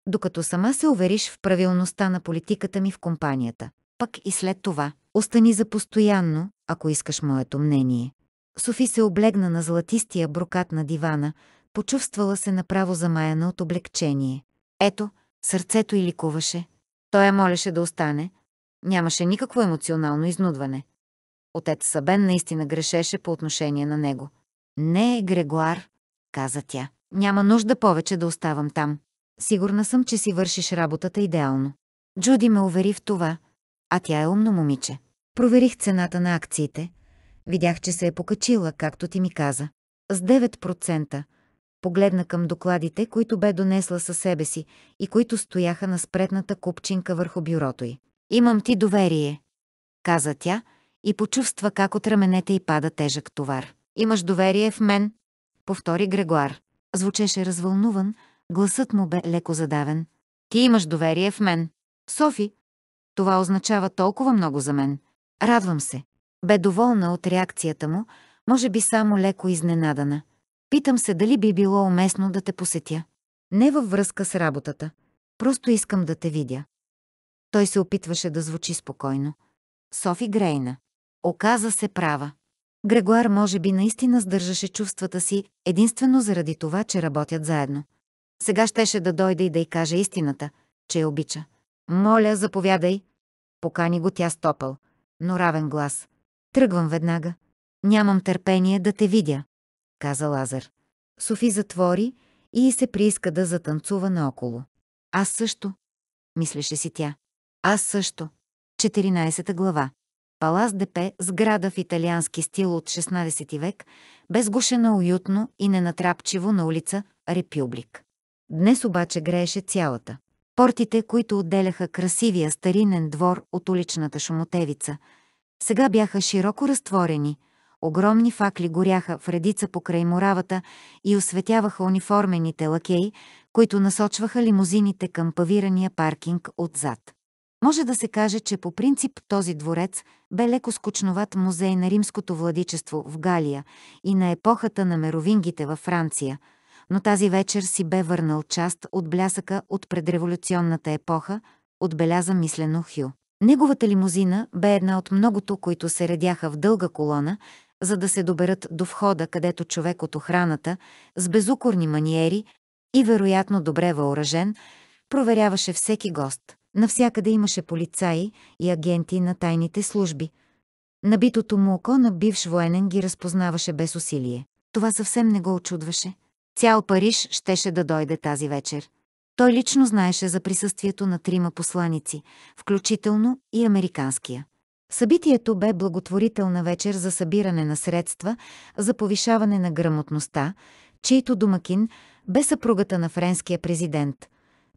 докато сама се увериш в правилността на политиката ми в компанията. Пък и след това. Остани за постоянно, ако искаш моето мнение. Софи се облегна на златистия брокат на дивана, почувствала се направо замаяна от облегчение. Ето, сърцето й ликуваше. Той я молеше да остане. Нямаше никакво емоционално изнудване. Отец Сабен наистина грешеше по отношение на него. Не е Грегуар, каза тя. Няма нужда повече да оставам там. Сигурна съм, че си вършиш работата идеално. Джуди ме увери в това, а тя е умно момиче. Проверих цената на акциите. Видях, че се е покачила, както ти ми каза. С 9%. Погледна към докладите, които бе донесла със себе си и които стояха на спретната купчинка върху бюрото й. Имам ти доверие, каза тя и почувства как от раменете й пада тежък товар. Имаш доверие в мен, повтори Грегуар. Звучеше развълнуван, гласът му бе леко задавен. Ти имаш доверие в мен. Софи, това означава толкова много за мен. Радвам се. Бе доволна от реакцията му, може би само леко изненадана. Питам се дали би било уместно да те посетя. Не във връзка с работата. Просто искам да те видя. Той се опитваше да звучи спокойно. Софи Грейна. Оказа се права. Грегуар може би наистина сдържаше чувствата си единствено заради това, че работят заедно. Сега щеше да дойде и да й каже истината, че я обича. Моля, заповядай. Покани го тя стопъл, но равен глас. Тръгвам веднага. Нямам търпение да те видя, каза Лазар. Софи затвори и се прииска да затанцува наоколо. Аз също, мислеше си тя. Аз също. 14 глава. Палас Депе, сграда в италиански стил от 16 век, безгушена уютно и ненатрапчиво на улица Репюблик. Днес обаче грееше цялата. Портите, които отделяха красивия старинен двор от уличната шумотевица, сега бяха широко разтворени, огромни факли горяха в редица покрай моравата и осветяваха униформените лакеи, които насочваха лимузините към павирания паркинг отзад. Може да се каже, че по принцип този дворец бе леко скучноват музей на римското владичество в Галия и на епохата на меровингите във Франция – но тази вечер си бе върнал част от блясъка от предреволюционната епоха, отбеляза мислено Хю. Неговата лимузина бе една от многото, които се редяха в дълга колона, за да се доберат до входа, където човек от охраната, с безукорни маниери и вероятно добре въоръжен, проверяваше всеки гост. Навсякъде имаше полицаи и агенти на тайните служби. Набитото му око на бивш военен ги разпознаваше без усилие. Това съвсем не го очудваше. Цял Париж щеше да дойде тази вечер. Той лично знаеше за присъствието на трима посланици, включително и американския. Събитието бе благотворителна вечер за събиране на средства за повишаване на грамотността, чийто домакин бе съпругата на френския президент.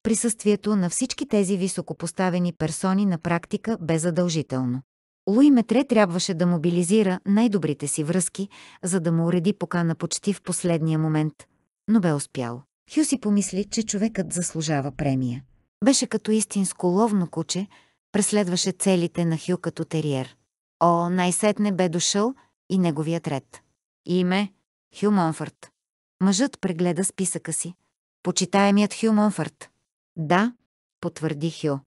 Присъствието на всички тези високопоставени персони на практика бе задължително. Луи Метре трябваше да мобилизира най-добрите си връзки, за да му уреди покана почти в последния момент – но бе успял. Хю си помисли, че човекът заслужава премия. Беше като истинско ловно куче, преследваше целите на Хю като териер. О, най-сетне бе дошъл и неговият ред. Име – Хю Монфърт. Мъжът прегледа списъка си. Почитаемият Хю Монфърт. Да, потвърди Хю.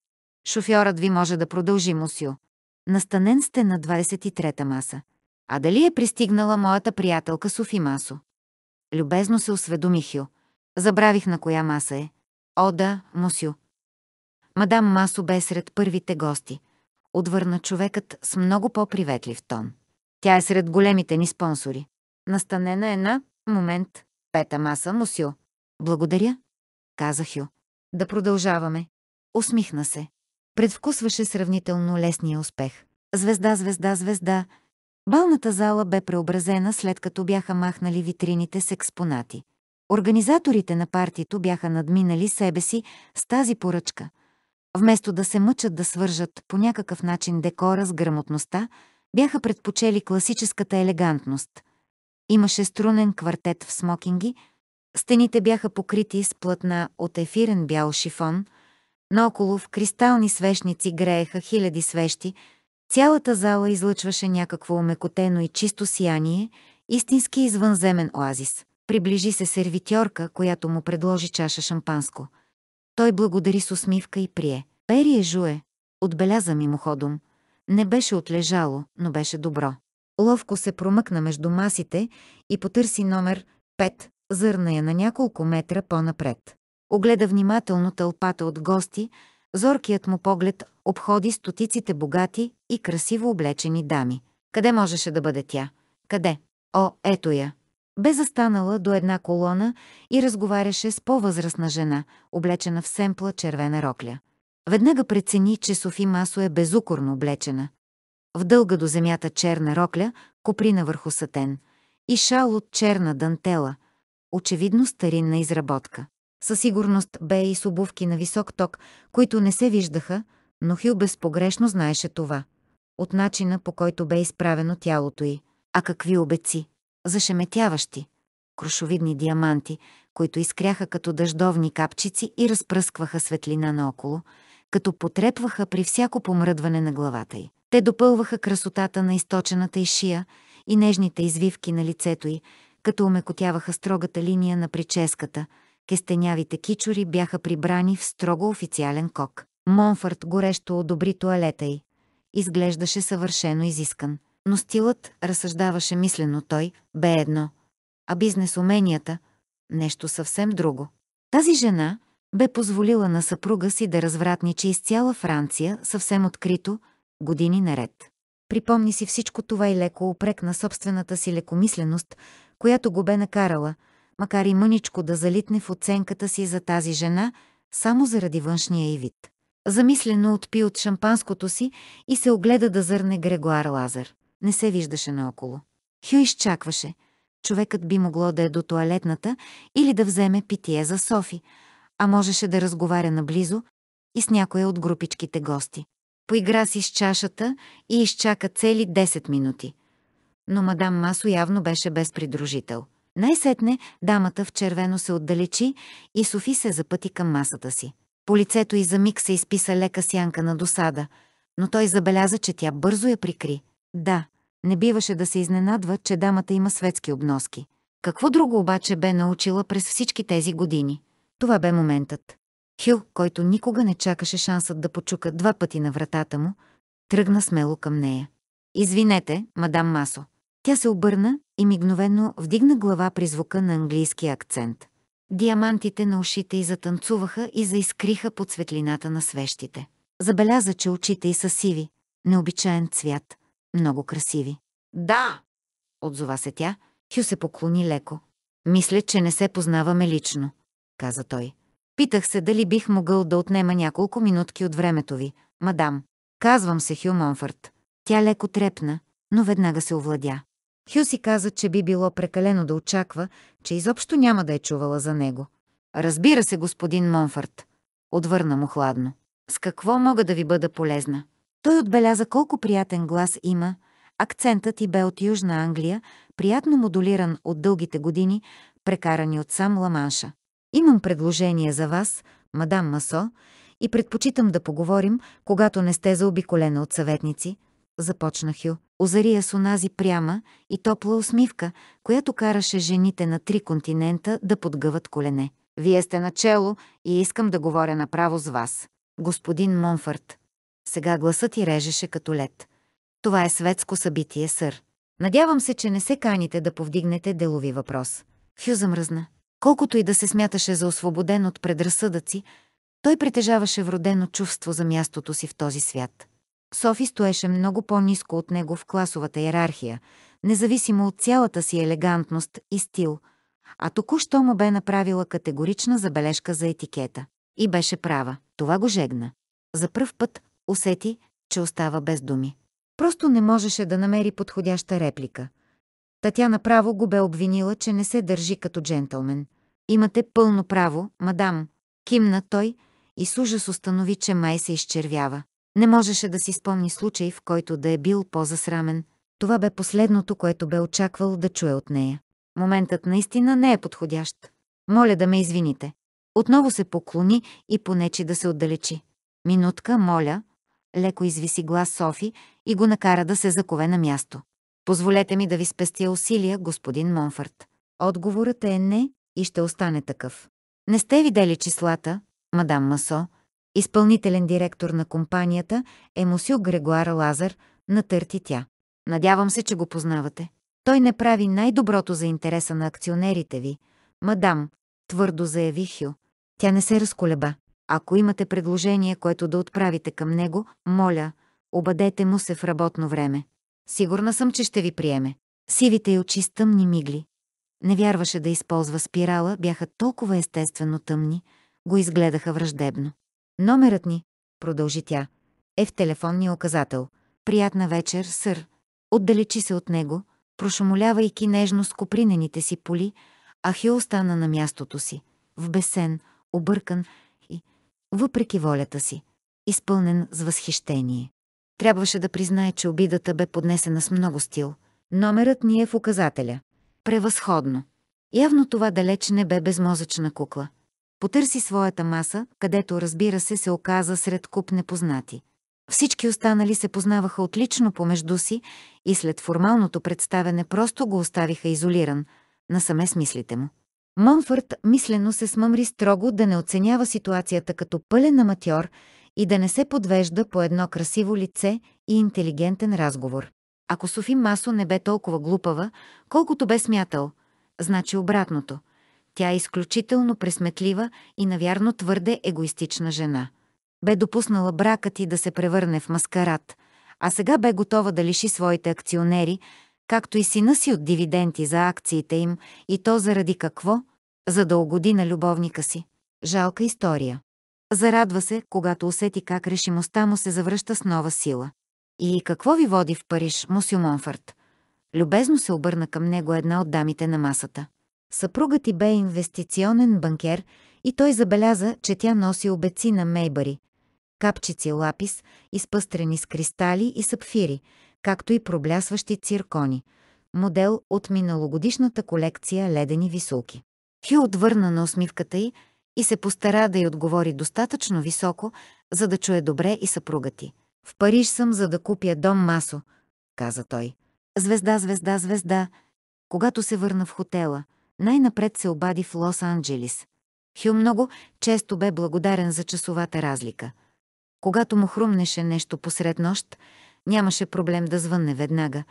Шофьорът ви може да продължи, мусю. Настанен сте на 23-та маса. А дали е пристигнала моята приятелка Софи Масо? Любезно се осведоми Хю. Забравих на коя маса е. О, да, мосю. Мадам Масо бе сред първите гости. Отвърна човекът с много по-приветлив тон. Тя е сред големите ни спонсори. Настанена е на момент. Пета маса, мусю. Благодаря, каза Хю. Да продължаваме. Усмихна се. Предвкусваше сравнително лесния успех. Звезда, звезда, звезда. Балната зала бе преобразена след като бяха махнали витрините с експонати. Организаторите на партито бяха надминали себе си с тази поръчка. Вместо да се мъчат да свържат по някакъв начин декора с грамотността, бяха предпочели класическата елегантност. Имаше струнен квартет в смокинги, стените бяха покрити с плътна от ефирен бял шифон, наоколо в кристални свещници грееха хиляди свещи, цялата зала излъчваше някакво омекотено и чисто сияние, истински извънземен оазис. Приближи се сервитьорка, която му предложи чаша шампанско. Той благодари с усмивка и прие. Пери е жуе, отбеляза мимоходом. Не беше отлежало, но беше добро. Ловко се промъкна между масите и потърси номер 5, зърна я на няколко метра по-напред. Огледа внимателно тълпата от гости, зоркият му поглед обходи стотиците богати и красиво облечени дами. Къде можеше да бъде тя? Къде? О, ето я! Бе застанала до една колона и разговаряше с по-възрастна жена, облечена в семпла червена рокля. Веднага прецени, че Софи Масо е безукорно облечена. В дълга до земята черна рокля, коприна върху сатен и шал от черна дантела, очевидно старинна изработка. Със сигурност бе и с обувки на висок ток, които не се виждаха, но Хил безпогрешно знаеше това. От начина, по който бе изправено тялото й. А какви обеци! Зашеметяващи! Крошовидни диаманти, които изкряха като дъждовни капчици и разпръскваха светлина наоколо, като потрепваха при всяко помръдване на главата й. Те допълваха красотата на източената й шия и нежните извивки на лицето й, като омекотяваха строгата линия на прическата. Кестенявите кичори бяха прибрани в строго официален кок. Монфърт горещо одобри туалета й. Изглеждаше съвършено изискан. Но стилът, разсъждаваше мислено той, бе едно. А бизнес уменията — нещо съвсем друго. Тази жена бе позволила на съпруга си да развратничи из цяла Франция съвсем открито, години наред. Припомни си всичко това и леко опрекна собствената си лекомисленост, която го бе накарала, макар и мъничко да залитне в оценката си за тази жена, само заради външния й вид. Замислено отпи от шампанското си и се огледа да зърне Грегуар Лазар. Не се виждаше наоколо. Хю изчакваше. Човекът би могло да е до туалетната или да вземе питие за Софи, а можеше да разговаря наблизо и с някоя от групичките гости. Поигра си с чашата и изчака цели 10 минути. Но мадам Масо явно беше без придружител. Най-сетне дамата в червено се отдалечи и Софи се запъти към масата си. По лицето й за миг се изписа лека сянка на досада, но той забеляза, че тя бързо я прикри. Да, не биваше да се изненадва, че дамата има светски обноски. Какво друго обаче бе научила през всички тези години? Това бе моментът. Хил, който никога не чакаше шансът да почука два пъти на вратата му, тръгна смело към нея. Извинете, мадам Масо. Тя се обърна и мигновено вдигна глава при звука на английски акцент. Диамантите на ушите й затанцуваха и заискриха под светлината на свещите. Забеляза, че очите й са сиви, необичаен цвят, много красиви. Да, отзова се тя. Хю се поклони леко. Мисля, че не се познаваме лично, каза той. Питах се дали бих могъл да отнема няколко минутки от времето ви, мадам. Казвам се Хю Монфърт. Тя леко трепна, но веднага се овладя. Хю си каза, че би било прекалено да очаква, че изобщо няма да е чувала за него. Разбира се, господин Монфърт. Отвърна му хладно. С какво мога да ви бъда полезна? Той отбеляза колко приятен глас има, акцентът и бе от Южна Англия, приятно модулиран от дългите години, прекарани от сам Ламанша. Имам предложение за вас, мадам Масо, и предпочитам да поговорим, когато не сте заобиколена от съветници, започна Хю. Озария с онази пряма и топла усмивка, която караше жените на три континента да подгъват колене. Вие сте начело и искам да говоря направо с вас. Господин Монфърт. Сега гласът ти режеше като лед. Това е светско събитие, сър. Надявам се, че не се каните да повдигнете делови въпрос. Хю замръзна. Колкото и да се смяташе за освободен от предразсъдъци, той притежаваше вродено чувство за мястото си в този свят. Софи стоеше много по-низко от него в класовата иерархия, независимо от цялата си елегантност и стил, а току-що му бе направила категорична забележка за етикета. И беше права. Това го жегна. За пръв път усети, че остава без думи. Просто не можеше да намери подходяща реплика. Татяна право го бе обвинила, че не се държи като джентълмен. Имате пълно право, мадам. Кимна той и с ужас установи, че май се изчервява. Не можеше да си спомни случай, в който да е бил по-засрамен. Това бе последното, което бе очаквал да чуе от нея. Моментът наистина не е подходящ. Моля да ме извините. Отново се поклони и понечи да се отдалечи. Минутка, моля, леко извиси глас Софи и го накара да се закове на място. Позволете ми да ви спестя усилия, господин Монфърт. Отговорът е не и ще остане такъв. Не сте видели числата, мадам Масо, изпълнителен директор на компанията е Мусю Грегуар Лазар, натърти тя. Надявам се, че го познавате. Той не прави най-доброто за интереса на акционерите ви. Мадам, твърдо заяви Хю. Тя не се разколеба. Ако имате предложение, което да отправите към него, моля, обадете му се в работно време. Сигурна съм, че ще ви приеме. Сивите й очи с тъмни мигли. Не вярваше да използва спирала, бяха толкова естествено тъмни, го изгледаха враждебно. Номерът ни, продължи тя, е в телефонния указател. Приятна вечер, сър. Отдалечи се от него, прошумолявайки нежно с копринените си поли, а Хил остана на мястото си, в бесен, объркан и, въпреки волята си, изпълнен с възхищение. Трябваше да признае, че обидата бе поднесена с много стил. Номерът ни е в указателя. Превъзходно. Явно това далеч не бе безмозъчна кукла. Потърси своята маса, където, разбира се, се оказа сред куп непознати. Всички останали се познаваха отлично помежду си и след формалното представене просто го оставиха изолиран, насаме с мислите му. Монфърт мислено се смъмри строго да не оценява ситуацията като пълен аматьор и да не се подвежда по едно красиво лице и интелигентен разговор. Ако Софи Масо не бе толкова глупава, колкото бе смятал, значи обратното. Тя е изключително пресметлива и навярно твърде егоистична жена. Бе допуснала бракът и да се превърне в маскарад, а сега бе готова да лиши своите акционери, както и сина си от дивиденти за акциите им, и то заради какво? За да угоди на любовника си. Жалка история. Зарадва се, когато усети как решимостта му се завръща с нова сила. И какво ви води в Париж, мусю Монфърт? Любезно се обърна към него една от дамите на масата. Съпругът ти бе инвестиционен банкер и той забеляза, че тя носи обеци на Мейбари, капчици лапис, изпъстрени с кристали и сапфири, както и проблясващи циркони, модел от миналогодишната колекция ледени висулки. Хю отвърна на усмивката й и се постара да й отговори достатъчно високо, за да чуе добре и съпруга ти. В Париж съм, за да купя дом Масо, каза той. Звезда, звезда, звезда. Когато се върна в хотела, най-напред се обади в Лос-Анджелис. Хю много често бе благодарен за часовата разлика. Когато му хрумнеше нещо посред нощ, нямаше проблем да звънне веднага.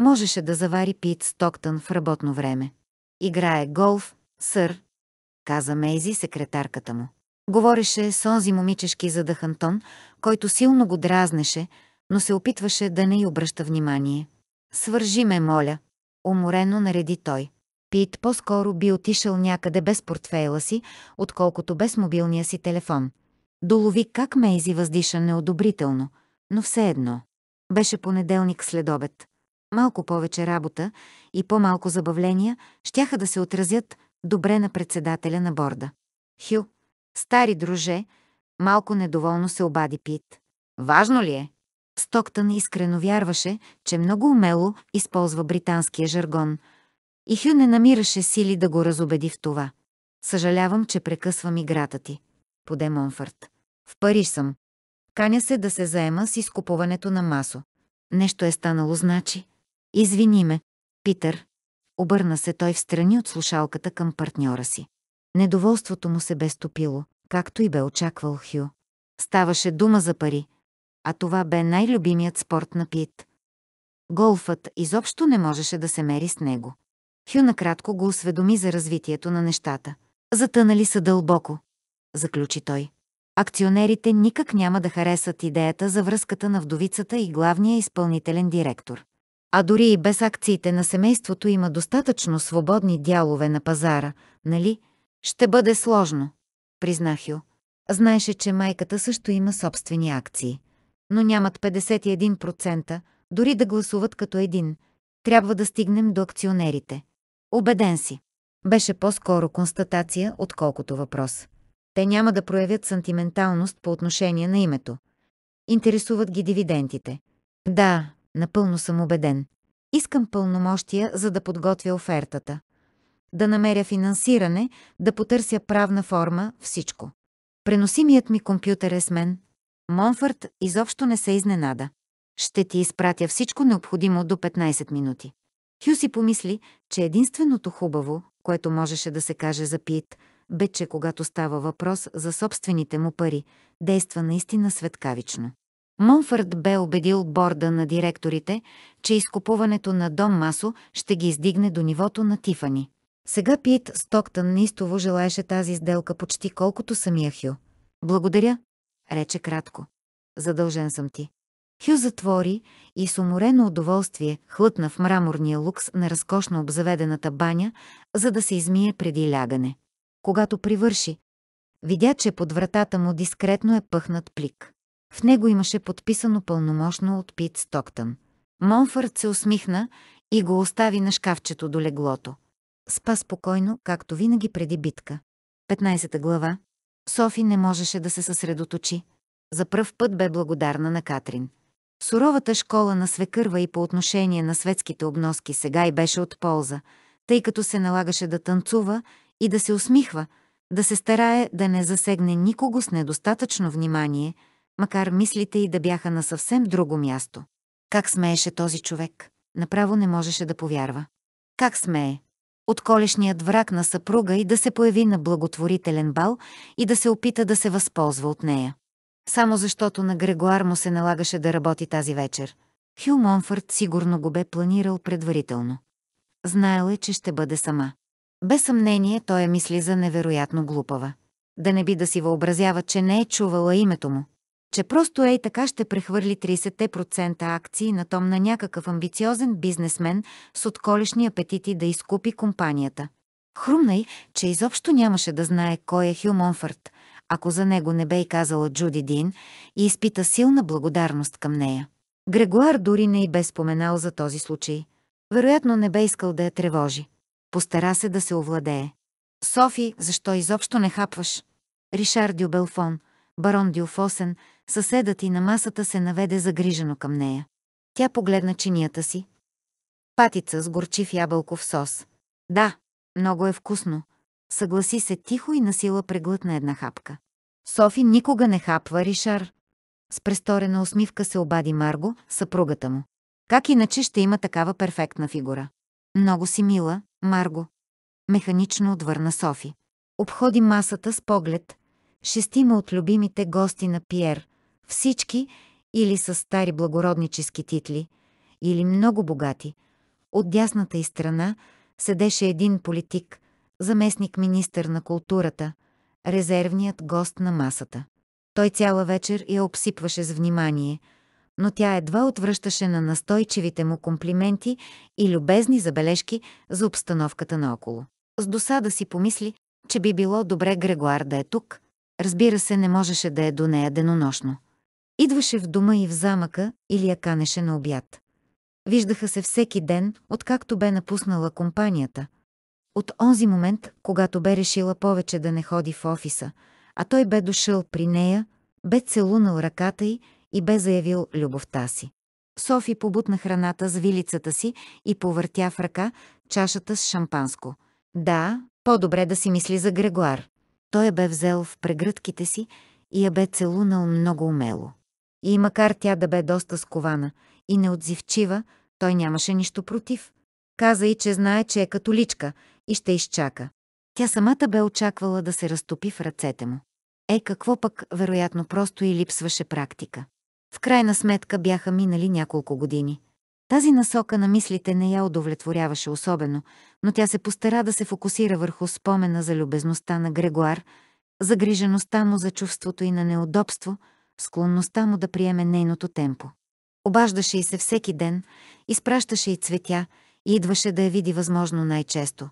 Можеше да завари Пит Стоктън в работно време. Играе голф, сър, каза Мейзи, секретарката му. Говореше с онзи момичешки задъхан тон, който силно го дразнеше, но се опитваше да не й обръща внимание. Свържи ме, моля, уморено нареди той. Пит по-скоро би отишъл някъде без портфейла си, отколкото без мобилния си телефон. Долови как Мейзи въздиша неодобрително, но все едно. Беше понеделник след обед. Малко повече работа и по-малко забавления щяха да се отразят добре на председателя на борда. Хю, стари друже, малко недоволно се обади Пит. Важно ли е? Стоктън искрено вярваше, че много умело използва британския жаргон – и Хю не намираше сили да го разобеди в това. Съжалявам, че прекъсвам играта ти, поде Монфърт. В Париж съм. Каня се да се заема с изкупуването на масо. Нещо е станало, значи. Извини ме, Питър. Обърна се той в страни от слушалката към партньора си. Недоволството му се бе стопило, както и бе очаквал Хю. Ставаше дума за пари, а това бе най-любимият спорт на Пит. Голфът изобщо не можеше да се мери с него. Хю накратко го осведоми за развитието на нещата. Затънали са дълбоко, заключи той. Акционерите никак няма да харесат идеята за връзката на вдовицата и главния изпълнителен директор. А дори и без акциите на семейството има достатъчно свободни дялове на пазара, нали? Ще бъде сложно, призна Хю. Знаеше, че майката също има собствени акции. Но нямат 51%, дори да гласуват като един. Трябва да стигнем до акционерите. Обеден си. Беше по-скоро констатация, отколкото въпрос. Те няма да проявят сантименталност по отношение на името. Интересуват ги дивидендите. Да, напълно съм убеден. Искам пълномощия, за да подготвя офертата. Да намеря финансиране, да потърся правна форма, всичко. Преносимият ми компютър е с мен. Монфърт изобщо не се изненада. Ще ти изпратя всичко необходимо до 15 минути. Хю си помисли, че единственото хубаво, което можеше да се каже за Пит, бе, че когато става въпрос за собствените му пари, действа наистина светкавично. Монфърт бе убедил борда на директорите, че изкупуването на Дом Масо ще ги издигне до нивото на Тифани. Сега Пит Стоктън неистово желаеше тази сделка почти колкото самия Хю. Благодаря, рече кратко. Задължен съм ти. Хю затвори и с уморено удоволствие хлътна в мраморния лукс на разкошно обзаведената баня, за да се измие преди лягане. Когато привърши, видя, че под вратата му дискретно е пъхнат плик. В него имаше подписано пълномощно от Пит Стоктън. Монфърт се усмихна и го остави на шкафчето до леглото. Спа спокойно, както винаги преди битка. 15 глава. Софи не можеше да се съсредоточи. За пръв път бе благодарна на Катрин. Суровата школа на свекърва и по отношение на светските обноски сега и беше от полза, тъй като се налагаше да танцува и да се усмихва, да се старае да не засегне никого с недостатъчно внимание, макар мислите й да бяха на съвсем друго място. Как смееше този човек? Направо не можеше да повярва. Как смее? От колешният враг на съпруга и да се появи на благотворителен бал и да се опита да се възползва от нея. Само защото на Грегуар му се налагаше да работи тази вечер. Хю Монфърт сигурно го бе планирал предварително. Знаел е, че ще бъде сама. Без съмнение той я мисли за невероятно глупава. Да не би да си въобразява, че не е чувала името му. Че просто ей така ще прехвърли 30% акции на том на някакъв амбициозен бизнесмен с отколешни апетити да изкупи компанията. Хрумна й, че изобщо нямаше да знае кой е Хю Монфърт, ако за него не бе и казала Джуди Дин и изпита силна благодарност към нея. Грегуар дори не й бе споменал за този случай. Вероятно не бе искал да я тревожи. Постара се да се овладее. Софи, защо изобщо не хапваш? Ришар Дюбелфон, барон Дюфосен, съседът и на масата се наведе загрижено към нея. Тя погледна чинията си. Патица с горчив ябълков сос. Да, много е вкусно. Съгласи се тихо и насила преглътна една хапка. Софи никога не хапва Ришар. С престорена усмивка се обади Марго, съпругата му. Как иначе ще има такава перфектна фигура? Много си мила, Марго. Механично отвърна Софи. Обходи масата с поглед. Шестима от любимите гости на Пиер. Всички или с стари благороднически титли, или много богати. От дясната й страна седеше един политик, заместник министър на културата, резервният гост на масата. Той цяла вечер я обсипваше с внимание – но тя едва отвръщаше на настойчивите му комплименти и любезни забележки за обстановката наоколо. С досада си помисли, че би било добре Грегуар да е тук. Разбира се, не можеше да е до нея денонощно. Идваше в дома и в замъка или я канеше на обяд. Виждаха се всеки ден, откакто бе напуснала компанията. От онзи момент, когато бе решила повече да не ходи в офиса, а той бе дошъл при нея, бе целунал ръката й и бе заявил любовта си. Софи побутна храната с вилицата си и повъртя в ръка чашата с шампанско. Да, по-добре да си мисли за Грегуар. Той я бе взел в прегръдките си и я бе целунал много умело. И макар тя да бе доста скована и неотзивчива, той нямаше нищо против. Каза и, че знае, че е католичка и ще изчака. Тя самата бе очаквала да се разтопи в ръцете му. Е, какво пък, вероятно, просто и липсваше практика. В крайна сметка бяха минали няколко години. Тази насока на мислите не я удовлетворяваше особено, но тя се постара да се фокусира върху спомена за любезността на Грегуар, загрижеността му за чувството и на неудобство, склонността му да приеме нейното темпо. Обаждаше и се всеки ден, изпращаше и цветя и идваше да я види възможно най-често.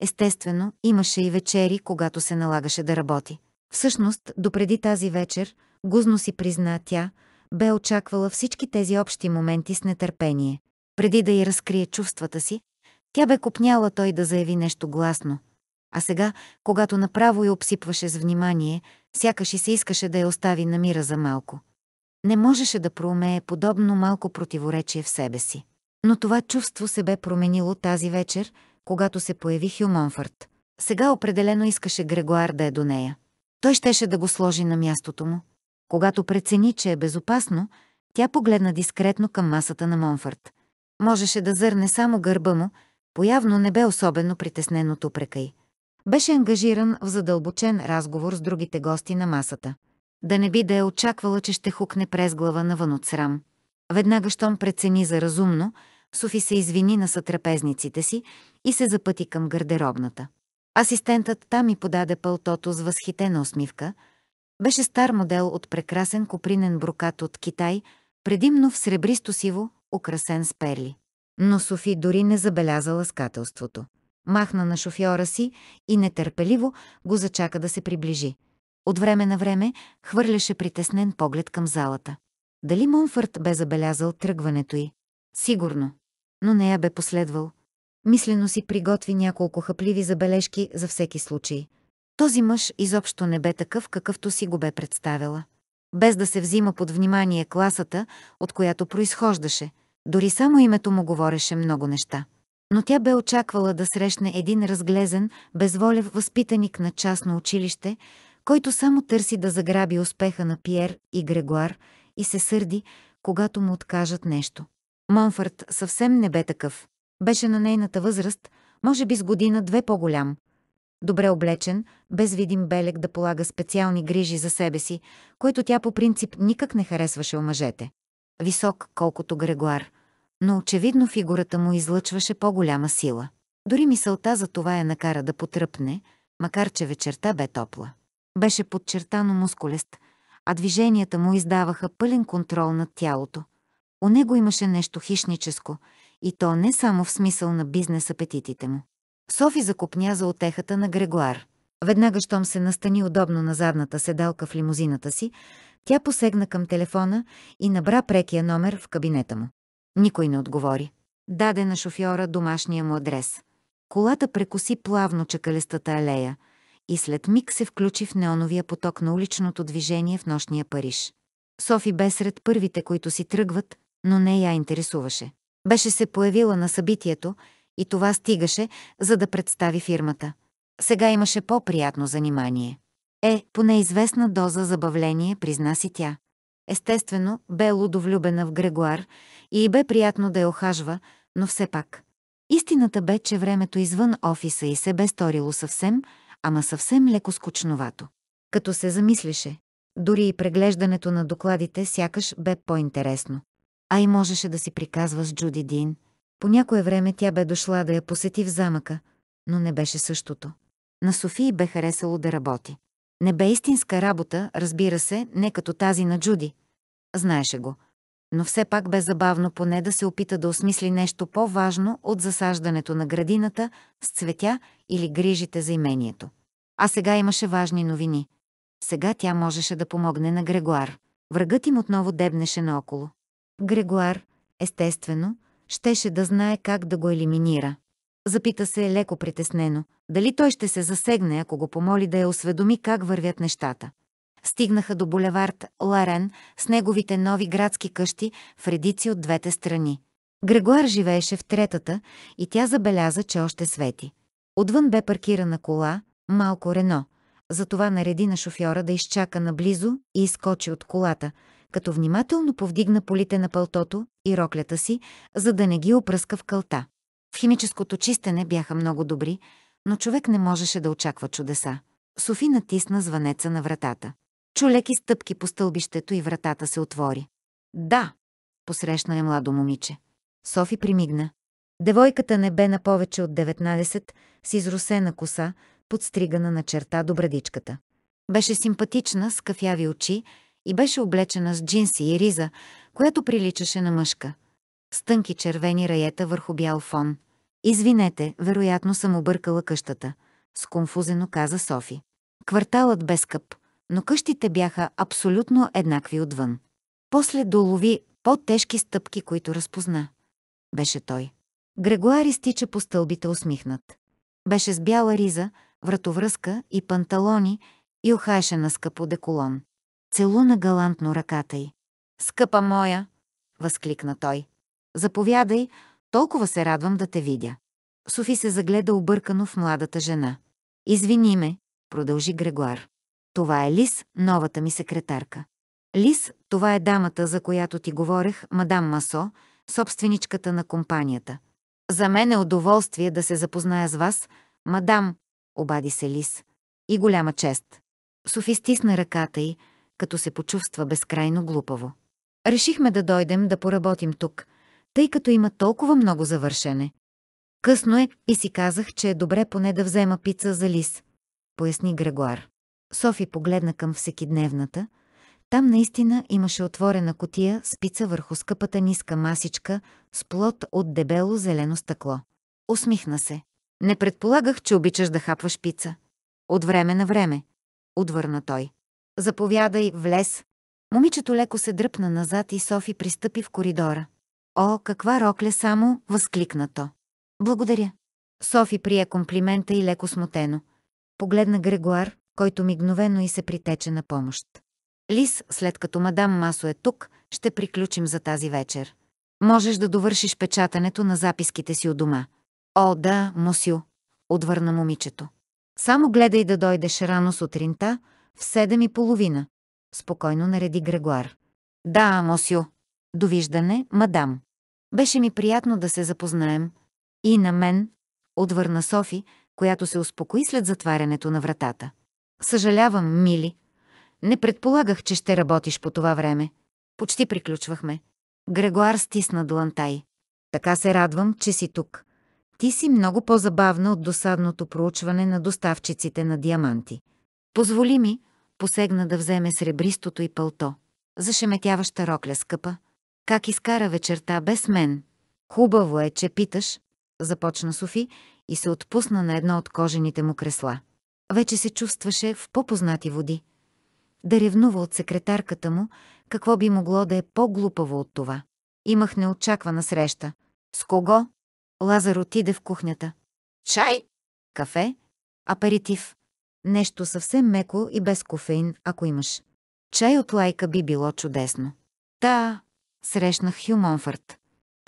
Естествено, имаше и вечери, когато се налагаше да работи. Всъщност, допреди тази вечер, гузно си призна тя, бе очаквала всички тези общи моменти с нетърпение. Преди да й разкрие чувствата си, тя бе копняла той да заяви нещо гласно. А сега, когато направо я обсипваше с внимание, сякаш и се искаше да я остави на мира за малко. Не можеше да проумее подобно малко противоречие в себе си. Но това чувство се бе променило тази вечер, когато се появи Хю Монфърт. Сега определено искаше Грегоар да е до нея. Той щеше да го сложи на мястото му. Когато прецени, че е безопасно, тя погледна дискретно към масата на Монфърт. Можеше да зърне само гърба му, появно не бе особено притеснен от упрека й. Беше ангажиран в задълбочен разговор с другите гости на масата. Да не би да е очаквала, че ще хукне през глава навън от срам. Веднага, щом прецени за разумно, Софи се извини на сътрапезниците си и се запъти към гардеробната. Асистентът там ми подаде пълтото с възхитена усмивка. Беше стар модел от прекрасен копринен брокат от Китай, предимно в сребристо-сиво, украсен с перли. Но Софи дори не забеляза ласкателството. Махна на шофьора си и нетърпеливо го зачака да се приближи. От време на време хвърляше притеснен поглед към залата. Дали Монфърт бе забелязал тръгването й? Сигурно. Но не я бе последвал. Мислено си приготви няколко хъпливи забележки за всеки случай. Този мъж изобщо не бе такъв, какъвто си го бе представила. Без да се взима под внимание класата, от която произхождаше, дори само името му говореше много неща. Но тя бе очаквала да срещне един разглезен, безволев възпитаник на частно училище, който само търси да заграби успеха на Пиер и Грегуар и се сърди, когато му откажат нещо. Монфърт съвсем не бе такъв. Беше на нейната възраст, може би с година-две по-голям. Добре облечен, без видим белег да полага специални грижи за себе си, който тя по принцип никак не харесваше у мъжете. Висок, колкото Грегуар, но очевидно фигурата му излъчваше по-голяма сила. Дори мисълта за това я накара да потръпне, макар че вечерта бе топла. Беше подчертано мускулест, а движенията му издаваха пълен контрол над тялото. У него имаше нещо хищническо, и то не само в смисъл на бизнес апетитите му. Софи закопня за отехата на Грегуар. Веднага, щом се настани удобно на задната седалка в лимузината си, тя посегна към телефона и набра прекия номер в кабинета му. Никой не отговори. Даде на шофьора домашния му адрес. Колата прекоси плавно чакалестата алея и след миг се включи в неоновия поток на уличното движение в нощния Париж. Софи бе сред първите, които си тръгват, но не я интересуваше. Беше се появила на събитието и това стигаше, за да представи фирмата. Сега имаше по-приятно занимание. Е, поне известна доза забавление, призна си тя. Естествено, бе лудовлюбена в Грегуар и бе приятно да я охажва, но все пак. Истината бе, че времето извън офиса и се бе сторило съвсем, ама съвсем леко скучновато. Като се замислише, дори и преглеждането на докладите сякаш бе по-интересно. А и можеше да си приказва с Джуди Дин. По някое време тя бе дошла да я посети в замъка, но не беше същото. На Софии бе харесало да работи. Не бе истинска работа, разбира се, не като тази на Джуди. Знаеше го. Но все пак бе забавно поне да се опита да осмисли нещо по-важно от засаждането на градината с цветя или грижите за имението. А сега имаше важни новини. Сега тя можеше да помогне на Грегуар. Врагът им отново дебнеше наоколо. Грегуар, естествено, щеше да знае как да го елиминира. Запита се леко притеснено, дали той ще се засегне, ако го помоли да я осведоми как вървят нещата. Стигнаха до булевард Ларен с неговите нови градски къщи в редици от двете страни. Грегуар живееше в третата и тя забеляза, че още свети. Отвън бе паркирана кола, малко Рено. Затова нареди на шофьора да изчака наблизо и изкочи от колата, като внимателно повдигна полите на пълтото и роклята си, за да не ги опръска в кълта. В химическото чистене бяха много добри, но човек не можеше да очаква чудеса. Софи натисна звънеца на вратата. Чу леки стъпки по стълбището и вратата се отвори. Да, посрещна е младо момиче. Софи примигна. Девойката не бе на повече от 19, с изрусена коса, подстригана на черта до брадичката. Беше симпатична, с кафяви очи и беше облечена с джинси и риза, която приличаше на мъжка. С тънки червени раета върху бял фон. Извинете, вероятно съм объркала къщата, сконфузено каза Софи. Кварталът бе скъп, но къщите бяха абсолютно еднакви отвън. После долови по-тежки стъпки, които разпозна. Беше той. Грегуар изтича по стълбите усмихнат. Беше с бяла риза, вратовръзка и панталони и ухаеше на скъпо деколон. Целуна галантно ръката й. Скъпа моя! възкликна той. Заповядай, толкова се радвам да те видя. Софи се загледа объркано в младата жена. Извини ме, продължи Грегуар. Това е Лис, новата ми секретарка. Лис, това е дамата, за която ти говорех, мадам Масо, собственичката на компанията. За мен е удоволствие да се запозная с вас, мадам, обади се Лис. И голяма чест. Софи стисна ръката й, като се почувства безкрайно глупаво. Решихме да дойдем да поработим тук, тъй като има толкова много завършене. Късно е и си казах, че е добре поне да взема пица за лис, поясни Грегуар. Софи погледна към всекидневната. Там наистина имаше отворена котия с пица върху скъпата ниска масичка с плод от дебело зелено стъкло. Усмихна се. Не предполагах, че обичаш да хапваш пица. От време на време, отвърна той. Заповядай, влез. Момичето леко се дръпна назад и Софи пристъпи в коридора. О, каква рокля само, възкликна то. Благодаря. Софи прие комплимента и леко смутено. Погледна Грегуар, който мигновено и се притече на помощ. Лис, след като мадам Масо е тук, ще приключим за тази вечер. Можеш да довършиш печатането на записките си от дома. О, да, мосю, отвърна момичето. Само гледай да дойдеш рано сутринта, в седем и половина. Спокойно нареди Грегуар. Да, мосю. Довиждане, мадам. Беше ми приятно да се запознаем. И на мен, отвърна Софи, която се успокои след затварянето на вратата. Съжалявам, мили. Не предполагах, че ще работиш по това време. Почти приключвахме. Грегуар стисна дланта й. Така се радвам, че си тук. Ти си много по-забавна от досадното проучване на доставчиците на диаманти. Позволи ми, посегна да вземе сребристото и пълто. Зашеметяваща рокля, скъпа. Как изкара вечерта без мен? Хубаво е, че питаш, започна Софи и се отпусна на едно от кожените му кресла. Вече се чувстваше в по-познати води. Да ревнува от секретарката му, какво би могло да е по-глупаво от това. Имах неочаквана среща. С кого? Лазар отиде в кухнята. Чай? Кафе? Аперитив? Нещо съвсем меко и без кофеин, ако имаш. Чай от лайка би било чудесно. Та, срещнах Хю Монфърт.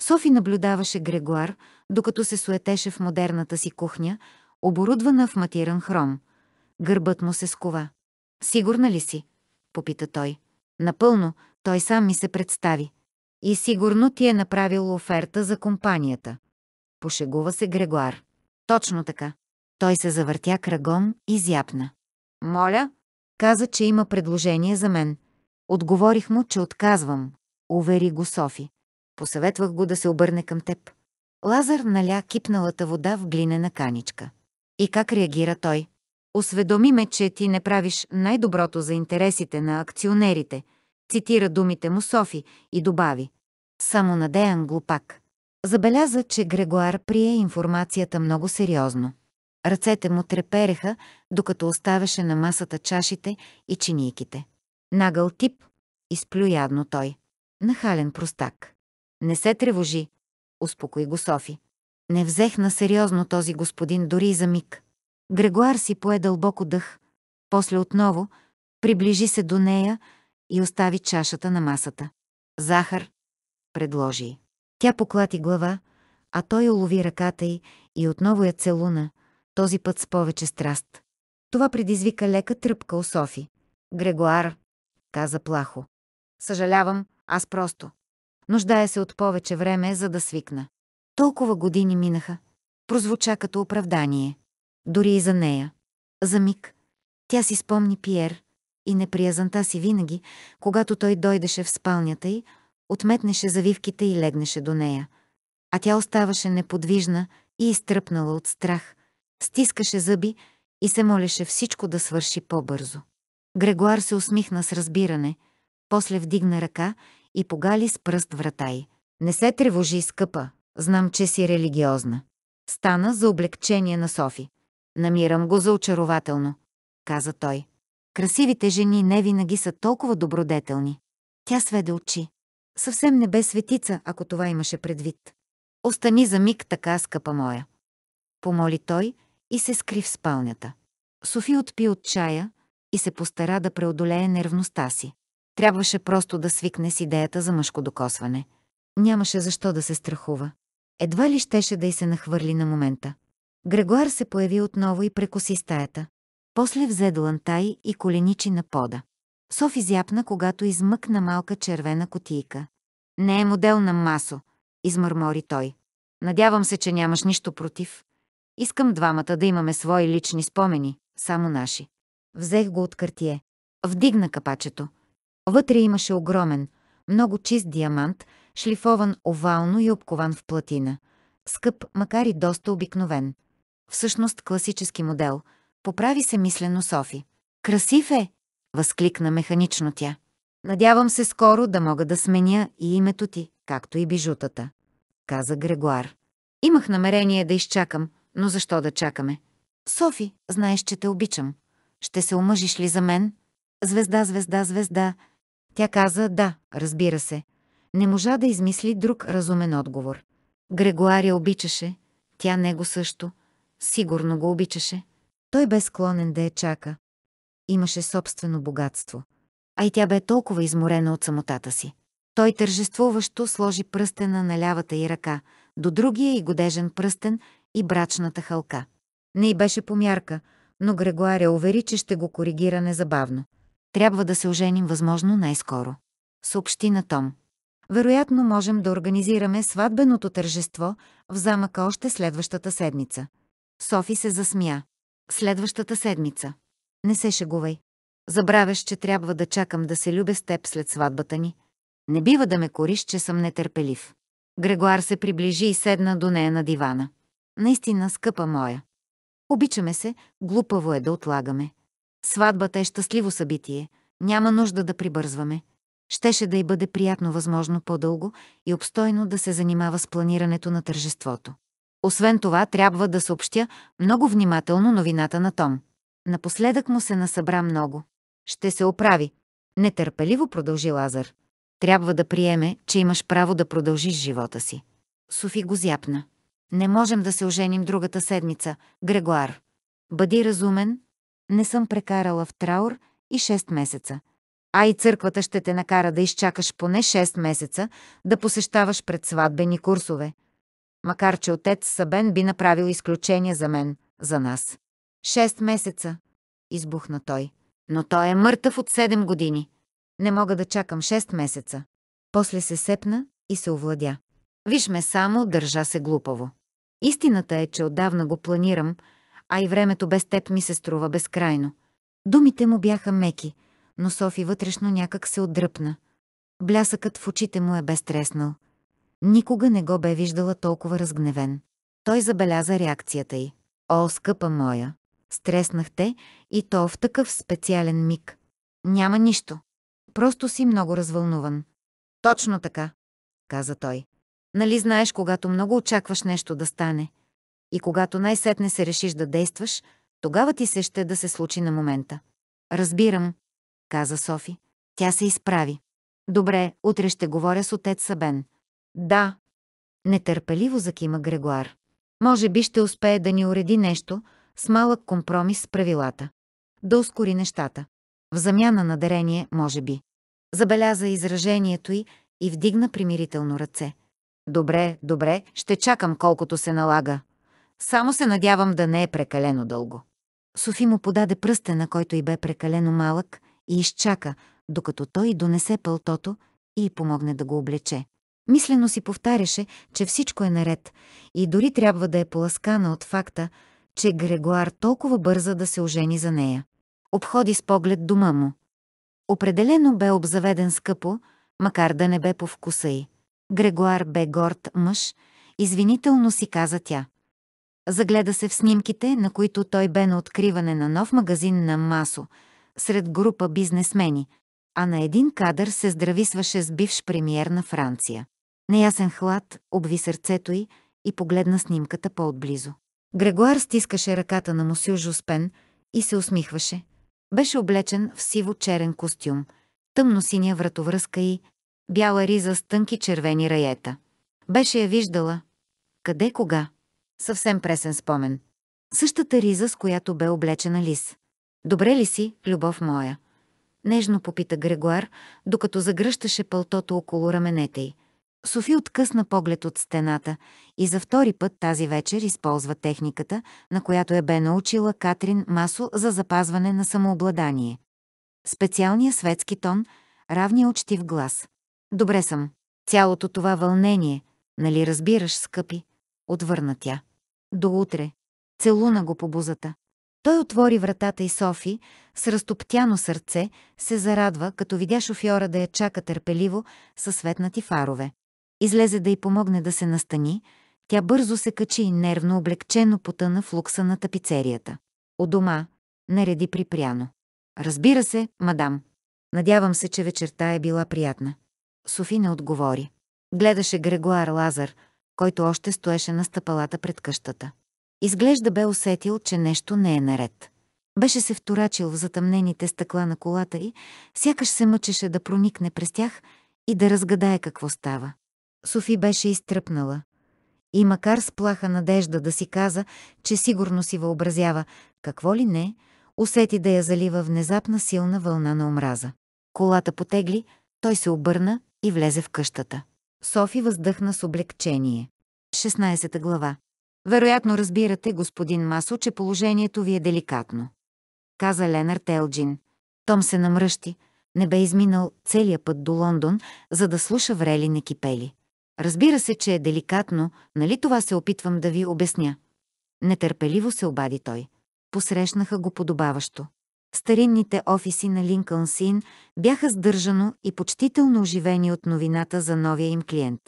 Софи наблюдаваше Грегуар, докато се суетеше в модерната си кухня, оборудвана в матиран хром. Гърбът му се скова. Сигурна ли си? Попита той. Напълно, той сам ми се представи. И сигурно ти е направил оферта за компанията. Пошегува се Грегуар. Точно така. Той се завъртя кръгом и зяпна. Моля? Каза, че има предложение за мен. Отговорих му, че отказвам. Увери го Софи. Посъветвах го да се обърне към теб. Лазар наля кипналата вода в глинена каничка. И как реагира той? Осведоми ме, че ти не правиш най-доброто за интересите на акционерите, цитира думите му Софи и добави. Само надеян глупак. Забеляза, че Грегуар прие информацията много сериозно. Ръцете му трепереха, докато оставяше на масата чашите и чинийките. Нагъл тип, изплю ядно той. Нахален простак. Не се тревожи, успокои го Софи. Не взех на сериозно този господин дори и за миг. Грегуар си пое дълбоко дъх, после отново приближи се до нея и остави чашата на масата. Захар, предложи. Тя поклати глава, а той улови ръката й и отново я целуна, този път с повече страст. Това предизвика лека тръпка у Софи. Грегуар, каза плахо. Съжалявам, аз просто. Нуждая се от повече време, за да свикна. Толкова години минаха. Прозвуча като оправдание. Дори и за нея. За миг. Тя си спомни Пиер и неприязанта си винаги, когато той дойдеше в спалнята й, отметнеше завивките и легнеше до нея. а тя оставаше неподвижна и изтръпнала от страх, стискаше зъби и се молеше всичко да свърши по-бързо. Грегуар се усмихна с разбиране, после вдигна ръка и погали с пръст врата й. Не се тревожи, скъпа, знам, че си религиозна. Стана за облегчение на Софи. Намирам го за очарователно, каза той. Красивите жени не винаги са толкова добродетелни. Тя сведе очи. Съвсем не бе светица, ако това имаше предвид. Остани за миг така, скъпа моя. Помоли той и се скри в спалнята. Софи отпи от чая и се постара да преодолее нервността си. Трябваше просто да свикне с идеята за мъжко докосване. Нямаше защо да се страхува. Едва ли щеше да й се нахвърли на момента. Грегуар се появи отново и прекоси стаята. После взе длантай и коленичи на пода. Софи зяпна, когато измъкна малка червена котийка. Не е модел на масо, измърмори той. Надявам се, че нямаш нищо против. Искам двамата да имаме свои лични спомени, само наши. Взех го от картие. Вдигна капачето. Вътре имаше огромен, много чист диамант, шлифован овално и обкован в платина. Скъп, макар и доста обикновен. Всъщност класически модел. Поправи се мислено Софи. Красив е! Възкликна механично тя. Надявам се скоро да мога да сменя и името ти, както и бижутата, каза Грегуар. Имах намерение да изчакам, но защо да чакаме? Софи, знаеш, че те обичам. Ще се омъжиш ли за мен? Звезда, звезда, звезда. Тя каза да, разбира се. Не можа да измисли друг разумен отговор. Грегуария обичаше, тя него също. Сигурно го обичаше. Той бе склонен да я чака. Имаше собствено богатство. А и тя бе толкова изморена от самотата си. Той тържествуващо сложи пръстена на лявата й ръка, до другия и годежен пръстен и брачната халка. Не й беше помярка, но Грегуария увери, че ще го коригира незабавно. Трябва да се оженим възможно най-скоро. Съобщи на Том. Вероятно можем да организираме сватбеното тържество в замъка още следващата седмица. Софи се засмя. Следващата седмица. Не се шегувай. Забравяш, че трябва да чакам да се любя с теб след сватбата ни. Не бива да ме кориш, че съм нетърпелив. Грегуар се приближи и седна до нея на дивана. Наистина, скъпа моя. Обичаме се, глупаво е да отлагаме. Сватбата е щастливо събитие. Няма нужда да прибързваме. Щеше да й бъде приятно възможно по-дълго и обстойно да се занимава с планирането на тържеството. Освен това, трябва да съобщя много внимателно новината на Том. Напоследък му се насъбра много. Ще се оправи. Нетърпеливо продължи Лазар. Трябва да приеме, че имаш право да продължиш живота си. Софи го зяпна. Не можем да се оженим другата седмица, Грегуар. Бъди разумен. Не съм прекарала в траур и 6 месеца. А и църквата ще те накара да изчакаш поне 6 месеца да посещаваш пред сватбени курсове. Макар, че отец Сабен би направил изключение за мен, за нас. Шест месеца, избухна той. Но той е мъртъв от седем години. Не мога да чакам шест месеца. После се сепна и се овладя. Виж ме само, държа се глупаво. Истината е, че отдавна го планирам, а и времето без теб ми се струва безкрайно. Думите му бяха меки, но Софи вътрешно някак се отдръпна. Блясъкът в очите му е безтреснал. Никога не го бе виждала толкова разгневен. Той забеляза реакцията й. О, скъпа моя! Стреснах те и то в такъв специален миг. Няма нищо. Просто си много развълнуван. Точно така, каза той. Нали знаеш, когато много очакваш нещо да стане и когато най-сетне се решиш да действаш, тогава ти се ще да се случи на момента. Разбирам, каза Софи. Тя се изправи. Добре, утре ще говоря с отец Сабен. Да. Нетърпеливо закима Грегуар. Може би ще успее да ни уреди нещо с малък компромис с правилата. Да ускори нещата. В замяна на дарение, може би. Забеляза изражението й и вдигна примирително ръце. Добре, добре, ще чакам колкото се налага. Само се надявам да не е прекалено дълго. Софи му подаде пръстена, който й бе прекалено малък, и изчака, докато той донесе пълтото и помогне да го облече. Мислено си повтаряше, че всичко е наред и дори трябва да е поласкана от факта, че Грегуар толкова бърза да се ожени за нея. Обходи с поглед дома му. Определено бе обзаведен скъпо, макар да не бе по вкуса й. Грегуар бе горд мъж извинително си каза тя. Загледа се в снимките, на които той бе на откриване на нов магазин на Масо, сред група бизнесмени, а на един кадър се здрависваше с бивш премиер на Франция. Неясен хлад обви сърцето й и погледна снимката по-отблизо. Грегуар стискаше ръката на Мусю Жуспен и се усмихваше. Беше облечен в сиво-черен костюм, тъмно-синя вратовръзка и бяла риза с тънки червени раета. Беше я виждала. Къде, кога? Съвсем пресен спомен. Същата риза, с която бе облечена Лис. Добре ли си, любов моя? Нежно попита Грегуар, докато загръщаше пълтото около раменете й. Софи откъсна поглед от стената и за втори път тази вечер използва техниката, на която я бе научила Катрин Масо за запазване на самообладание. Специалния светски тон, равния учтив глас. Добре съм. Цялото това вълнение, нали разбираш, скъпи? Отвърна тя. До утре. Целуна го по бузата. Той отвори вратата и Софи, с разтоптяно сърце, се зарадва, като видя шофьора да я чака търпеливо със светнати фарове. Излезе да й помогне да се настани, тя бързо се качи и нервно облегчено потъна в лукса на тапицерията. У дома нареди припряно. Разбира се, мадам. Надявам се, че вечерта е била приятна. Софи не отговори. Гледаше Грегуар Лазар, който още стоеше на стъпалата пред къщата. Изглежда бе усетил, че нещо не е наред. Беше се вторачил в затъмнените стъкла на колата и сякаш се мъчеше да проникне през тях и да разгадае какво става. Софи беше изтръпнала. И макар с плаха надежда да си каза, че сигурно си въобразява, какво ли не, усети да я залива внезапна силна вълна на омраза. Колата потегли, той се обърна и влезе в къщата. Софи въздъхна с облегчение. 16 глава. Вероятно разбирате, господин Масо, че положението ви е деликатно. Каза Ленард Елджин. Том се намръщи. Не бе изминал целия път до Лондон, за да слуша врели некипели. Разбира се, че е деликатно, нали това се опитвам да ви обясня? Нетърпеливо се обади той. Посрещнаха го подобаващо. Старинните офиси на Линкълн Син бяха сдържано и почтително оживени от новината за новия им клиент.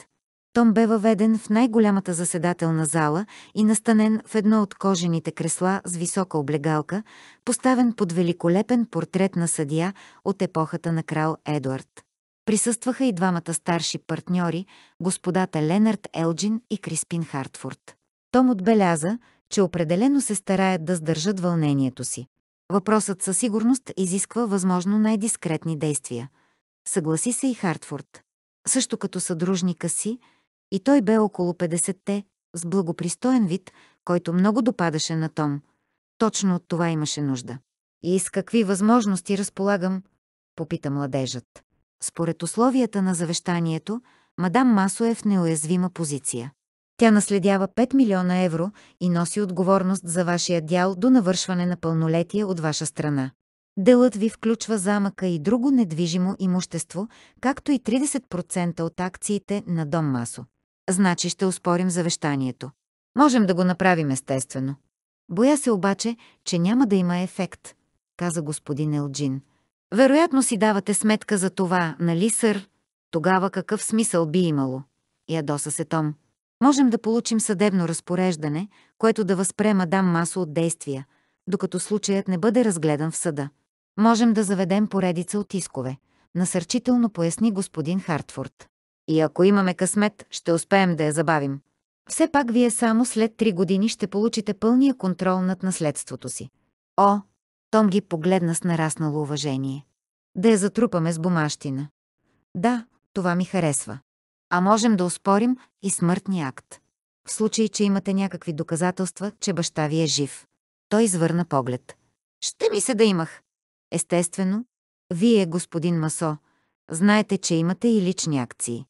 Том бе въведен в най-голямата заседателна зала и настанен в едно от кожените кресла с висока облегалка, поставен под великолепен портрет на съдия от епохата на крал Едуард. Присъстваха и двамата старши партньори, господата Ленард Елджин и Криспин Хартфорд. Том отбеляза, че определено се стараят да сдържат вълнението си. Въпросът със сигурност изисква възможно най-дискретни действия. Съгласи се и Хартфорд. Също като съдружника си, и той бе около 50-те, с благопристоен вид, който много допадаше на Том. Точно от това имаше нужда. И с какви възможности разполагам? Попита младежът. Според условията на завещанието, мадам Масо е в неуязвима позиция. Тя наследява 5 милиона евро и носи отговорност за вашия дял до навършване на пълнолетие от ваша страна. Делът ви включва замъка и друго недвижимо имущество, както и 30% от акциите на Дом Масо. Значи ще успорим завещанието. Можем да го направим естествено. Боя се обаче, че няма да има ефект, каза господин Елджин. Вероятно си давате сметка за това, нали, сър? Тогава какъв смисъл би имало? Ядоса се Том. Можем да получим съдебно разпореждане, което да възпре мадам масо от действия, докато случаят не бъде разгледан в съда. Можем да заведем поредица от искове, насърчително поясни господин Хартфорд. И ако имаме късмет, ще успеем да я забавим. Все пак вие само след три години ще получите пълния контрол над наследството си. О, Том ги погледна с нараснало уважение. Да я затрупаме с бумащина. Да, това ми харесва. А можем да успорим и смъртния акт. В случай, че имате някакви доказателства, че баща ви е жив. Той извърна поглед. Ще ми се да имах. Естествено, вие, господин Масо, знаете, че имате и лични акции.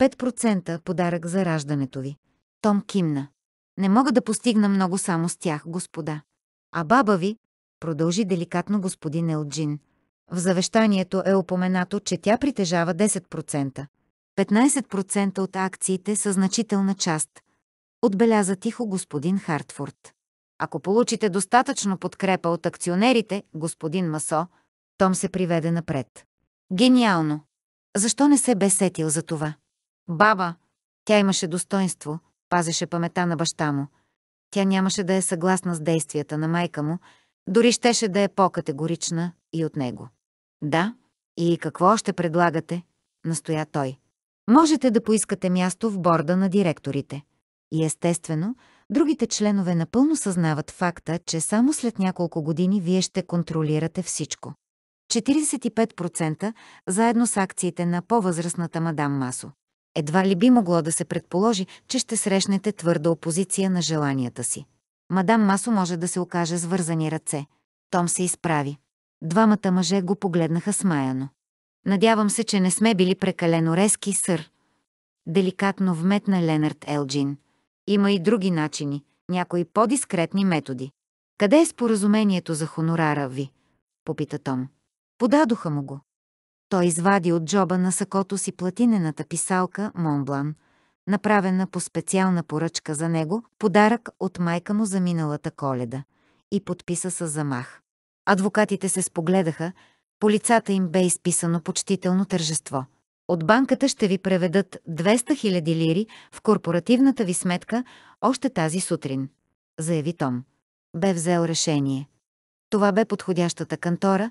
5% подарък за раждането ви. Том кимна. Не мога да постигна много само с тях, господа. А баба ви, продължи деликатно господин Елджин. В завещанието е упоменато, че тя притежава 10%. 15% от акциите са значителна част. Отбеляза тихо господин Хартфорд. Ако получите достатъчно подкрепа от акционерите, господин Масо, Том се приведе напред. Гениално! Защо не се бе сетил за това? Баба, тя имаше достоинство, Пазеше памета на баща му. Тя нямаше да е съгласна с действията на майка му, дори щеше да е по-категорична и от него. Да, и какво още предлагате? настоя той. Можете да поискате място в борда на директорите. И естествено, другите членове напълно съзнават факта, че само след няколко години вие ще контролирате всичко. 45% заедно с акциите на по-възрастната мадам Масо. Едва ли би могло да се предположи, че ще срещнете твърда опозиция на желанията си. Мадам Масо може да се окаже с вързани ръце. Том се изправи. Двамата мъже го погледнаха смаяно. Надявам се, че не сме били прекалено резки, сър. Деликатно вметна Ленард Елджин. Има и други начини, някои по-дискретни методи. Къде е споразумението за хонорара ви? Попита Том. Подадоха му го. Той извади от джоба на сакото си платинената писалка Монблан, направена по специална поръчка за него, подарък от майка му за миналата коледа, и подписа с замах. Адвокатите се спогледаха, по лицата им бе изписано почтително тържество. От банката ще ви преведат 200 000 лири в корпоративната ви сметка още тази сутрин, заяви Том. Бе взел решение. Това бе подходящата кантора,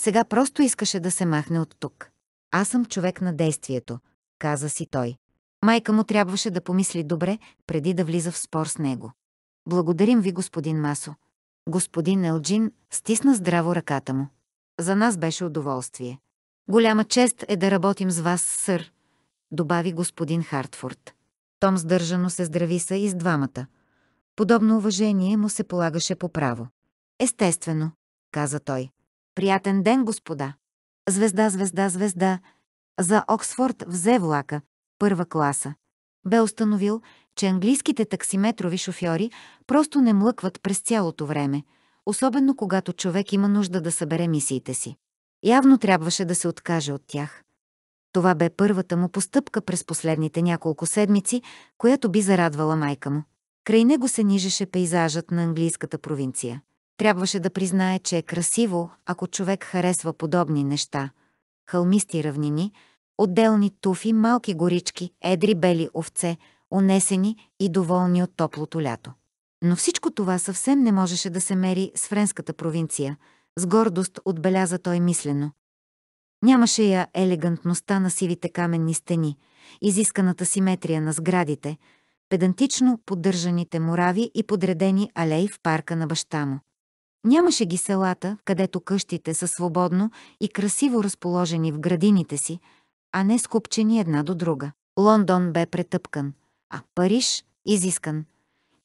сега просто искаше да се махне от тук. Аз съм човек на действието, каза си той. Майка му трябваше да помисли добре, преди да влиза в спор с него. Благодарим ви, господин Масо. Господин Елджин стисна здраво ръката му. За нас беше удоволствие. Голяма чест е да работим с вас, сър, добави господин Хартфорд. Том сдържано се здрави са и с двамата. Подобно уважение му се полагаше по право. Естествено, каза той. Приятен ден, господа. Звезда, звезда, звезда. За Оксфорд взе влака, първа класа. Бе установил, че английските таксиметрови шофьори просто не млъкват през цялото време, особено когато човек има нужда да събере мисиите си. Явно трябваше да се откаже от тях. Това бе първата му постъпка през последните няколко седмици, която би зарадвала майка му. Край него се нижеше пейзажът на английската провинция. Трябваше да признае, че е красиво, ако човек харесва подобни неща. Хълмисти равнини, отделни туфи, малки горички, едри бели овце, унесени и доволни от топлото лято. Но всичко това съвсем не можеше да се мери с френската провинция. С гордост отбеляза той мислено. Нямаше я елегантността на сивите каменни стени, изисканата симетрия на сградите, педантично поддържаните мурави и подредени алеи в парка на баща му. Нямаше ги селата, където къщите са свободно и красиво разположени в градините си, а не скупчени една до друга. Лондон бе претъпкан, а Париж – изискан.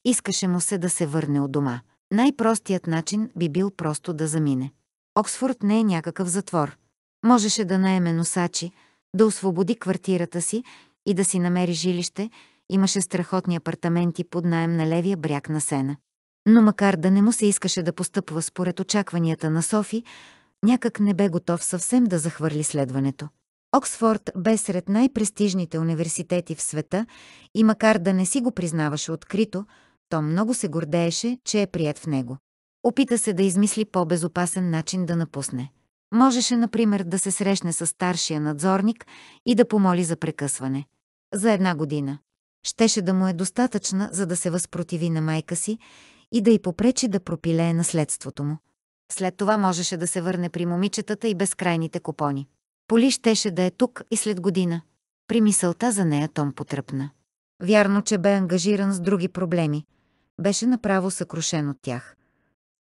Искаше му се да се върне от дома. Най-простият начин би бил просто да замине. Оксфорд не е някакъв затвор. Можеше да наеме носачи, да освободи квартирата си и да си намери жилище, имаше страхотни апартаменти под найем на левия бряг на Сена. Но макар да не му се искаше да постъпва според очакванията на Софи, някак не бе готов съвсем да захвърли следването. Оксфорд бе сред най-престижните университети в света и макар да не си го признаваше открито, то много се гордееше, че е прият в него. Опита се да измисли по-безопасен начин да напусне. Можеше, например, да се срещне с старшия надзорник и да помоли за прекъсване. За една година. Щеше да му е достатъчна, за да се възпротиви на майка си и да й попречи да пропилее наследството му. След това можеше да се върне при момичетата и безкрайните купони. Поли щеше да е тук и след година. При мисълта за нея Том потръпна. Вярно, че бе ангажиран с други проблеми. Беше направо съкрушен от тях.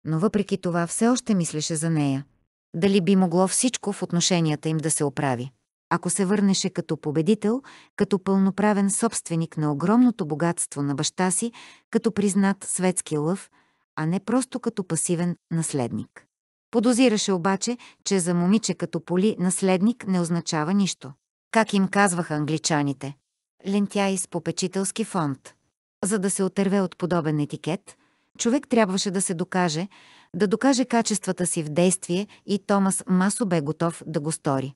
Но въпреки това все още мислеше за нея. Дали би могло всичко в отношенията им да се оправи? Ако се върнеше като победител, като пълноправен собственик на огромното богатство на баща си, като признат светски лъв, а не просто като пасивен наследник. Подозираше обаче, че за момиче като поли наследник не означава нищо. Как им казваха англичаните? Лентяй с попечителски фонд. За да се отърве от подобен етикет, човек трябваше да се докаже, да докаже качествата си в действие и Томас Масо бе готов да го стори.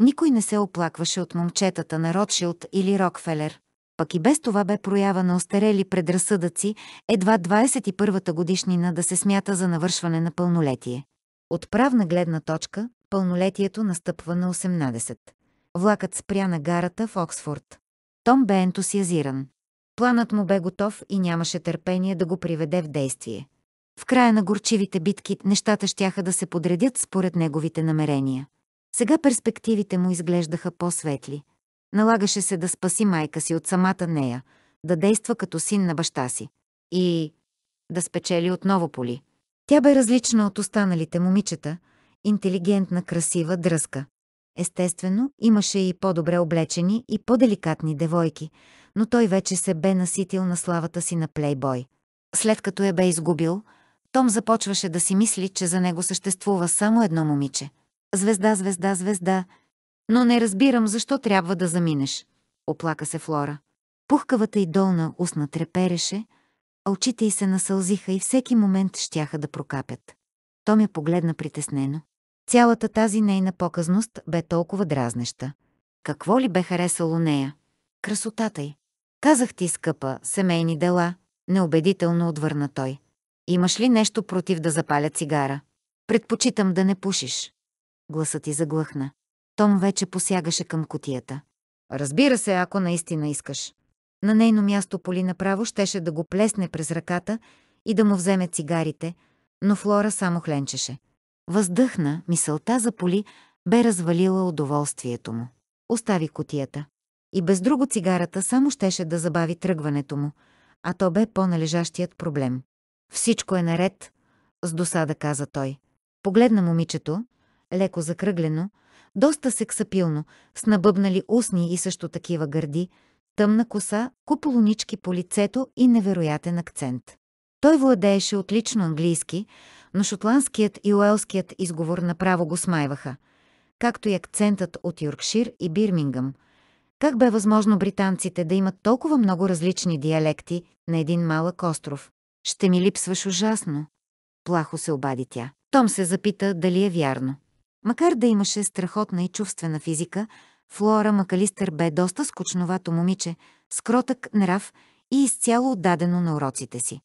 Никой не се оплакваше от момчетата на Ротшилд или Рокфелер. Пък и без това бе проява на остарели предразсъдъци едва 21-та годишнина да се смята за навършване на пълнолетие. От правна гледна точка, пълнолетието настъпва на 18. Влакът спря на гарата в Оксфорд. Том бе ентусиазиран. Планът му бе готов и нямаше търпение да го приведе в действие. В края на горчивите битки нещата щяха да се подредят според неговите намерения. Сега перспективите му изглеждаха по-светли. Налагаше се да спаси майка си от самата нея, да действа като син на баща си и да спечели отново поли. Тя бе различна от останалите момичета, интелигентна, красива, дръска. Естествено, имаше и по-добре облечени и по-деликатни девойки, но той вече се бе наситил на славата си на плейбой. След като я бе изгубил, Том започваше да си мисли, че за него съществува само едно момиче. Звезда, звезда, звезда. Но не разбирам защо трябва да заминеш. Оплака се Флора. Пухкавата и долна устна трепереше, а очите й се насълзиха и всеки момент щяха да прокапят. Том я погледна притеснено. Цялата тази нейна показност бе толкова дразнеща. Какво ли бе харесало нея? Красотата й. Казах ти, скъпа, семейни дела, неубедително отвърна той. Имаш ли нещо против да запаля цигара? Предпочитам да не пушиш. Гласът ти заглъхна. Том вече посягаше към котията. Разбира се, ако наистина искаш. На нейно място Поли направо щеше да го плесне през ръката и да му вземе цигарите, но Флора само хленчеше. Въздъхна, мисълта за Поли бе развалила удоволствието му. Остави котията. И без друго цигарата само щеше да забави тръгването му, а то бе по-належащият проблем. Всичко е наред, с досада каза той. Погледна момичето, леко закръглено, доста сексапилно, с набъбнали устни и също такива гърди, тъмна коса, куполонички по лицето и невероятен акцент. Той владееше отлично английски, но шотландският и уелският изговор направо го смайваха, както и акцентът от Йоркшир и Бирмингъм. Как бе възможно британците да имат толкова много различни диалекти на един малък остров? Ще ми липсваш ужасно. Плахо се обади тя. Том се запита дали е вярно. Макар да имаше страхотна и чувствена физика, Флора Макалистър бе доста скучновато момиче, с кротък нрав и изцяло отдадено на уроците си.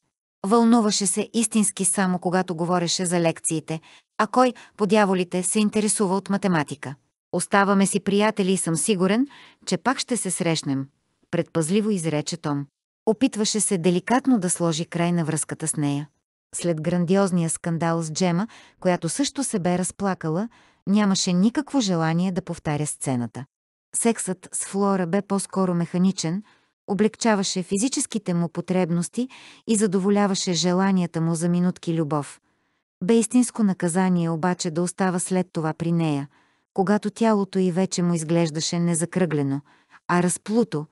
Вълнуваше се истински само когато говореше за лекциите, а кой, по дяволите, се интересува от математика. Оставаме си приятели и съм сигурен, че пак ще се срещнем, предпазливо изрече Том. Опитваше се деликатно да сложи край на връзката с нея. След грандиозния скандал с Джема, която също се бе разплакала, нямаше никакво желание да повтаря сцената. Сексът с Флора бе по-скоро механичен, облегчаваше физическите му потребности и задоволяваше желанията му за минутки любов. Бе истинско наказание обаче да остава след това при нея, когато тялото й вече му изглеждаше незакръглено, а разплуто,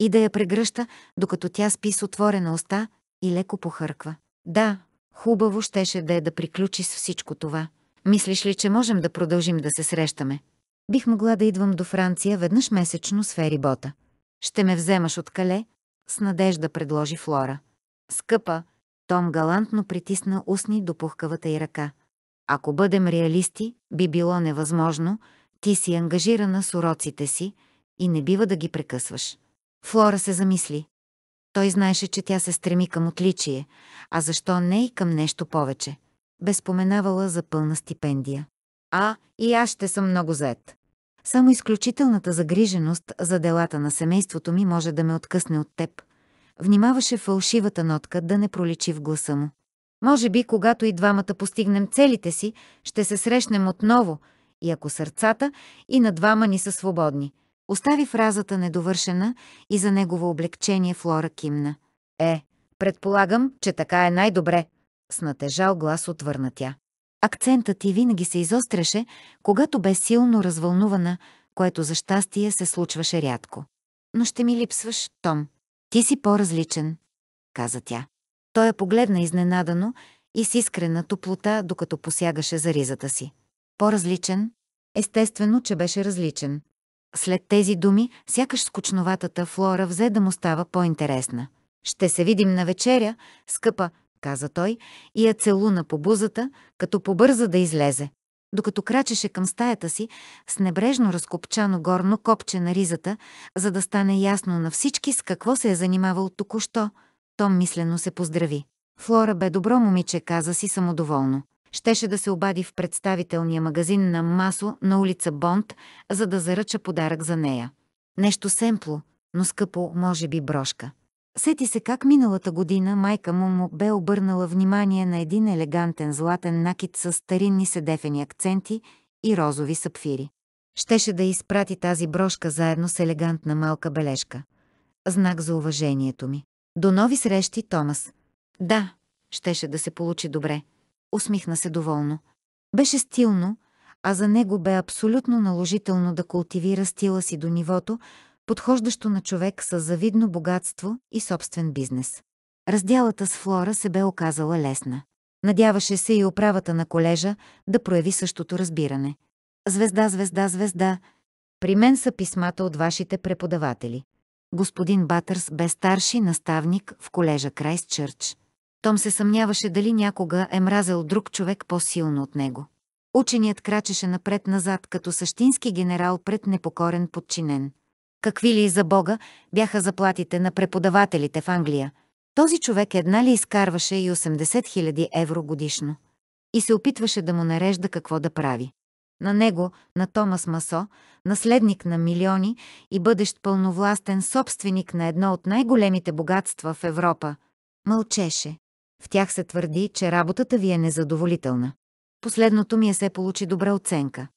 и да я прегръща, докато тя спи с отворена уста и леко похърква. Да, хубаво щеше да е да приключи с всичко това. Мислиш ли, че можем да продължим да се срещаме? Бих могла да идвам до Франция веднъж месечно с ферибота. Ще ме вземаш от кале? С надежда предложи Флора. Скъпа, Том галантно притисна устни до пухкавата й ръка. Ако бъдем реалисти, би било невъзможно, ти си ангажирана с уроците си и не бива да ги прекъсваш. Флора се замисли. Той знаеше, че тя се стреми към отличие, а защо не и към нещо повече. Безпоменавала за пълна стипендия. А, и аз ще съм много зает. Само изключителната загриженост за делата на семейството ми може да ме откъсне от теб. Внимаваше фалшивата нотка да не проличи в гласа му. Може би, когато и двамата постигнем целите си, ще се срещнем отново, и ако сърцата и на двама ни са свободни. Остави фразата недовършена и за негово облегчение Флора кимна. Е, предполагам, че така е най-добре. С натежал глас отвърна тя. Акцентът ти винаги се изостряше, когато бе силно развълнувана, което за щастие се случваше рядко. Но ще ми липсваш, Том. Ти си по-различен, каза тя. Той я погледна изненадано и с искрена топлота, докато посягаше за ризата си. По-различен? Естествено, че беше различен. След тези думи, сякаш скучноватата Флора взе да му става по-интересна. Ще се видим на вечеря, скъпа, каза той и я целуна по бузата, като побърза да излезе. Докато крачеше към стаята си, с небрежно разкопчано горно копче на ризата, за да стане ясно на всички с какво се е занимавал току-що, Том мислено се поздрави. Флора бе добро момиче, каза си самодоволно. Щеше да се обади в представителния магазин на Масо на улица Бонд, за да заръча подарък за нея. Нещо семпло, но скъпо, може би брошка. Сети се как миналата година майка му му бе обърнала внимание на един елегантен златен накид с старинни седефени акценти и розови сапфири. Щеше да изпрати тази брошка заедно с елегантна малка бележка. Знак за уважението ми. До нови срещи, Томас. Да, щеше да се получи добре. Усмихна се доволно. Беше стилно, а за него бе абсолютно наложително да култивира стила си до нивото, подхождащо на човек с завидно богатство и собствен бизнес. Разделата с Флора се бе оказала лесна. Надяваше се и управата на колежа да прояви същото разбиране. Звезда, звезда, звезда. При мен са писмата от вашите преподаватели. Господин Батърс бе старши наставник в колежа Крайстчърч. Том се съмняваше дали някога е мразел друг човек по-силно от него. Ученият крачеше напред-назад като същински генерал пред непокорен подчинен. Какви ли за Бога бяха заплатите на преподавателите в Англия? Този човек една ли изкарваше и 80 000 евро годишно? И се опитваше да му нарежда какво да прави. На него, на Томас Масо, наследник на милиони и бъдещ пълновластен собственик на едно от най-големите богатства в Европа, мълчеше. В тях се твърди, че работата ви е незадоволителна. Последното ми е се получи добра оценка.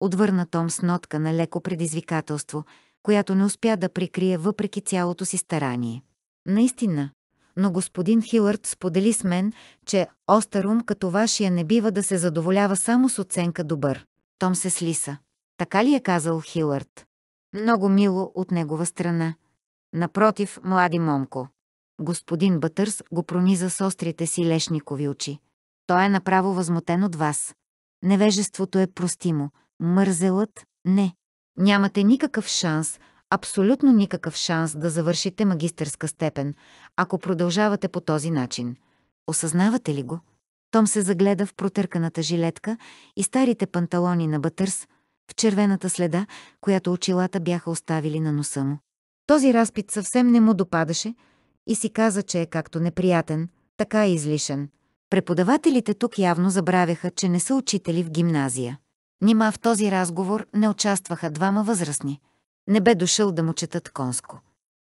Отвърна Том с нотка на леко предизвикателство, която не успя да прикрие въпреки цялото си старание. Наистина, но господин Хилърд сподели с мен, че остър ум като вашия не бива да се задоволява само с оценка добър. Том се слиса. Така ли е казал Хилърд? Много мило от негова страна. Напротив, млади момко. Господин Бътърс го прониза с острите си лешникови очи. Той е направо възмутен от вас. Невежеството е простимо. Мързелът – не. Нямате никакъв шанс, абсолютно никакъв шанс да завършите магистърска степен, ако продължавате по този начин. Осъзнавате ли го? Том се загледа в протърканата жилетка и старите панталони на Бътърс, в червената следа, която очилата бяха оставили на носа му. Този разпит съвсем не му допадаше и си каза, че е както неприятен, така и излишен. Преподавателите тук явно забравяха, че не са учители в гимназия. Нима в този разговор не участваха двама възрастни. Не бе дошъл да му четат конско.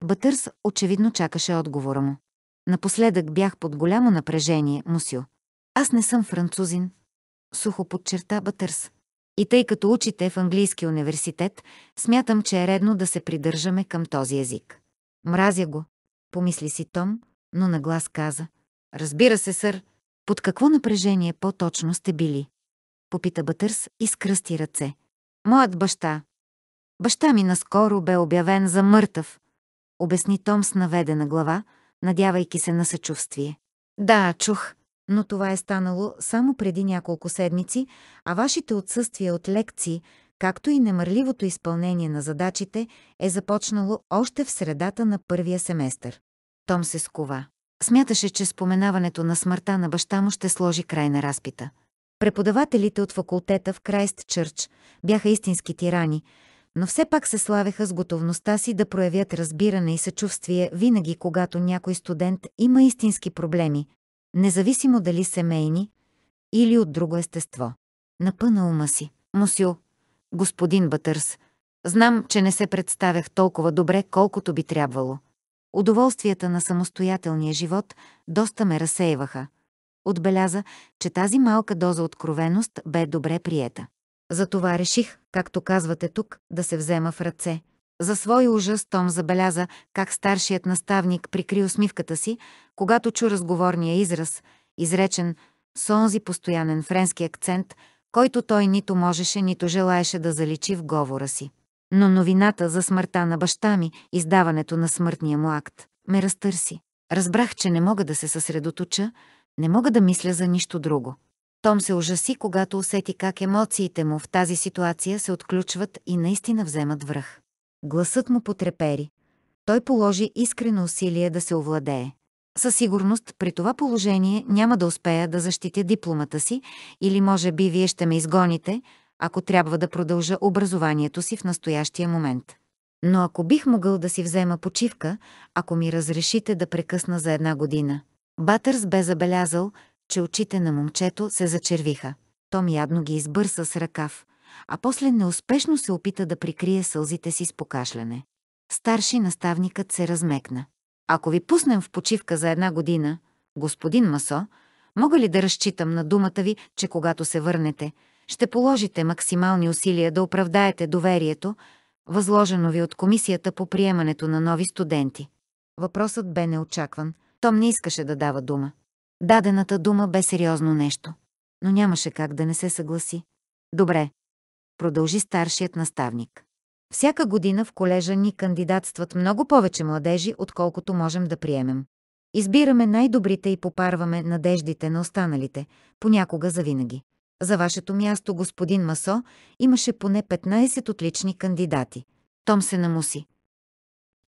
Бътърс очевидно чакаше отговора му. Напоследък бях под голямо напрежение, мусю. Аз не съм французин, сухо подчерта Бътърс. И тъй като учите в английски университет, смятам, че е редно да се придържаме към този език. Мразя го, помисли си Том, но наглас каза. Разбира се, сър, под какво напрежение по-точно сте били? Попита Бътърс и скръсти ръце. Моят баща. Баща ми наскоро бе обявен за мъртъв, обясни Том с наведена глава, надявайки се на съчувствие. Да, чух, но това е станало само преди няколко седмици, а вашите отсъствия от лекции, както и немърливото изпълнение на задачите, е започнало още в средата на първия семестър. Том се скова. Смяташе, че споменаването на смъртта на баща му ще сложи край на разпита. Преподавателите от факултета в Крайст Чърч бяха истински тирани, но все пак се славеха с готовността си да проявят разбиране и съчувствие винаги, когато някой студент има истински проблеми, независимо дали семейни или от друго естество. Напъна ума си. Мусю, господин Бътърс, знам, че не се представях толкова добре, колкото би трябвало. Удоволствията на самостоятелния живот доста ме разсеиваха. Отбеляза, че тази малка доза откровеност бе добре приета. Затова реших, както казвате тук, да се взема в ръце. За свой ужас Том забеляза как старшият наставник прикри усмивката си, когато чу разговорния израз, изречен с онзи постоянен френски акцент, който той нито можеше, нито желаеше да заличи в говора си. Но новината за смъртта на баща ми, издаването на смъртния му акт, ме разтърси. Разбрах, че не мога да се съсредоточа, не мога да мисля за нищо друго. Том се ужаси, когато усети как емоциите му в тази ситуация се отключват и наистина вземат връх. Гласът му потрепери. Той положи искрено усилие да се овладее. Със сигурност при това положение няма да успея да защитя дипломата си или може би вие ще ме изгоните, ако трябва да продължа образованието си в настоящия момент. Но ако бих могъл да си взема почивка, ако ми разрешите да прекъсна за една година. Батърс бе забелязал, че очите на момчето се зачервиха. Том ядно ги избърса с ръкав, а после неуспешно се опита да прикрие сълзите си с покашляне. Старши наставникът се размекна. Ако ви пуснем в почивка за една година, господин Масо, мога ли да разчитам на думата ви, че когато се върнете, ще положите максимални усилия да оправдаете доверието, възложено ви от комисията по приемането на нови студенти? Въпросът бе неочакван. Том не искаше да дава дума. Дадената дума бе сериозно нещо, но нямаше как да не се съгласи. Добре, продължи старшият наставник. Всяка година в колежа ни кандидатстват много повече младежи, отколкото можем да приемем. Избираме най-добрите и попарваме надеждите на останалите, понякога завинаги. За вашето място, господин Масо, имаше поне 15 отлични кандидати. Том се намуси.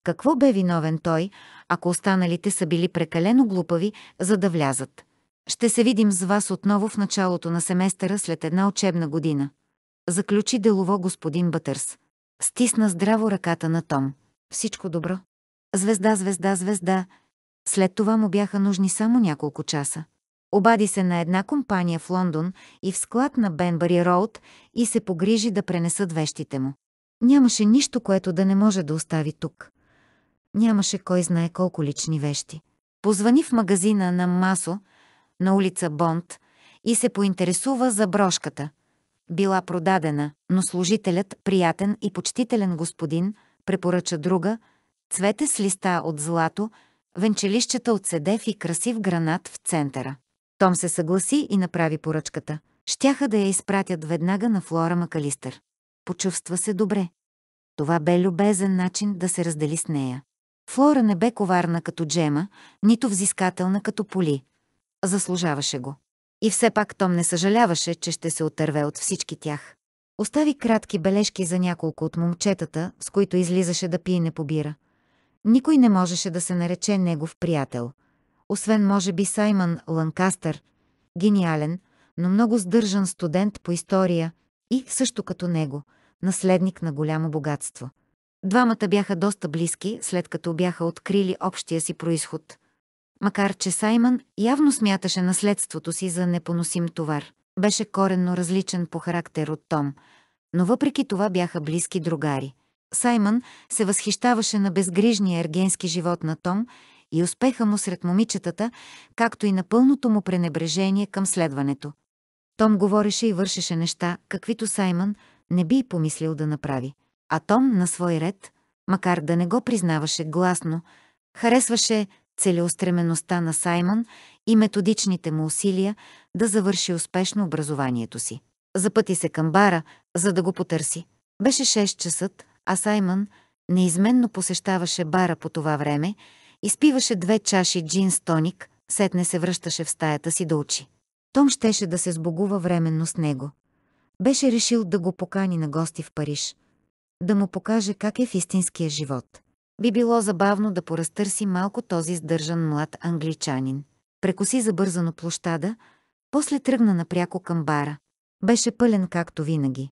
Какво бе виновен той, ако останалите са били прекалено глупави, за да влязат? Ще се видим с вас отново в началото на семестъра след една учебна година. Заключи делово господин Бътърс. Стисна здраво ръката на Том. Всичко добро. Звезда, звезда, звезда. След това му бяха нужни само няколко часа. Обади се на една компания в Лондон и в склад на Бенбари Роуд и се погрижи да пренесат вещите му. Нямаше нищо, което да не може да остави тук. Нямаше кой знае колко лични вещи. Позвани в магазина на Масо, на улица Бонд, и се поинтересува за брошката. Била продадена, но служителят, приятен и почтителен господин, препоръча друга, цвете с листа от злато, венчелищата от седев и красив гранат в центъра. Том се съгласи и направи поръчката. Щяха да я изпратят веднага на Флора Макалистър. Почувства се добре. Това бе любезен начин да се раздели с нея. Флора не бе коварна като Джема, нито взискателна като Поли. Заслужаваше го. И все пак Том не съжаляваше, че ще се отърве от всички тях. Остави кратки бележки за няколко от момчетата, с които излизаше да пие не побира. Никой не можеше да се нарече негов приятел. Освен, може би, Саймън Ланкастър, гениален, но много сдържан студент по история и, също като него, наследник на голямо богатство. Двамата бяха доста близки, след като бяха открили общия си происход. Макар, че Саймън явно смяташе наследството си за непоносим товар. Беше коренно различен по характер от Том, но въпреки това бяха близки другари. Саймън се възхищаваше на безгрижния ергенски живот на Том и успеха му сред момичетата, както и на пълното му пренебрежение към следването. Том говореше и вършеше неща, каквито Саймън не би и помислил да направи. А Том на свой ред, макар да не го признаваше гласно, харесваше целеустремеността на Саймън и методичните му усилия да завърши успешно образованието си. Запъти се към бара, за да го потърси. Беше 6 часа, а Саймън неизменно посещаваше бара по това време, изпиваше две чаши джин с тоник, сетне се връщаше в стаята си да учи. Том щеше да се сбогува временно с него. Беше решил да го покани на гости в Париж – да му покаже как е в истинския живот. Би било забавно да поразтърси малко този сдържан млад англичанин. Прекоси забързано площада, после тръгна напряко към бара. Беше пълен както винаги.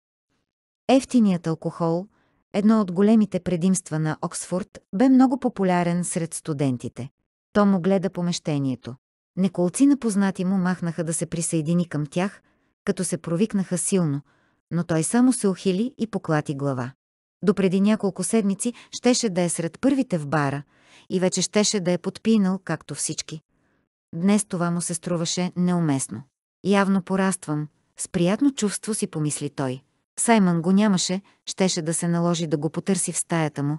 Ефтиният алкохол, едно от големите предимства на Оксфорд, бе много популярен сред студентите. Том огледа помещението. Неколци на познати му махнаха да се присъедини към тях, като се провикнаха силно, но той само се ухили и поклати глава. Допреди няколко седмици щеше да е сред първите в бара и вече щеше да е подпинал, както всички. Днес това му се струваше неуместно. Явно пораствам. С приятно чувство си помисли той. Саймън го нямаше, щеше да се наложи да го потърси в стаята му.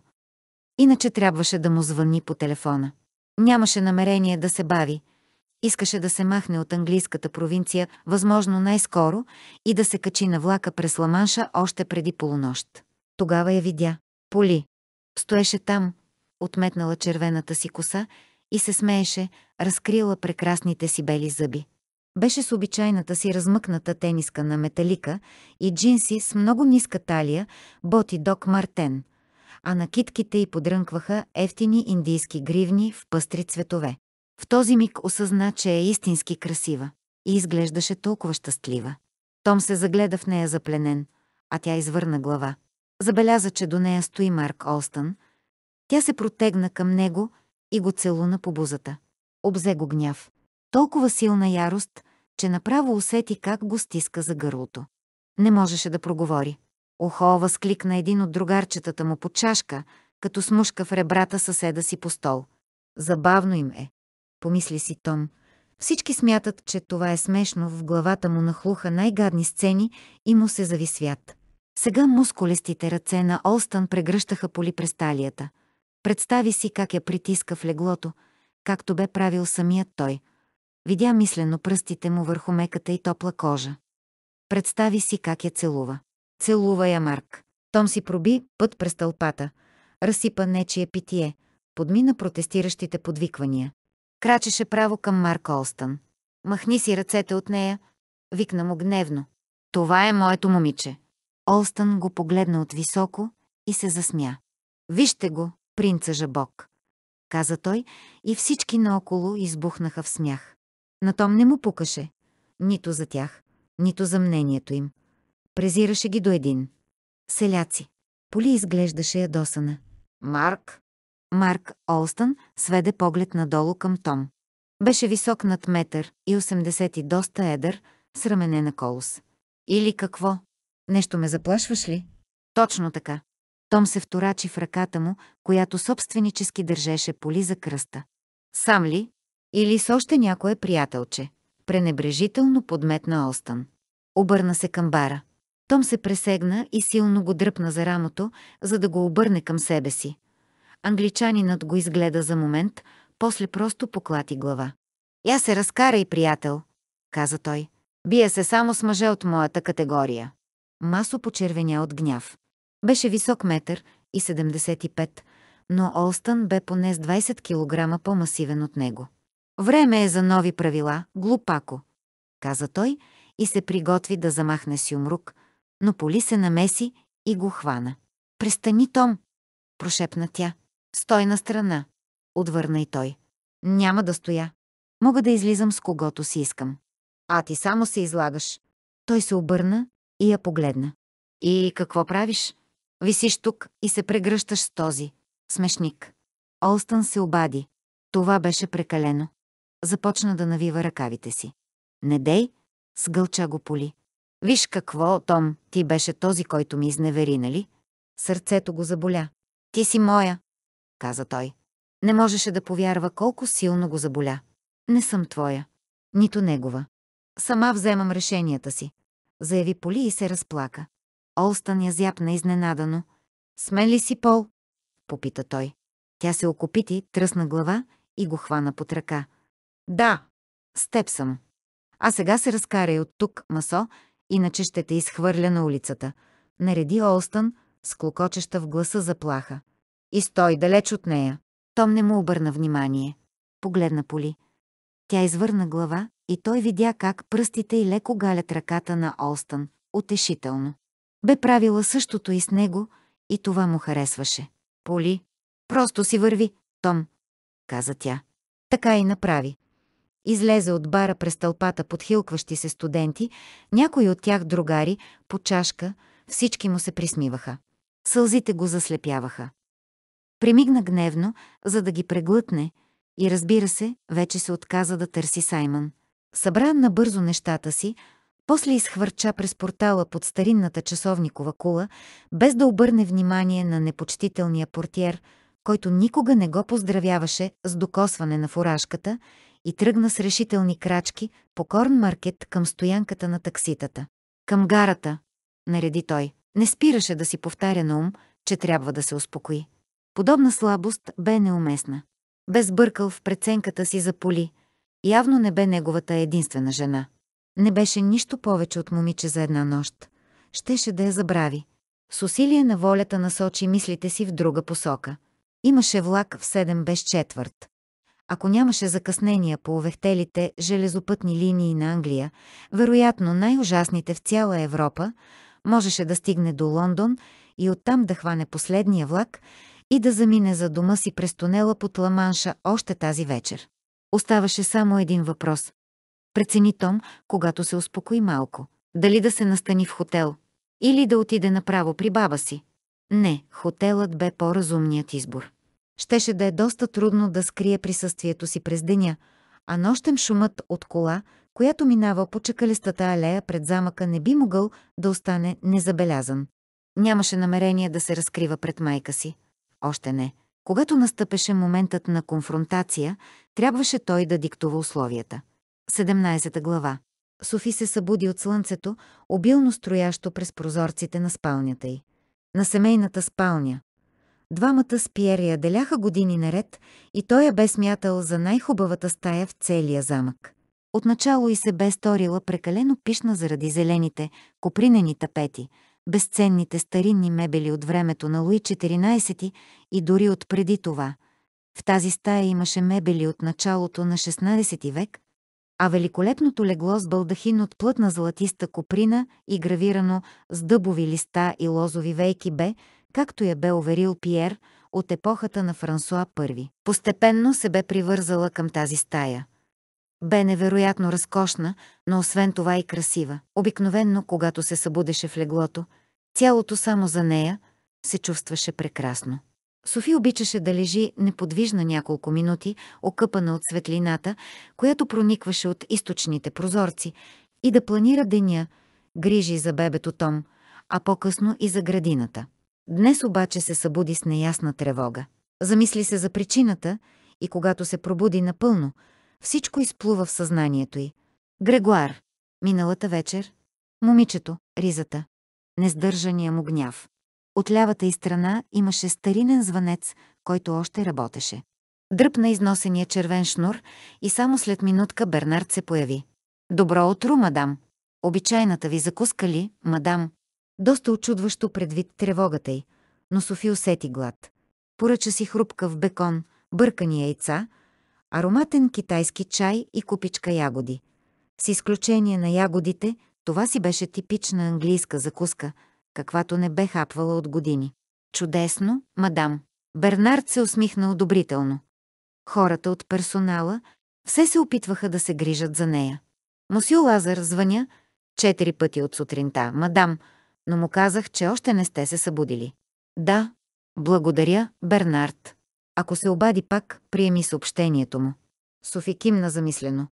Иначе трябваше да му звъни по телефона. Нямаше намерение да се бави. Искаше да се махне от английската провинция, възможно най-скоро, и да се качи на влака през Ламанша още преди полунощ. Тогава я видя. Поли. Стоеше там, отметнала червената си коса и се смееше, разкрила прекрасните си бели зъби. Беше с обичайната си размъкната тениска на металика и джинси с много ниска талия, боти Док Мартен, а на китките й подрънкваха ефтини индийски гривни в пъстри цветове. В този миг осъзна, че е истински красива и изглеждаше толкова щастлива. Том се загледа в нея запленен, а тя извърна глава. Забеляза, че до нея стои Марк Олстън. Тя се протегна към него и го целуна по бузата. Обзе го гняв. Толкова силна ярост, че направо усети как го стиска за гърлото. Не можеше да проговори. Охо, възкликна един от другарчетата му по чашка, като смушка в ребрата съседа си по стол. Забавно им е. Помисли си Том. Всички смятат, че това е смешно, в главата му нахлуха най-гадни сцени и му се зави свят. Сега мускулестите ръце на Олстън прегръщаха поли през. Представи си как я притиска в леглото, както бе правил самият той. Видя мислено пръстите му върху меката и топла кожа. Представи си как я целува. Целува я Марк. Том си проби път през тълпата. Разсипа нечие питие. Подмина протестиращите подвиквания. Крачеше право към Марк Олстън. Махни си ръцете от нея. Викна му гневно. Това е моето момиче. Олстън го погледна от високо и се засмя. Вижте го, принца Жабок, каза той и всички наоколо избухнаха в смях. На Том не му пукаше. Нито за тях, нито за мнението им. Презираше ги до един. Селяци. Поли изглеждаше ядосана. Марк? Марк Олстън сведе поглед надолу към Том. Беше висок над метър и 80 и доста едър, с рамене на колос. Или какво? Нещо ме заплашваш ли? Точно така. Том се вторачи в ръката му, която собственически държеше поли за кръста. Сам ли? Или с още някое приятелче? Пренебрежително подметна Олстън. Обърна се към бара. Том се пресегна и силно го дръпна за рамото, за да го обърне към себе си. Англичанинът го изгледа за момент, после просто поклати глава. Я се разкарай, приятел, каза той. Бия се само с мъже от моята категория. Масо почервеня от гняв. Беше висок метър и 75, но Олстън бе поне с 20 кг по-масивен от него. Време е за нови правила, глупако, каза той и се приготви да замахне си умрук, но Поли се намеси и го хвана. Престани, Том, прошепна тя. Стой на страна, отвърна и той. Няма да стоя. Мога да излизам с когото си искам. А ти само се излагаш. Той се обърна и я погледна. И какво правиш? Висиш тук и се прегръщаш с този. Смешник. Олстън се обади. Това беше прекалено. Започна да навива ръкавите си. Не дей, сгълча го поли. Виж какво, Том, ти беше този, който ми изневери, нали? Сърцето го заболя. Ти си моя, каза той. Не можеше да повярва колко силно го заболя. Не съм твоя, нито негова. Сама вземам решенията си, заяви Поли и се разплака. Олстън я зяпна изненадано. Смен ли си, Пол? попита той. Тя се окопити, тръсна глава и го хвана под ръка. Да, с теб съм. А сега се разкарай от тук, масо, иначе ще те изхвърля на улицата. Нареди Олстън с клокочеща в гласа заплаха. И стой далеч от нея. Том не му обърна внимание. Погледна Поли. Тя извърна глава и той видя как пръстите й леко галят ръката на Олстън. Утешително. Бе правила същото и с него, и това му харесваше. Поли, просто си върви, Том, каза тя. Така и направи. Излезе от бара през тълпата подхилкващи се студенти, някои от тях другари, по чашка, всички му се присмиваха. Сълзите го заслепяваха. Примигна гневно, за да ги преглътне, и разбира се, вече се отказа да търси Саймън. Събра набързо нещата си, после изхвърча през портала под старинната часовникова кула, без да обърне внимание на непочтителния портиер, който никога не го поздравяваше с докосване на фуражката и тръгна с решителни крачки по Корн Маркет към стоянката на такситата. Към гарата, нареди той. Не спираше да си повтаря на ум, че трябва да се успокои. Подобна слабост бе неуместна. Бе сбъркал в преценката си за Поли. Явно не бе неговата единствена жена. Не беше нищо повече от момиче за една нощ. Щеше да я забрави. С усилие на волята насочи мислите си в друга посока. Имаше влак в 7 без четвърт. Ако нямаше закъснения по овехтелите железопътни линии на Англия, вероятно най-ужасните в цяла Европа, можеше да стигне до Лондон и оттам да хване последния влак и да замине за дома си през тунела под Ламанша още тази вечер. Оставаше само един въпрос. Прецени Том, когато се успокои малко. Дали да се настани в хотел или да отиде направо при баба си. Не, хотелът бе по-разумният избор. Щеше да е доста трудно да скрие присъствието си през деня, а нощем шумът от кола, която минава по чекалистата алея пред замъка, не би могъл да остане незабелязан. Нямаше намерение да се разкрива пред майка си. Още не. Когато настъпеше моментът на конфронтация, трябваше той да диктува условията. 17 глава. Софи се събуди от слънцето, обилно строящо през прозорците на спалнята й. На семейната спалня. Двамата с Пиер я деляха години наред и той я бе смятал за най-хубавата стая в целия замък. Отначало и се бе сторила прекалено пишна заради зелените, копринени тапети, безценните старинни мебели от времето на Луи XIV и дори от преди това. В тази стая имаше мебели от началото на 16 век, а великолепното легло с балдахин от плътна златиста коприна и гравирано с дъбови листа и лозови вейки бе, както я бе уверил Пиер, от епохата на Франсуа I. Постепенно се бе привързала към тази стая. Бе невероятно разкошна, но освен това и красива. Обикновенно, когато се събудеше в леглото, цялото само за нея, се чувстваше прекрасно. Софи обичаше да лежи неподвижна няколко минути, окъпана от светлината, която проникваше от източните прозорци, и да планира деня, грижи за бебето Том, а по-късно и за градината. Днес обаче се събуди с неясна тревога. Замисли се за причината и когато се пробуди напълно, всичко изплува в съзнанието й. Грегуар. Миналата вечер. Момичето. Ризата. Нездържания му гняв. От лявата й страна имаше старинен звънец, който още работеше. Дръпна износения червен шнур и само след минутка Бернард се появи. Добро утро, мадам. Обичайната ви закуска ли, мадам? Доста очудващо предвид тревогата й, но Софи усети глад. Поръча си хрупкав бекон, бъркани яйца, ароматен китайски чай и купичка ягоди. С изключение на ягодите, това си беше типична английска закуска, каквато не бе хапвала от години. Чудесно, мадам. Бернард се усмихна одобрително. Хората от персонала все се опитваха да се грижат за нея. Мосю Лазар звъня четири пъти от сутринта. Мадам, но му казах, че още не сте се събудили. Да, благодаря, Бернард. Ако се обади пак, приеми съобщението му. Софи кимна замислено.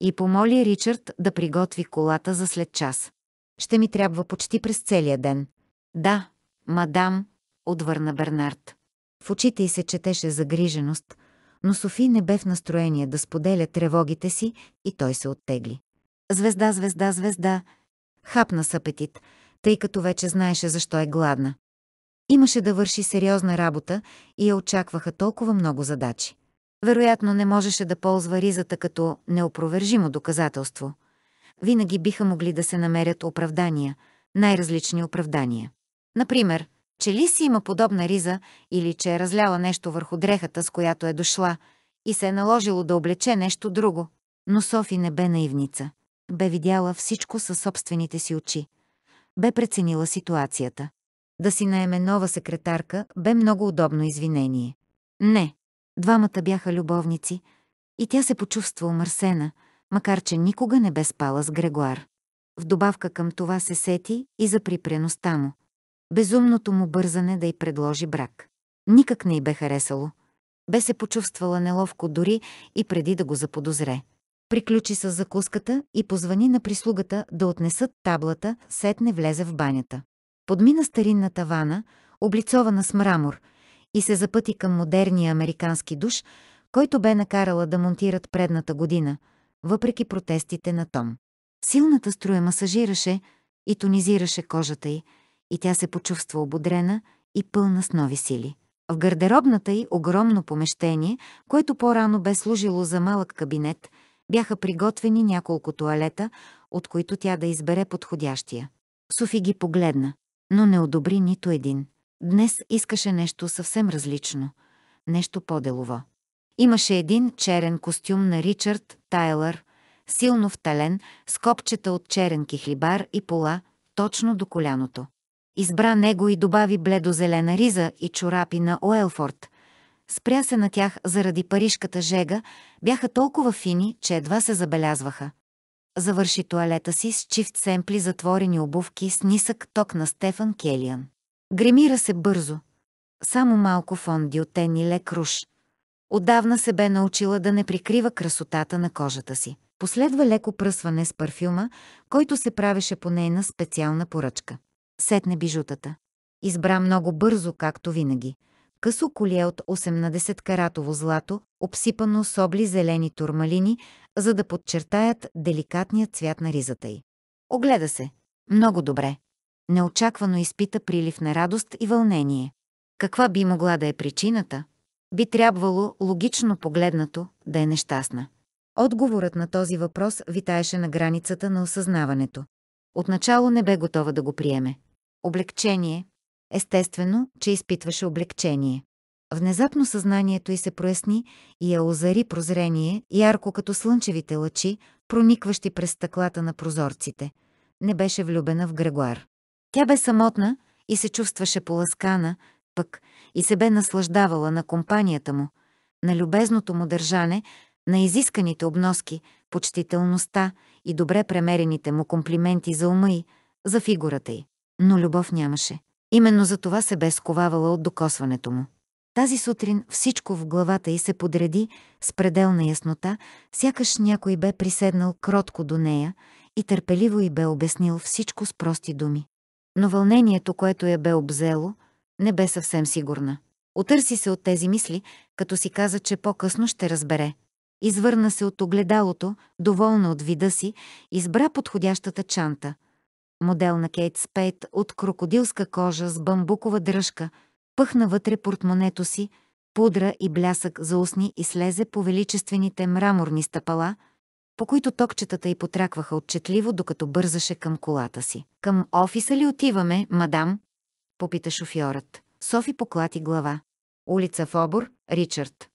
И помоли Ричард да приготви колата за след час. Ще ми трябва почти през целия ден. Да, мадам, отвърна Бернард. В очите й се четеше загриженост, но Софи не бе в настроение да споделя тревогите си и той се оттегли. Звезда, звезда, звезда. Хапна с апетит, тъй като вече знаеше защо е гладна. Имаше да върши сериозна работа и я очакваха толкова много задачи. Вероятно не можеше да ползва ризата като неопровержимо доказателство. Винаги биха могли да се намерят оправдания, най-различни оправдания. Например, че ли си има подобна риза или че е разляла нещо върху дрехата, с която е дошла и се е наложило да облече нещо друго. Но Софи не бе наивница. Бе видяла всичко със собствените си очи. Бе преценила ситуацията. Да си наеме нова секретарка бе много удобно извинение. Не, двамата бяха любовници и тя се почувства омърсена, макар че никога не бе спала с Грегуар. В добавка към това се сети и за припреността му. Безумното му бързане да й предложи брак. Никак не й бе харесало. Бе се почувствала неловко дори и преди да го заподозре. Приключи с закуската и позвани на прислугата да отнесат таблата, сетне влезе в банята. Подмина старинната вана, облицована с мрамор, и се запъти към модерния американски душ, който бе накарала да монтират предната година, въпреки протестите на Том. Силната струя масажираше и тонизираше кожата й, и тя се почувства ободрена и пълна с нови сили. В гардеробната й огромно помещение, което по-рано бе служило за малък кабинет, бяха приготвени няколко туалета, от които тя да избере подходящия. Софи ги погледна, но не одобри нито един. Днес искаше нещо съвсем различно, нещо по-делово. Имаше един черен костюм на Ричард Тайлър, силно втален, с копчета от черен кихлибар и пола, точно до коляното. Избра него и добави бледо-зелена риза и чорапи на Уелфорд. Спря се на тях заради парижката жега, бяха толкова фини, че едва се забелязваха. Завърши туалета си с чифт семпли затворени обувки с нисък ток на Стефан Келиан. Гремира се бързо. Само малко фонди от тен и лек руш. Отдавна се бе научила да не прикрива красотата на кожата си. Последва леко пръсване с парфюма, който се правеше по нейна специална поръчка. Сетне бижутата. Избра много бързо, както винаги. Късо колие от 18-каратово злато, обсипано с обли зелени турмалини, за да подчертаят деликатния цвят на ризата й. Огледа се. Много добре. Неочаквано изпита прилив на радост и вълнение. Каква би могла да е причината? Би трябвало, логично погледнато, да е нещастна. Отговорът на този въпрос витаеше на границата на осъзнаването. Отначало не бе готова да го приеме. Облегчение. Естествено, че изпитваше облегчение. Внезапно съзнанието й се проясни и я озари прозрение, ярко като слънчевите лъчи, проникващи през стъклата на прозорците. Не беше влюбена в Грегуар. Тя бе самотна и се чувстваше поласкана, пък и се бе наслаждавала на компанията му, на любезното му държане, на изисканите обноски, почтителността и добре премерените му комплименти за ума й, за фигурата й. Но любов нямаше. Именно за това се бе сковавала от докосването му. Тази сутрин всичко в главата й се подреди с пределна яснота, сякаш някой бе приседнал кротко до нея и търпеливо й бе обяснил всичко с прости думи. Но вълнението, което я бе обзело, не бе съвсем сигурна. Отърси се от тези мисли, като си каза, че по-късно ще разбере. Извърна се от огледалото, доволна от вида си, избра подходящата чанта. Модел на Кейт Спейт от крокодилска кожа с бамбукова дръжка, пъхна вътре портмонето си, пудра и блясък за устни и слезе по величествените мраморни стъпала, по които токчетата й потракваха отчетливо, докато бързаше към колата си. Към офиса ли отиваме, мадам? попита шофьорът. Софи поклати глава. Улица в обор, Ричард.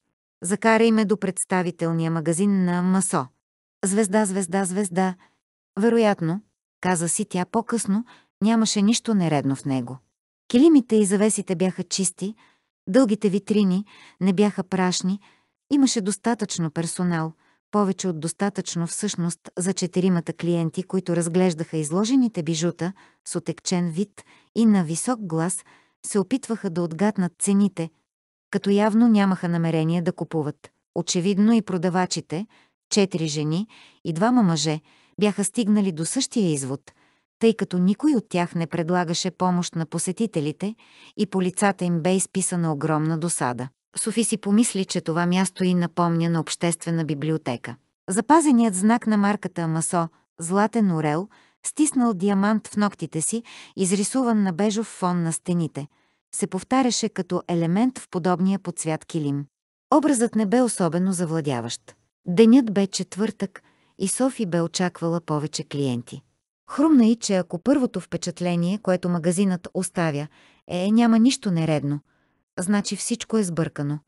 Закарай ме до представителния магазин на Масо. Звезда, звезда, звезда. Вероятно, каза си тя по-късно, нямаше нищо нередно в него. Килимите и завесите бяха чисти, дългите витрини не бяха прашни, имаше достатъчно персонал, повече от достатъчно всъщност за четиримата клиенти, които разглеждаха изложените бижута с отекчен вид и на висок глас се опитваха да отгаднат цените, като явно нямаха намерение да купуват. Очевидно и продавачите, четири жени и двама мъже, бяха стигнали до същия извод, тъй като никой от тях не предлагаше помощ на посетителите и по лицата им бе изписана огромна досада. Софи си помисли, че това място и напомня на обществена библиотека. Запазеният знак на марката Масо, златен орел, стиснал диамант в ногтите си, изрисуван на бежов фон на стените – се повтаряше като елемент в подобния по цвят килим. Образът не бе особено завладяващ. Денят бе четвъртък и Софи бе очаквала повече клиенти. Хрумна и, че ако първото впечатление, което магазинът оставя, е няма нищо нередно, значи всичко е сбъркано.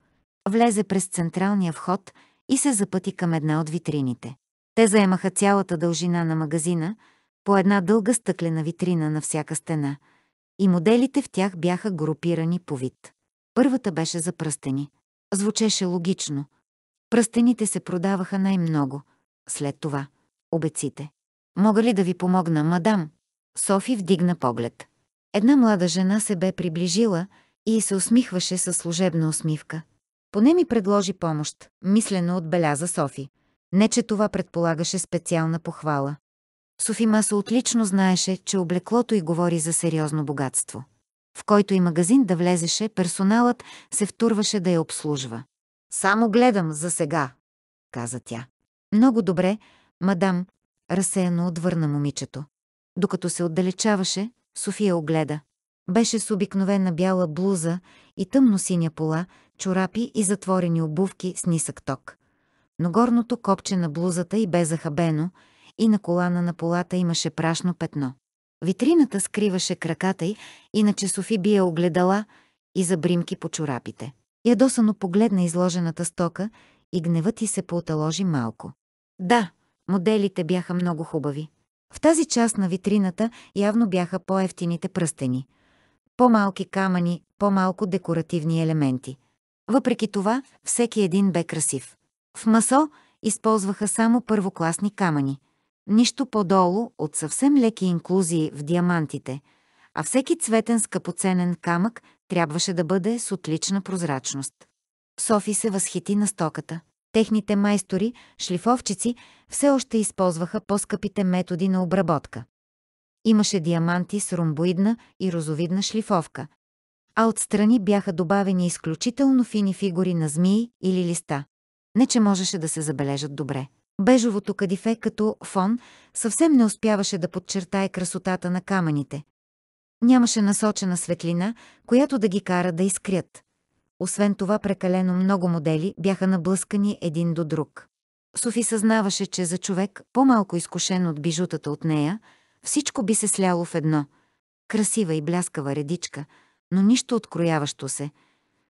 Влезе през централния вход и се запъти към една от витрините. Те заемаха цялата дължина на магазина, по една дълга стъклена витрина на всяка стена – и моделите в тях бяха групирани по вид. Първата беше за пръстени. Звучеше логично. Пръстените се продаваха най-много. След това — обеците. Мога ли да ви помогна, мадам? Софи вдигна поглед. Една млада жена се бе приближила и се усмихваше със служебна усмивка. Поне ми предложи помощ, мислено отбеляза Софи. Не, че това предполагаше специална похвала. Софи Масо отлично знаеше, че облеклото й говори за сериозно богатство. В който и магазин да влезеше, персоналът се втурваше да я обслужва. «Само гледам за сега», каза тя. Много добре, мадам, разсеяно отвърна момичето. Докато се отдалечаваше, София огледа. Беше с обикновена бяла блуза и тъмно-синя пола, чорапи и затворени обувки с нисък ток. Но горното копче на блузата й бе захабено и на колана на полата имаше прашно петно. Витрината скриваше краката й, иначе Софи бия огледала и забримки по чорапите. Ядосано погледна изложената стока и гневът й се пооталожи малко. Да, моделите бяха много хубави. В тази част на витрината явно бяха по-ефтините пръстени. По-малки камъни, по-малко декоративни елементи. Въпреки това, всеки един бе красив. В масо използваха само първокласни камъни нищо по-долу от съвсем леки инклюзии в диамантите, а всеки цветен скъпоценен камък трябваше да бъде с отлична прозрачност. Софи се възхити на стоката. Техните майстори, шлифовчици, все още използваха по-скъпите методи на обработка. Имаше диаманти с ромбоидна и розовидна шлифовка, а отстрани бяха добавени изключително фини фигури на змии или листа. Не, че можеше да се забележат добре. Бежовото кадифе като фон съвсем не успяваше да подчертае красотата на камъните. Нямаше насочена светлина, която да ги кара да изкрят. Освен това, прекалено много модели бяха наблъскани един до друг. Софи съзнаваше, че за човек, по-малко изкушен от бижутата от нея, всичко би се сляло в едно. Красива и бляскава редичка, но нищо открояващо се.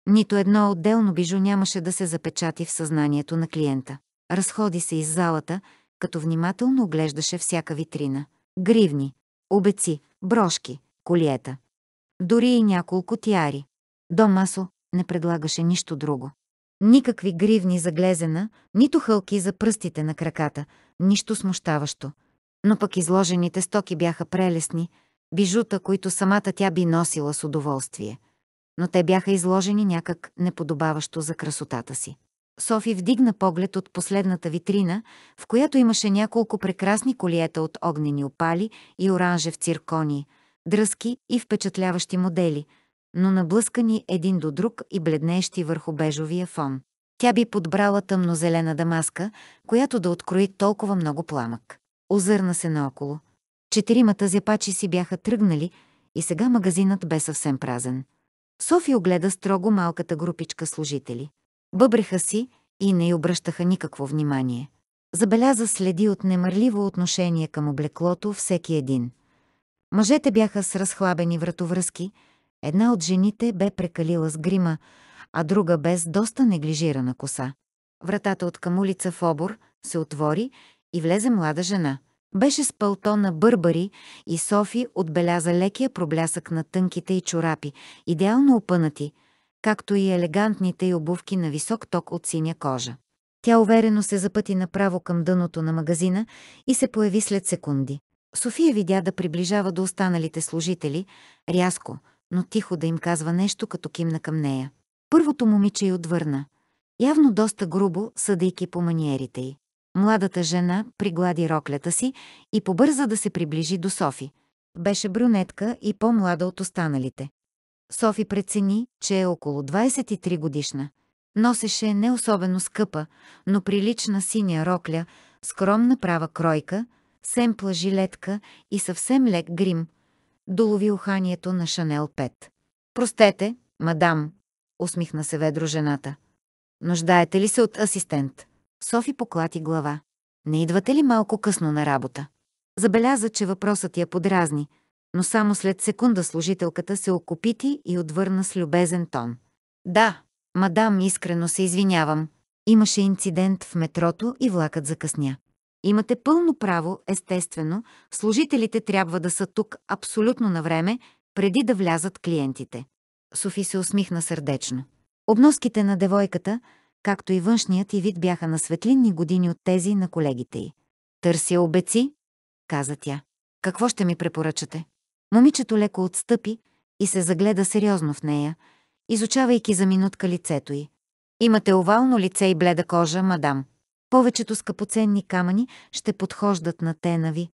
Нито едно отделно бижу нямаше да се запечати в съзнанието на клиента. Разходи се из залата, като внимателно оглеждаше всяка витрина. Гривни, обеци, брошки, колиета. Дори и няколко тиари. До масо не предлагаше нищо друго. Никакви гривни за глезена, нито хълки за пръстите на краката, нищо смущаващо. Но пък изложените стоки бяха прелесни, бижута, които самата тя би носила с удоволствие. Но те бяха изложени някак неподобаващо за красотата си. Софи вдигна поглед от последната витрина, в която имаше няколко прекрасни колиета от огнени опали и оранжев циркони, дръзки и впечатляващи модели, но наблъскани един до друг и бледнещи върху бежовия фон. Тя би подбрала тъмнозелена дамаска, която да открои толкова много пламък. Озърна се наоколо. Четиримата зяпачи си бяха тръгнали и сега магазинът бе съвсем празен. Софи огледа строго малката групичка служители. Бъбреха си и не й обръщаха никакво внимание. Забеляза следи от немърливо отношение към облеклото всеки един. Мъжете бяха с разхлабени вратовръзки, една от жените бе прекалила с грима, а друга без доста неглижирана коса. Вратата от към улица в обор се отвори и влезе млада жена. Беше с пълто на бърбари и Софи отбеляза лекия проблясък на тънките и чорапи, идеално опънати – както и елегантните й обувки на висок ток от синя кожа. Тя уверено се запъти направо към дъното на магазина и се появи след секунди. София видя да приближава до останалите служители, рязко, но тихо да им казва нещо, като кимна към нея. Първото момиче й отвърна. Явно доста грубо, съдейки по маниерите й. Младата жена приглади роклята си и побърза да се приближи до Софи. Беше брюнетка и по-млада от останалите. Софи прецени, че е около 23 годишна. Носеше не особено скъпа, но прилична синя рокля, скромна права кройка, семпла жилетка и съвсем лек грим. Долови уханието на Шанел 5. Простете, мадам, усмихна се ведро жената. Нуждаете ли се от асистент? Софи поклати глава. Не идвате ли малко късно на работа? Забеляза, че въпросът я подразни – но само след секунда служителката се окопити и отвърна с любезен тон. Да, мадам, искрено се извинявам. Имаше инцидент в метрото и влакът закъсня. Имате пълно право, естествено, служителите трябва да са тук абсолютно на време, преди да влязат клиентите. Софи се усмихна сърдечно. Обноските на девойката, както и външният и вид бяха на светлинни години от тези на колегите й. Търся обеци, каза тя. Какво ще ми препоръчате? Момичето леко отстъпи и се загледа сериозно в нея, изучавайки за минутка лицето й. Имате овално лице и бледа кожа, мадам. Повечето скъпоценни камъни ще подхождат на тена ви.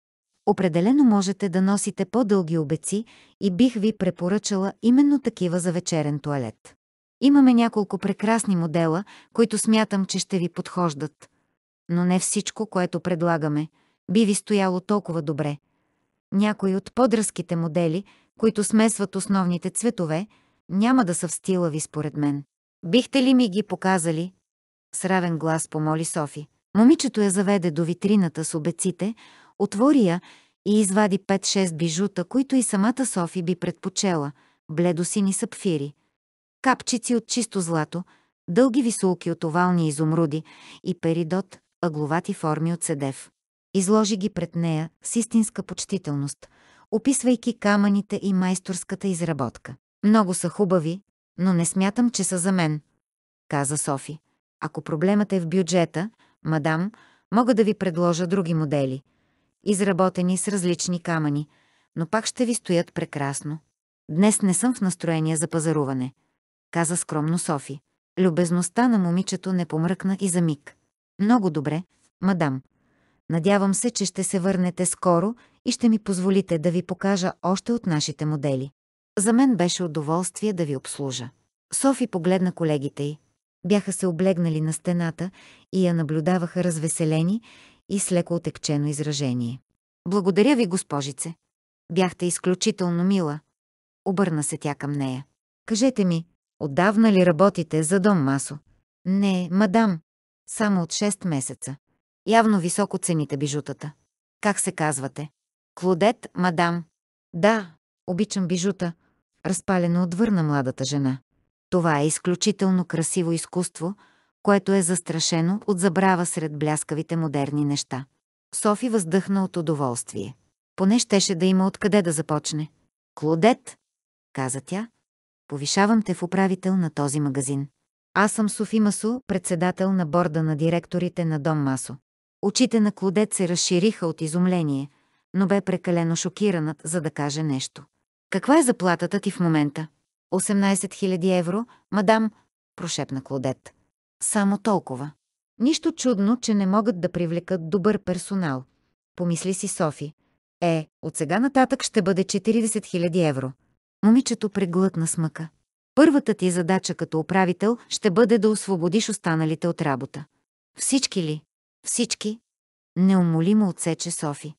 Определено можете да носите по-дълги обеци и бих ви препоръчала именно такива за вечерен туалет. Имаме няколко прекрасни модела, които смятам, че ще ви подхождат. Но не всичко, което предлагаме, би ви стояло толкова добре. Някои от подръзките модели, които смесват основните цветове, няма да са в стила ви според мен. Бихте ли ми ги показали? С равен глас помоли Софи. Момичето я заведе до витрината с обеците, отвори я и извади 5-6 бижута, които и самата Софи би предпочела, бледосини сапфири. Капчици от чисто злато, дълги висулки от овални изумруди и перидот, ъгловати форми от седев. Изложи ги пред нея с истинска почтителност, описвайки камъните и майсторската изработка. Много са хубави, но не смятам, че са за мен, каза Софи. Ако проблемът е в бюджета, мадам, мога да ви предложа други модели, изработени с различни камъни, но пак ще ви стоят прекрасно. Днес не съм в настроение за пазаруване, каза скромно Софи. Любезността на момичето не помръкна и за миг. Много добре, мадам, Надявам се, че ще се върнете скоро и ще ми позволите да ви покажа още от нашите модели. За мен беше удоволствие да ви обслужа. Софи погледна колегите й. Бяха се облегнали на стената и я наблюдаваха развеселени и с леко отекчено изражение. Благодаря ви, госпожице. Бяхте изключително мила. Обърна се тя към нея. Кажете ми, отдавна ли работите за дом Масо? Не, мадам. Само от 6 месеца. Явно високо цените бижутата. Как се казвате? Клодет, мадам. Да, обичам бижута. Разпалено отвърна младата жена. Това е изключително красиво изкуство, което е застрашено от забрава сред бляскавите модерни неща. Софи въздъхна от удоволствие. Поне щеше да има откъде да започне. Клодет, каза тя, повишавам те в управител на този магазин. Аз съм Софи Масо, председател на борда на директорите на Дом Масо. Очите на Клодет се разшириха от изумление, но бе прекалено шокиранът, за да каже нещо. Каква е заплатата ти в момента? 18 000 евро, мадам, прошепна Клодет. Само толкова. Нищо чудно, че не могат да привлекат добър персонал. Помисли си Софи. Е, от сега нататък ще бъде 40 000 евро. Момичето преглътна смъка. Първата ти задача като управител ще бъде да освободиш останалите от работа. Всички ли? Всички? Неумолимо отсече Софи.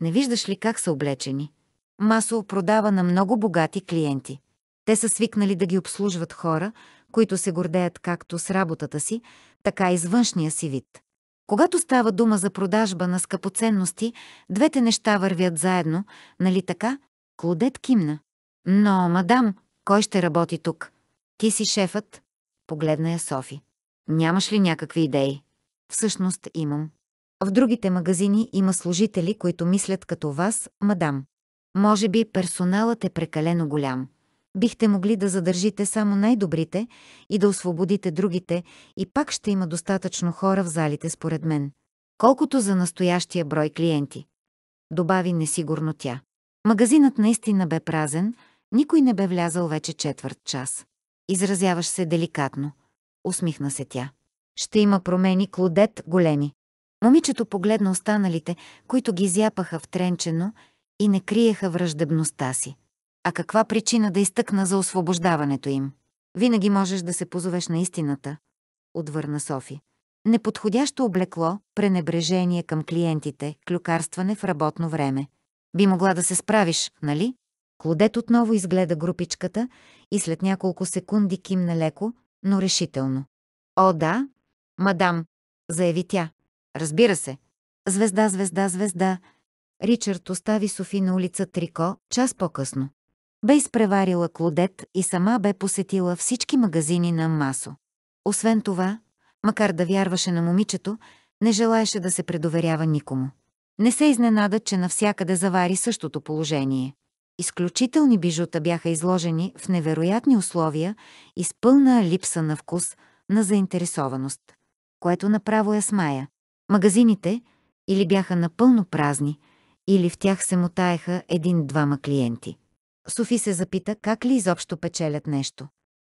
Не виждаш ли как са облечени? Масово продава на много богати клиенти. Те са свикнали да ги обслужват хора, които се гордеят както с работата си, така и с външния си вид. Когато става дума за продажба на скъпоценности, двете неща вървят заедно, нали така? Клодет кимна. Но, мадам, кой ще работи тук? Ти си шефът? Погледна я Софи. Нямаш ли някакви идеи? Всъщност имам. В другите магазини има служители, които мислят като вас, мадам. Може би персоналът е прекалено голям. Бихте могли да задържите само най-добрите и да освободите другите и пак ще има достатъчно хора в залите според мен. Колкото за настоящия брой клиенти. Добави несигурно тя. Магазинът наистина бе празен, никой не бе влязал вече четвърт час. Изразяваш се деликатно. Усмихна се тя. Ще има промени, клодет големи. Момичето погледна останалите, които ги изяпаха втренчено и не криеха враждебността си. А каква причина да изтъкна за освобождаването им? Винаги можеш да се позовеш на истината, отвърна Софи. Неподходящо облекло, пренебрежение към клиентите, клюкарстване в работно време. Би могла да се справиш, нали? Клодет отново изгледа групичката и след няколко секунди кимна леко, но решително. О, да, мадам, заяви тя. Разбира се. Звезда, звезда, звезда. Ричард остави Софи на улица Трико час по-късно. Бе изпреварила Клодет и сама бе посетила всички магазини на Масо. Освен това, макар да вярваше на момичето, не желаеше да се предоверява никому. Не се изненада, че навсякъде завари същото положение. Изключителни бижута бяха изложени в невероятни условия и с пълна липса на вкус, на заинтересованост, което направо я смая. Магазините или бяха напълно празни, или в тях се мотаеха един-двама клиенти. Софи се запита как ли изобщо печелят нещо.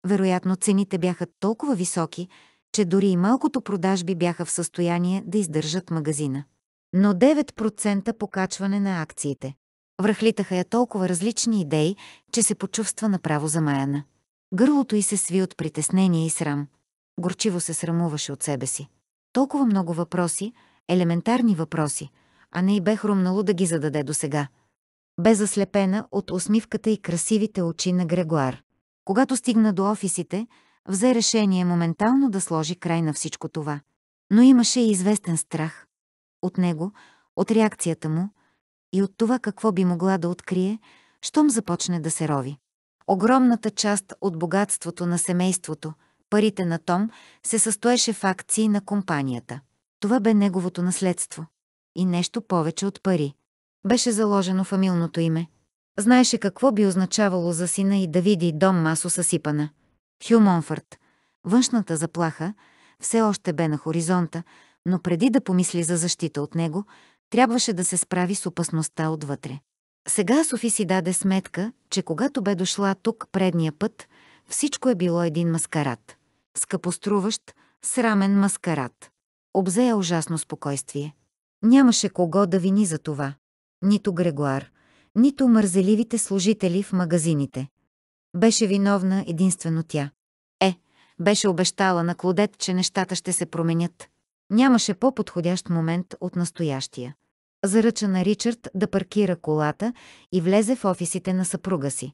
Вероятно цените бяха толкова високи, че дори и малкото продажби бяха в състояние да издържат магазина. Но 9% покачване на акциите. Връхлитаха я толкова различни идеи, че се почувства направо замаяна. Гърлото й се сви от притеснение и срам. Горчиво се срамуваше от себе си. Толкова много въпроси, елементарни въпроси, а не й бе хрумнало да ги зададе до сега. Бе заслепена от усмивката и красивите очи на Грегуар. Когато стигна до офисите, взе решение моментално да сложи край на всичко това. Но имаше и известен страх. От него, от реакцията му и от това какво би могла да открие, щом започне да се рови. Огромната част от богатството на семейството, парите на Том, се състоеше в акции на компанията. Това бе неговото наследство. И нещо повече от пари. Беше заложено фамилното име. Знаеше какво би означавало за сина и да види дом масо съсипана. Хю Монфърт. Външната заплаха все още бе на хоризонта, но преди да помисли за защита от него, трябваше да се справи с опасността отвътре. Сега Софи си даде сметка, че когато бе дошла тук предния път, всичко е било един маскарад. Скъпоструващ, срамен маскарад. Обзе я ужасно спокойствие. Нямаше кого да вини за това. Нито Грегуар, нито мързеливите служители в магазините. Беше виновна единствено тя. Е, беше обещала на Клодет, че нещата ще се променят. Нямаше по-подходящ момент от настоящия. Заръча на Ричард да паркира колата и влезе в офисите на съпруга си.